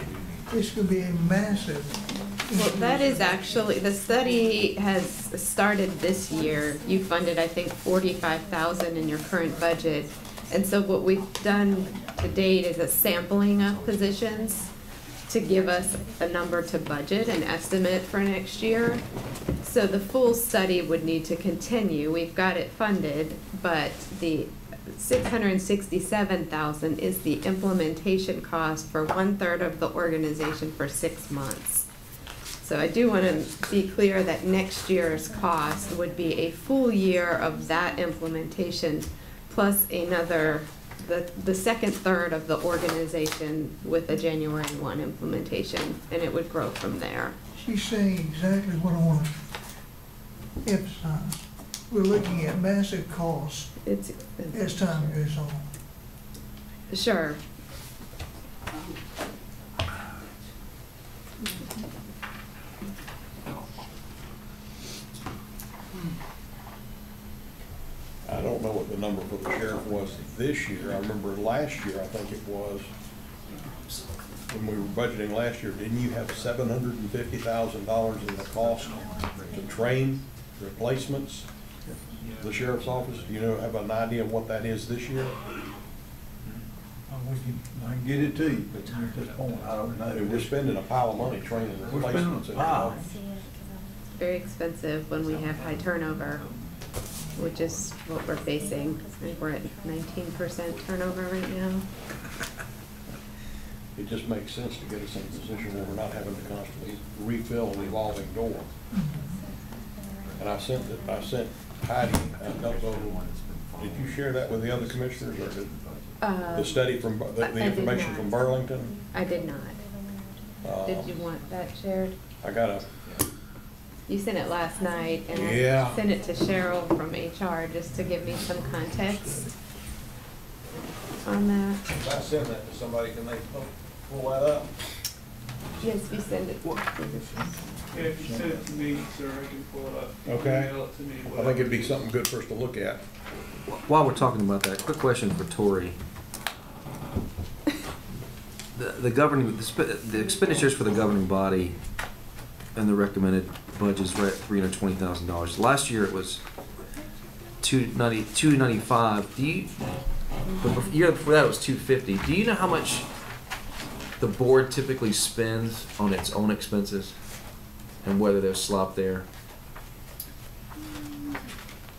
this gonna be a massive. Well, that is actually, the study has started this year. You funded, I think, forty-five thousand in your current budget. And so what we've done to date is a sampling of positions to give us a number to budget, and estimate for next year. So the full study would need to continue. We've got it funded, but the six hundred and sixty-seven thousand is the implementation cost for one-third of the organization for six months. So I do want to be clear that next year's cost would be a full year of that implementation plus another, the, the second third of the organization with a January one implementation, and it would grow from there. She's saying exactly what I want to emphasize. We're looking at massive costs It's as expensive. time goes on. Sure. I don't know what the number for the sheriff was this year. I remember last year, I think it was, when we were budgeting last year, didn't you have seven hundred and fifty thousand dollars in the cost to train replacements? The sheriff's office, do you know, have an idea of what that is this year? Uh, we can, I can get it to you, but at this point, I don't know. We're spending a pile of money training We're spending replacements. in pile. Very expensive when we have high turnover, which is what we're facing. I think we're at nineteen percent turnover right now. It just makes sense to get us in a position where we're not having to constantly refill a revolving door. And I sent, it- I sent Heidi, I don't know, did you share that with the other commissioners, or did, Uh, the study from, the I- I the did information not. from Burlington? I did not. Uh, Did you want that shared? I got a, You sent it last night, and Yeah. I sent it to Cheryl from HR just to give me some context on that. if I send that to somebody, can they pull pull that up? Yes, we send it. Yeah, if you send it to me, sir, I can pull it up. You can Okay. Email it to me. I think it'd be something good for us to look at. While we're talking about that, quick question for Tori. The, the governing, the sp- the expenditures for the governing body and the recommended budget is right at three hundred twenty thousand dollars. Last year it was two ninety, two ninety-five. Do you, the year before that it was two fifty. Do you know how much the board typically spends on its own expenses? And whether there's slop there?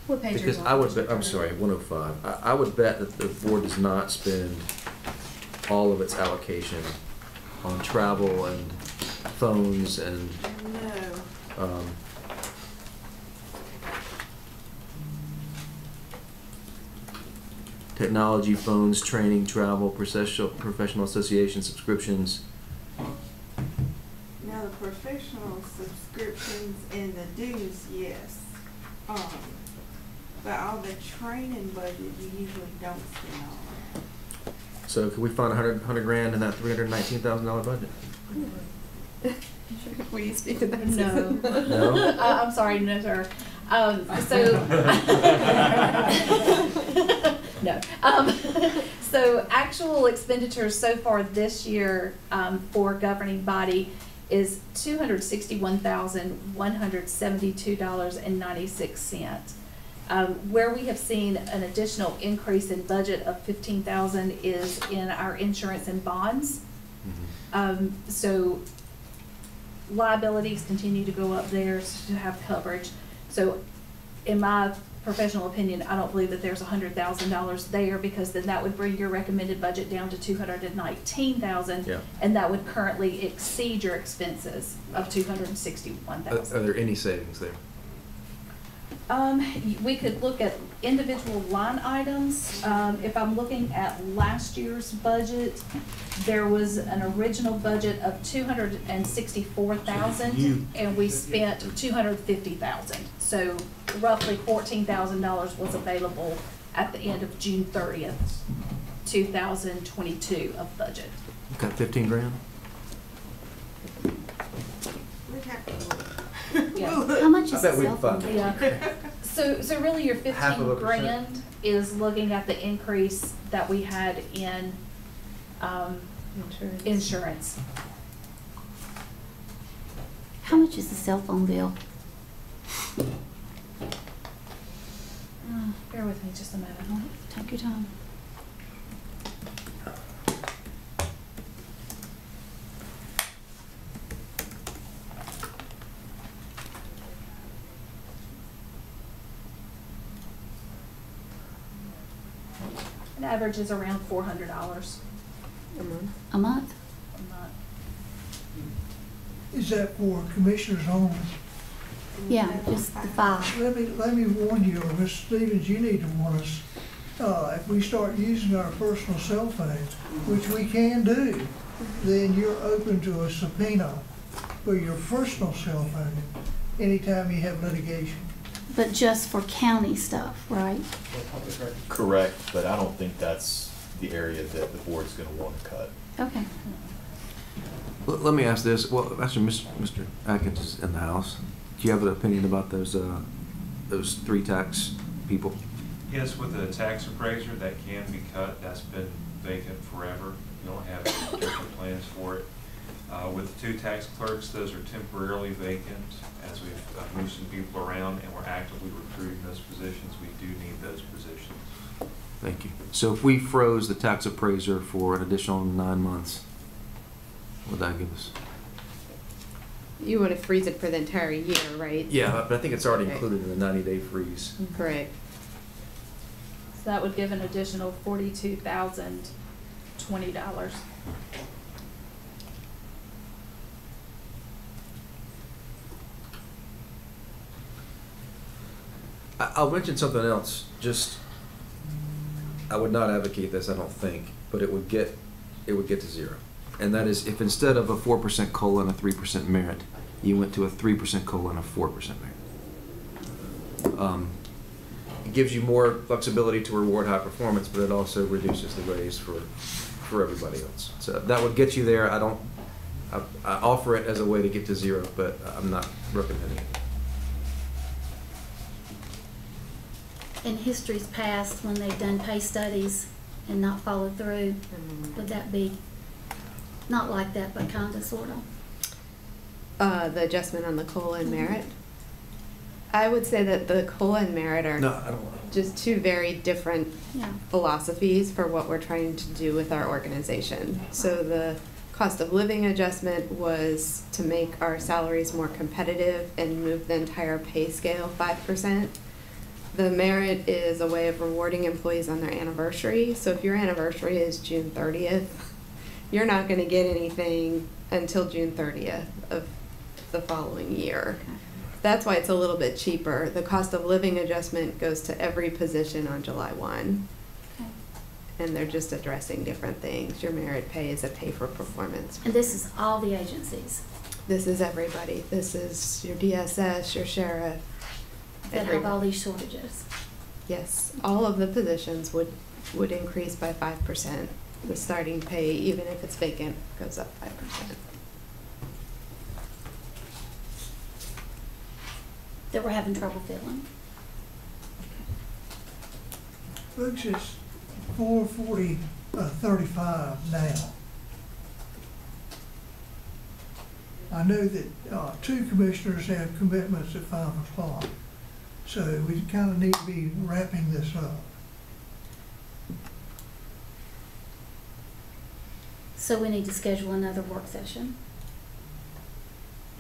What page Because? I would bet, I'm sorry, one oh five. I, I would bet that the board does not spend all of its allocation on travel and phones and. Um, technology, phones, training, travel, professional, professional association subscriptions. Now, the professional subscriptions and the dues, yes. Um, but all the training budget, you usually don't spend all. So can we find a hundred, hundred grand in that three hundred nineteen thousand dollar budget? Will you speak to that? No. No? Uh, I'm sorry, no, sir. Um, so. No. Um, so actual expenditures so far this year, um, for governing body is two hundred sixty-one thousand, one hundred seventy-two dollars and ninety-six cents. Um, where we have seen an additional increase in budget of fifteen thousand is in our insurance and bonds. Um, so liabilities continue to go up there to have coverage. So in my professional opinion, I don't believe that there's hundred thousand dollars there because then that would bring your recommended budget down to two hundred and nineteen thousand. Yeah. And that would currently exceed your expenses of 261,000. Are, are there any savings there? Um, we could look at individual line items. Um, if I'm looking at last year's budget, there was an original budget of two hundred and sixty-four thousand, and we spent two hundred fifty thousand. So roughly fourteen thousand dollars was available at the end of June thirtieth, two thousand twenty-two of budget. Got fifteen grand? We'd have to look. Yeah. How much I is bet the we cell phone? find Yeah, so, so really your Half of a fifteen percent. grand is looking at the increase that we had in, um, Insurance. insurance. How much is the cell phone bill? Uh, Bear with me just a minute. Take your time. It is around four hundred dollars A month. A month? a month. Is that for commissioners only? Yeah, just the five. Let me, let me warn you, or Ms. Stevens, you need to warn us, uh, if we start using our personal cell phones, which we can do, then you're open to a subpoena for your personal cell phone anytime you have litigation. But just for county stuff, right? Correct, but I don't think that's the area that the board's gonna wanna cut. Okay. Let, let me ask this, well, actually, Mr. Mr. Atkins is in the house. Do you have an opinion about those, uh, those three tax people? Yes, with the tax appraiser, that can be cut, that's been vacant forever, you don't have any different plans for it. Uh, with two tax clerks, those are temporarily vacant as we've uh, moved some people around and we're actively recruiting those positions. We do need those positions. Thank you. So if we froze the tax appraiser for an additional nine months, what would that give us? You want to freeze it for the entire year, right? Yeah, but I think it's already included in the 90-day freeze. Correct. So that would give an additional $42,020. I'll mention something else, just, I would not advocate this, I don't think, but it would get, it would get to zero. And that is if instead of a four percent COLA and a three percent merit, you went to a three percent COLA and a four percent merit. Um, It gives you more flexibility to reward high performance, but it also reduces the raise for, for everybody else. So that would get you there, I don't, I, I offer it as a way to get to zero, but I'm not recommending it. In history's past, when they've done pay studies and not followed through, would that be not like that, but kinda, sorta? Uh, the adjustment on the COLA and merit. I would say that the COLA and merit are No, I don't want just two very different Yeah. philosophies for what we're trying to do with our organization. So the cost of living adjustment was to make our salaries more competitive and move the entire pay scale five percent. The merit is a way of rewarding employees on their anniversary. So if your anniversary is June thirtieth, you're not gonna get anything until June thirtieth of the following year. That's why it's a little bit cheaper. The cost of living adjustment goes to every position on July one. Okay. And they're just addressing different things. Your merit pay is a pay for performance. And this is all the agencies This is everybody. This is your DSS, your sheriff. That every- have all these shortages. Yes, all of the positions would, would increase by five percent. The starting pay, even if it's vacant, goes up five percent. That we're having trouble filling. Looks it's four forty, uh, thirty-five now. I know that, uh, two commissioners have commitments at five o'clock, so we kinda need to be wrapping this up. So we need to schedule another work session.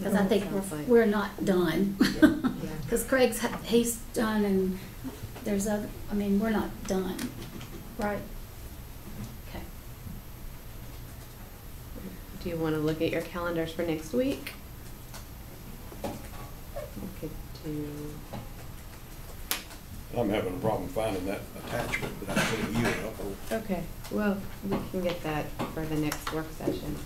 Cause I think we're, we're not done. Yeah. Cause Craig's, ha- he's done and there's other, I mean, we're not done, right? Okay. Do you wanna look at your calendars for next week? We could do, I'm having a problem finding that attachment that I sent you. I'll- okay, well, we can get that for the next work session.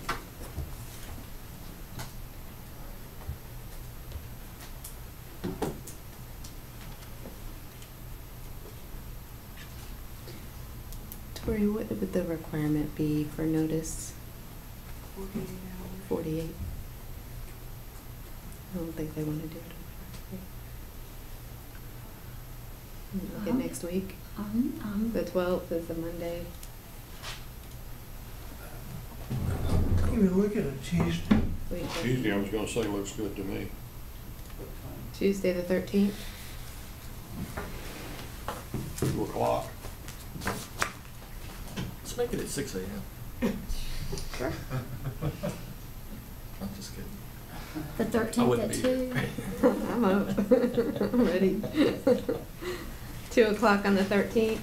Tori, what would the requirement be for notice? Forty-eight. I don't think they wanna do it. Look at Um, next week, Um, um, the twelfth is a Monday. Can we look at a Tuesday? Wait, Tuesday, I was gonna say, looks good to me. Tuesday the thirteenth? Two o'clock. Let's make it at six AM. Sure. I'm just kidding. the I thirteenth wouldn't at be two. I'm up. I'm ready. Two o'clock on the thirteenth?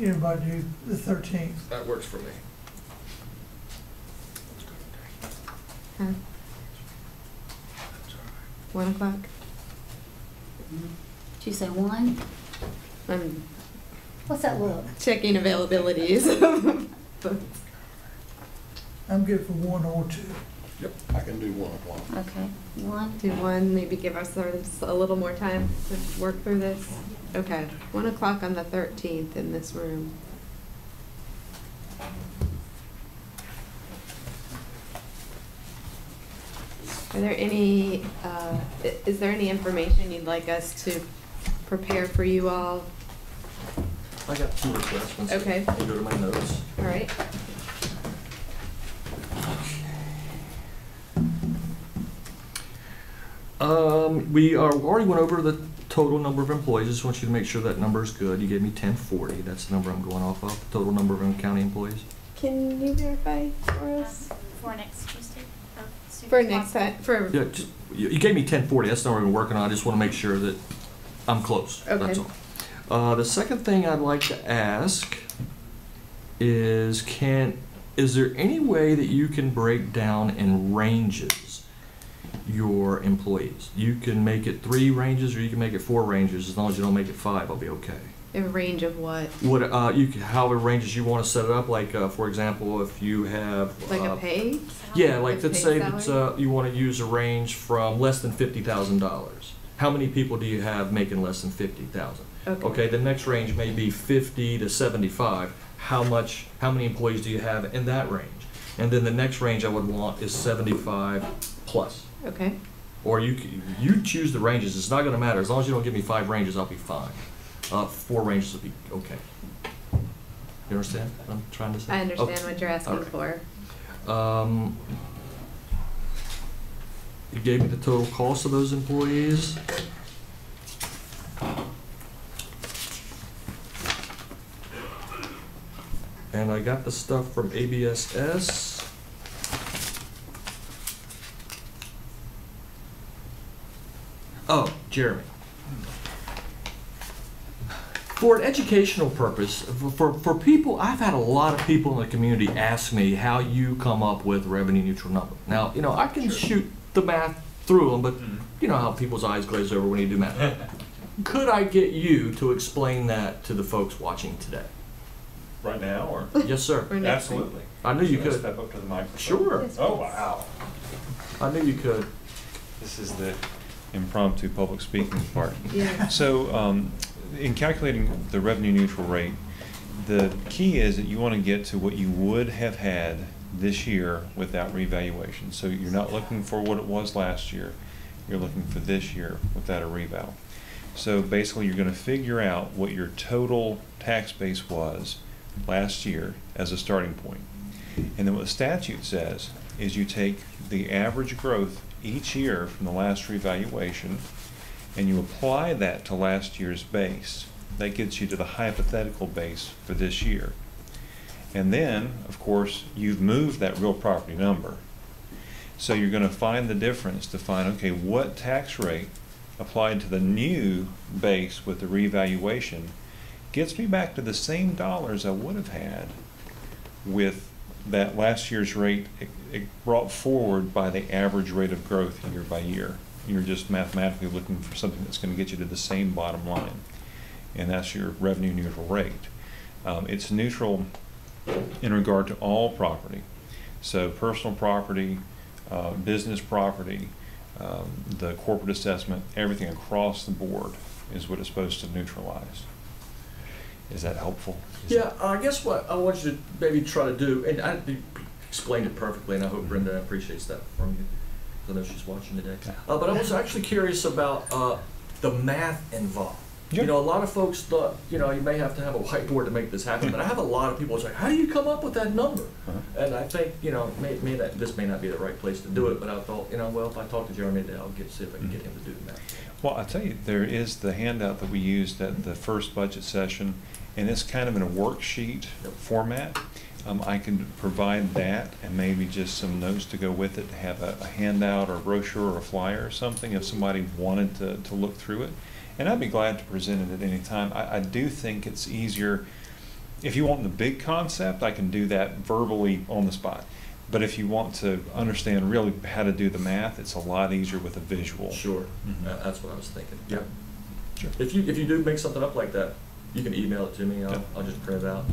Everybody do the thirteenth. That works for me. Huh? One o'clock? Did you say one? I'm What's that look? checking availabilities. I'm good for one or two. Yep, I can do one o'clock. Okay, one. Do one, maybe give ourselves a little more time to work through this? Okay, one o'clock on the thirteenth in this room. Are there any, uh, i- is there any information you'd like us to prepare for you all? I got two requests. Okay. Let me go to my notes. All right, Um, we are, already went over the total number of employees. Just want you to make sure that number is good. You gave me ten forty. That's the number I'm going off of, total number of county employees. can you verify for us? For next Tuesday? For next possible? time, for, Yeah, just, you, you gave me ten forty. That's the number we're working on. I just want to make sure that I'm close. Okay. That's all. Uh, the second thing I'd like to ask is can, is there any way that you can break down in ranges your employees? You can make it three ranges or you can make it four ranges. As long as you don't make it five, I'll be okay. a range of what? What, uh, you can, however ranges you want to set it up, like, uh, for example, if you have. Like a uh, pay? Yeah, like, Like let's say that, salary? uh, you want to use a range from less than fifty thousand dollars. How many people do you have making less than fifty thousand? Okay. Okay, the next range may be fifty to seventy-five. how much, how many employees do you have in that range? And then the next range I would want is seventy-five plus. Okay. Or you, you choose the ranges, it's not gonna matter, as long as you don't give me five ranges, I'll be fine. Uh, four ranges would be okay. You understand what I'm trying to say? I understand Okay. what you're asking right. for. Um, you gave me the total cost of those employees. And I got the stuff from ABSS. Oh, Jeremy. For an educational purpose, for- for, for people, I've had a lot of people in the community ask me how you come up with revenue neutral number. Now, you know, I can shoot the math through them, but mm-hmm. you know how people's eyes glaze over when you do math. Could I get you to explain that to the folks watching today? Right now, or? Yes, sir. Or next week. Absolutely. I knew you I could. Step up to the microphone. Sure. Yes, Oh, wow. I knew you could. This is the impromptu public speaking part. Yeah. So, um, in calculating the revenue neutral rate, the key is that you want to get to what you would have had this year without revaluation. So you're not looking for what it was last year, you're looking for this year without a reval. So basically, you're going to figure out what your total tax base was last year as a starting point. And then what the statute says is you take the average growth each year from the last revaluation and you apply that to last year's base. That gets you to the hypothetical base for this year. And then, of course, you've moved that real property number. So you're going to find the difference to find, okay, what tax rate applied to the new base with the revaluation gets me back to the same dollars I would have had with that last year's rate brought forward by the average rate of growth year by year. You're just mathematically looking for something that's going to get you to the same bottom line, and that's your revenue neutral rate. Um, it's neutral in regard to all property. So personal property, uh, business property, um, the corporate assessment, everything across the board is what it's supposed to neutralize. Is that helpful? Is Yeah, I guess what I want you to maybe try to do, and I explained it perfectly, and I hope Brenda appreciates that from you. I know she's watching today. Uh, but I was actually curious about uh, the math involved. You know, a lot of folks thought, you know, you may have to have a whiteboard to make this happen, but I have a lot of people say, how do you come up with that number? Uh-huh. And I think, you know, may, may that, this may not be the right place to do it, but I thought, you know, well, if I talk to Jeremy today, I'll get, see if I can get him to do the math. Well, I tell you, there is the handout that we used at the first budget session, and it's kind of in a worksheet format. Um, I can provide that and maybe just some notes to go with it, to have a, a handout or a brochure or a flyer or something, if somebody wanted to, to look through it. And I'd be glad to present it at any time. I, I do think it's easier, if you want the big concept, I can do that verbally on the spot. But if you want to understand really how to do the math, it's a lot easier with a visual. Sure, Mhm. Uh, that's what I was thinking. Yep. Sure. If you, if you do make something up like that, you can email it to me, I'll, Yep. I'll just print it out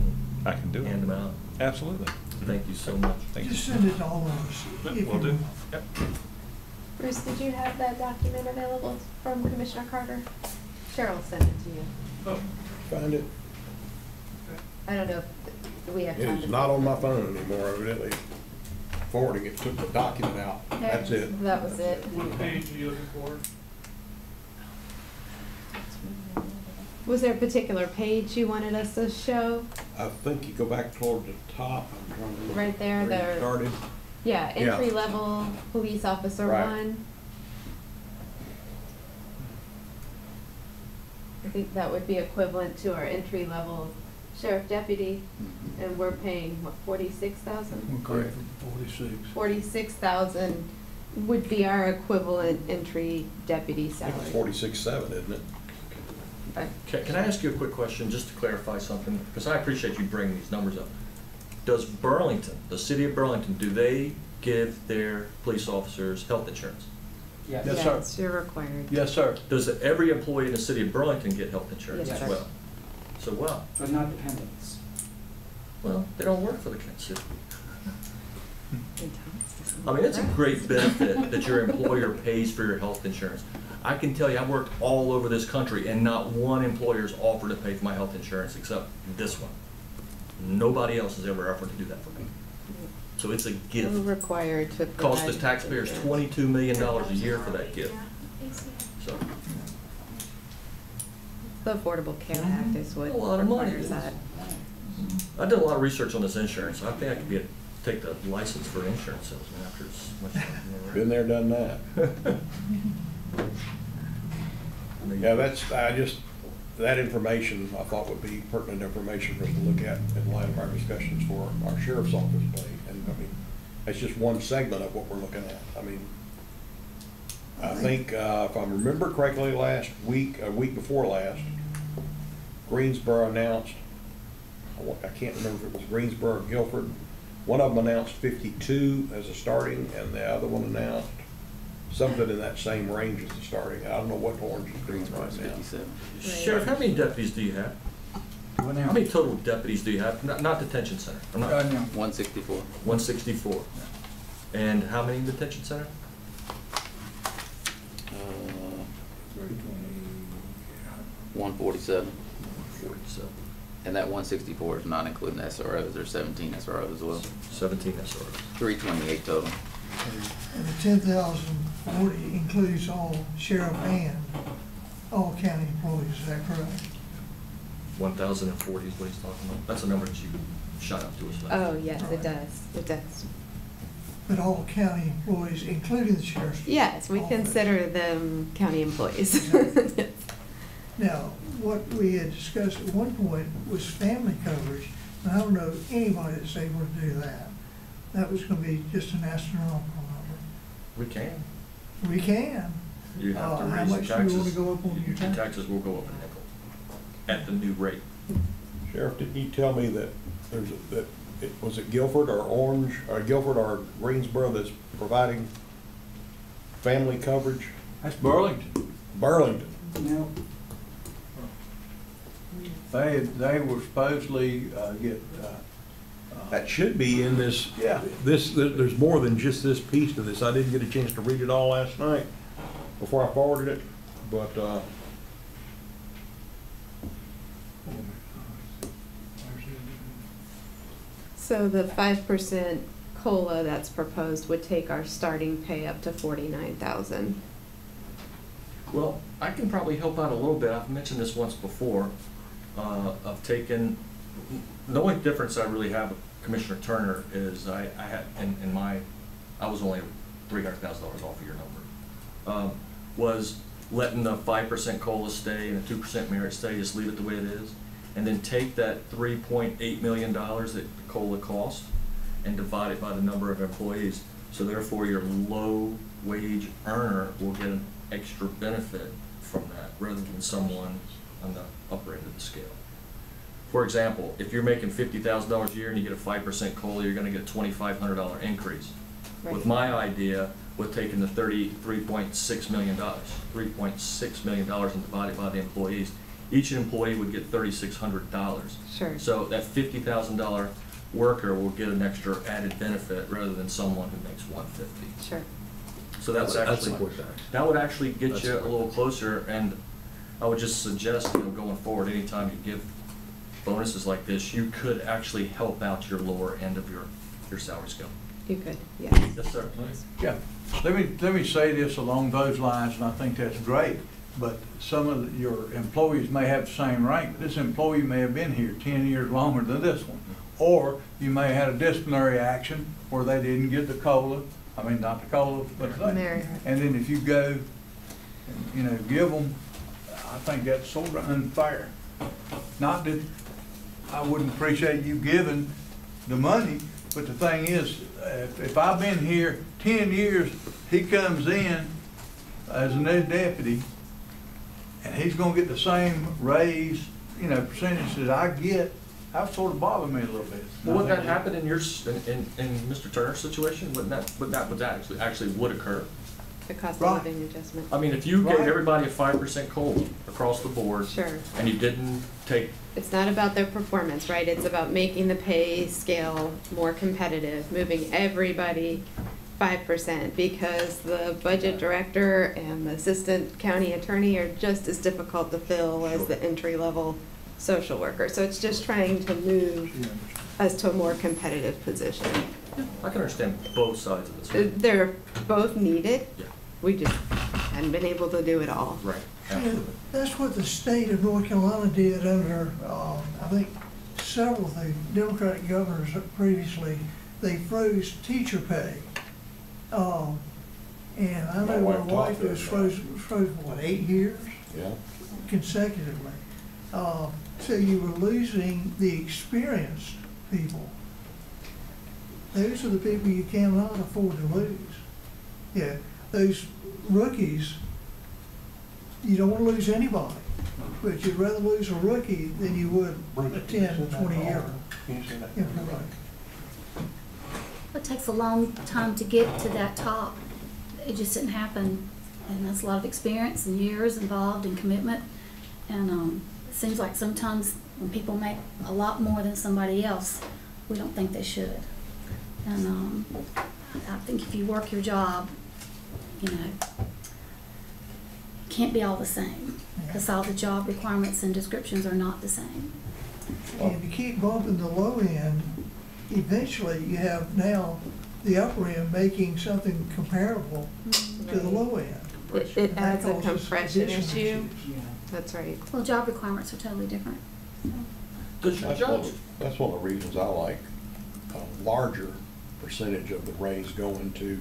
I can do and it. hand them out. Absolutely. Thank you so much. Thank you. Just send it to all of us. if you Will do. will. Yep. Bruce, did you have that document available from Commissioner Carter? Cheryl sent it to you. Oh, Find it. I don't know if we have time to. It's not on my phone anymore, evidently. Forwarding it, took the document out. That's it. That was it. What page are you looking for? Was there a particular page you wanted us to show? I think you go back toward the top. I'm trying to look Right there, where you there. Started. Yeah, Yeah. entry level police officer Right. one. I think that would be equivalent to our entry level sheriff deputy, mm-hmm. and we're paying, what, forty-six thousand? Correct, forty-six. Forty-six thousand would be our equivalent entry deputy I think salary. forty-six seven, isn't it? But Can, can I ask you a quick question, just to clarify something? Because I appreciate you bringing these numbers up. Does Burlington, the city of Burlington, do they give their police officers health insurance? Yes, sir. Yes, you're required. Yes, sir. Does every employee in the city of Burlington get health insurance Yes, as sir. well? So, well, But not dependents. well, they don't work for the city. I mean, it's a great benefit that your employer pays for your health insurance. I can tell you, I've worked all over this country and not one employer's offered to pay for my health insurance except this one. Nobody else has ever offered to do that for me. So it's a gift. We're required to. Cost the taxpayers twenty-two million dollars a year for that gift. So, The Affordable Care Act is what A lot of money. requires that. I did a lot of research on this insurance. I think I could be, a- take the license for insurance salesman after as much time. Been there, done that. Yeah, that's, I just, that information I thought would be pertinent information for us to look at in light of our discussions for our sheriff's office pay. And I mean, that's just one segment of what we're looking at. I mean, I think, uh, if I remember correctly, last week, a week before last, Greensboro announced, I wa- I can't remember if it was Greensboro or Guilford. One of them announced fifty-two as a starting, and the other one announced something in that same range as the starting. I don't know what Orange is green right now. Sheriff, how many deputies do you have? How many total deputies do you have? Not, not detention center. I'm not. One sixty-four. One sixty-four. And how many in detention center? Uh, one forty-seven. Forty-seven. And that one sixty-four is not including SROs, there's seventeen SROs as well. Seventeen SROs. Three twenty-eight total. And the ten thousand forty includes all sheriff and all county employees, is that correct? One thousand and forty is what he's talking about. That's the number that you shot up to us. with. Oh, yes, it does, it does. But all county employees, including the sheriff's. Yes, we office. consider them county employees. Now, what we had discussed at one point was family coverage, and I don't know anybody that's able to do that. That was gonna be just an astronomical number. We can. We can. You have to Uh, how raise the much do you wanna taxes. go up on your Your tax? taxes will go up a nickel at the new rate. Sheriff, didn't you tell me that there's, a that, it was it Guilford or Orange, or Guilford or Greensboro that's providing family coverage? That's Burlington. Burlington. Now, They, they were supposedly, uh, get, uh, That should be in this. Yeah. This, there- there's more than just this piece to this. I didn't get a chance to read it all last night before I forwarded it, but, uh, So the five percent COLA that's proposed would take our starting pay up to forty-nine thousand. Well, I can probably help out a little bit. I've mentioned this once before, uh, of taking, the only difference I really have with Commissioner Turner is I, I had, in, in my, I was only three hundred thousand dollars off of your number. Um, was letting the five percent COLA stay and the two percent merit stay, just leave it the way it is. And then take that three point eight million dollars that COLA cost and divide it by the number of employees. So therefore, your low wage earner will get an extra benefit from that rather than someone on the upper end of the scale. For example, if you're making fifty thousand dollars a year and you get a five percent COLA, you're gonna get a twenty-five hundred dollar increase. With my idea, with taking the thirty-three point six million dollars, three point six million dollars and divided by the employees, each employee would get thirty-six hundred dollars. Sure. So that fifty thousand dollar worker will get an extra added benefit rather than someone who makes one fifty. Sure. So that's That's- that's actually, support that. that would actually get That's you a little closer, and I would just suggest, you know, going forward, anytime you give bonuses like this, you could actually help out your lower end of your, your salary scale. You could, yes. Yes, sir. yeah, let me, let me say this along those lines, and I think that's great. But some of your employees may have the same rank, but this employee may have been here ten years longer than this one. Or you may have had a disciplinary action where they didn't get the COLA, I mean, not the COLA, but the. Merit. And then if you go, and, you know, give them, I think that's sort of unfair. Not that I wouldn't appreciate you giving the money, but the thing is, if, if I've been here ten years, he comes in as a new deputy, and he's gonna get the same raise, you know, percentage that I get, that sort of bothered me a little bit. Well, would that happen in your, in, in, in Mr. Turner's situation? Wouldn't that, would that, would that actually, actually would occur? The cost Right. of living adjustment. I mean, if you gave Right. everybody a five percent COLA across the board. Sure. And you didn't take, It's not about their performance, right? It's about making the pay scale more competitive, moving everybody five percent because the budget director and the assistant county attorney are just as difficult to fill as the entry level social worker. So it's just trying to move us to a more competitive position. I can understand both sides of Uh, this. They're both needed. Yeah. We just hadn't been able to do it all. Right. And That's what the state of North Carolina did under, um, I think, several of the Democratic governors previously. They froze teacher pay. Um, and I My know my wife wife talked was us froze, froze, what, eight years Yeah. consecutively? Um, so you were losing the experienced people. Those are the people you cannot afford to lose. Yeah, those rookies, you don't want to lose anybody, but you'd rather lose a rookie than you would a 10, 20 year employee. It takes a long time to get to that top. It just didn't happen. And that's a lot of experience and years involved and commitment. And um, it seems like sometimes when people make a lot more than somebody else, we don't think they should. And um, I think if you work your job, you know, it can't be all the same. Because all the job requirements and descriptions are not the same. And if you keep bumping the low end, eventually you have now the upper end making something comparable to the low end. It, it adds a compression additional issue. issues. That's right. Well, job requirements are totally different. Does That's one, of- that's one of the reasons I like a larger percentage of the raise going to,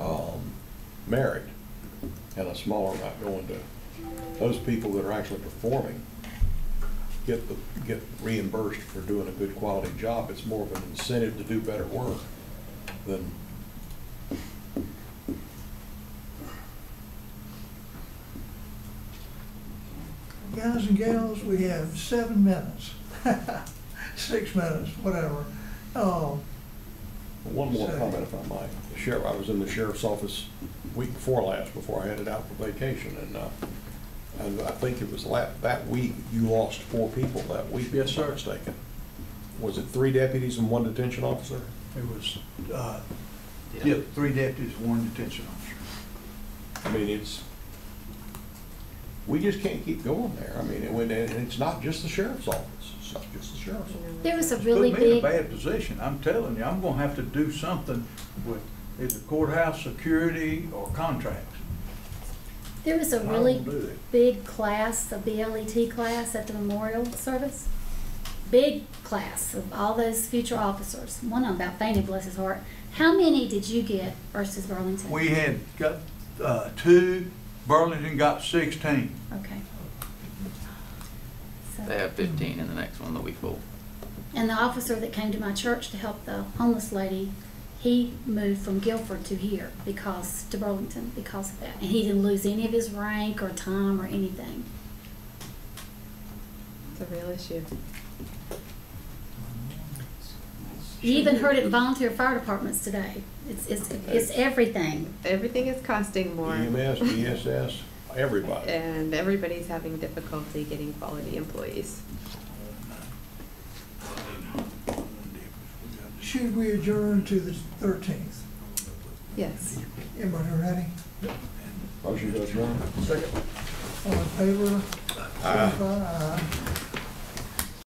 um, merit and a smaller amount going to those people that are actually performing get the, get reimbursed for doing a good quality job. It's more of an incentive to do better work than Guys and gals, we have seven minutes, six minutes, whatever. Um, One more So- comment, if I might. The sheriff, I was in the sheriff's office week before last, before I headed out for vacation, and, uh, and I think it was la, that week, you lost four people that week, Yes, if I'm sir. not mistaken. Was it three deputies and one detention officer? It was, uh, yeah, three deputies, and one detention officer. I mean, it's, we just can't keep going there. I mean, and when, and it's not just the sheriff's office, it's not just the sheriff's office. There was a really Put me in a big, bad position, I'm telling you, I'm gonna have to do something with either courthouse security or contracts. there was a I really won't do that. big class, a BLET class at the memorial service. Big class of all those future officers. One of them about fainted, bless his heart. How many did you get versus Burlington? We had got, uh, two, Burlington got sixteen. Okay. So- They have fifteen in the next one, the week full. And the officer that came to my church to help the homeless lady, he moved from Guilford to here because, to Burlington because of that. And he didn't lose any of his rank or time or anything. It's a real issue. You even heard it in volunteer fire departments today. It's, it's, it's everything. Everything is costing more. EMS, DSS, everybody. And everybody's having difficulty getting quality employees. Should we adjourn to the thirteenth? Yes. Everybody ready? Motion to adjourn. All in favor? Aye. Signify aye.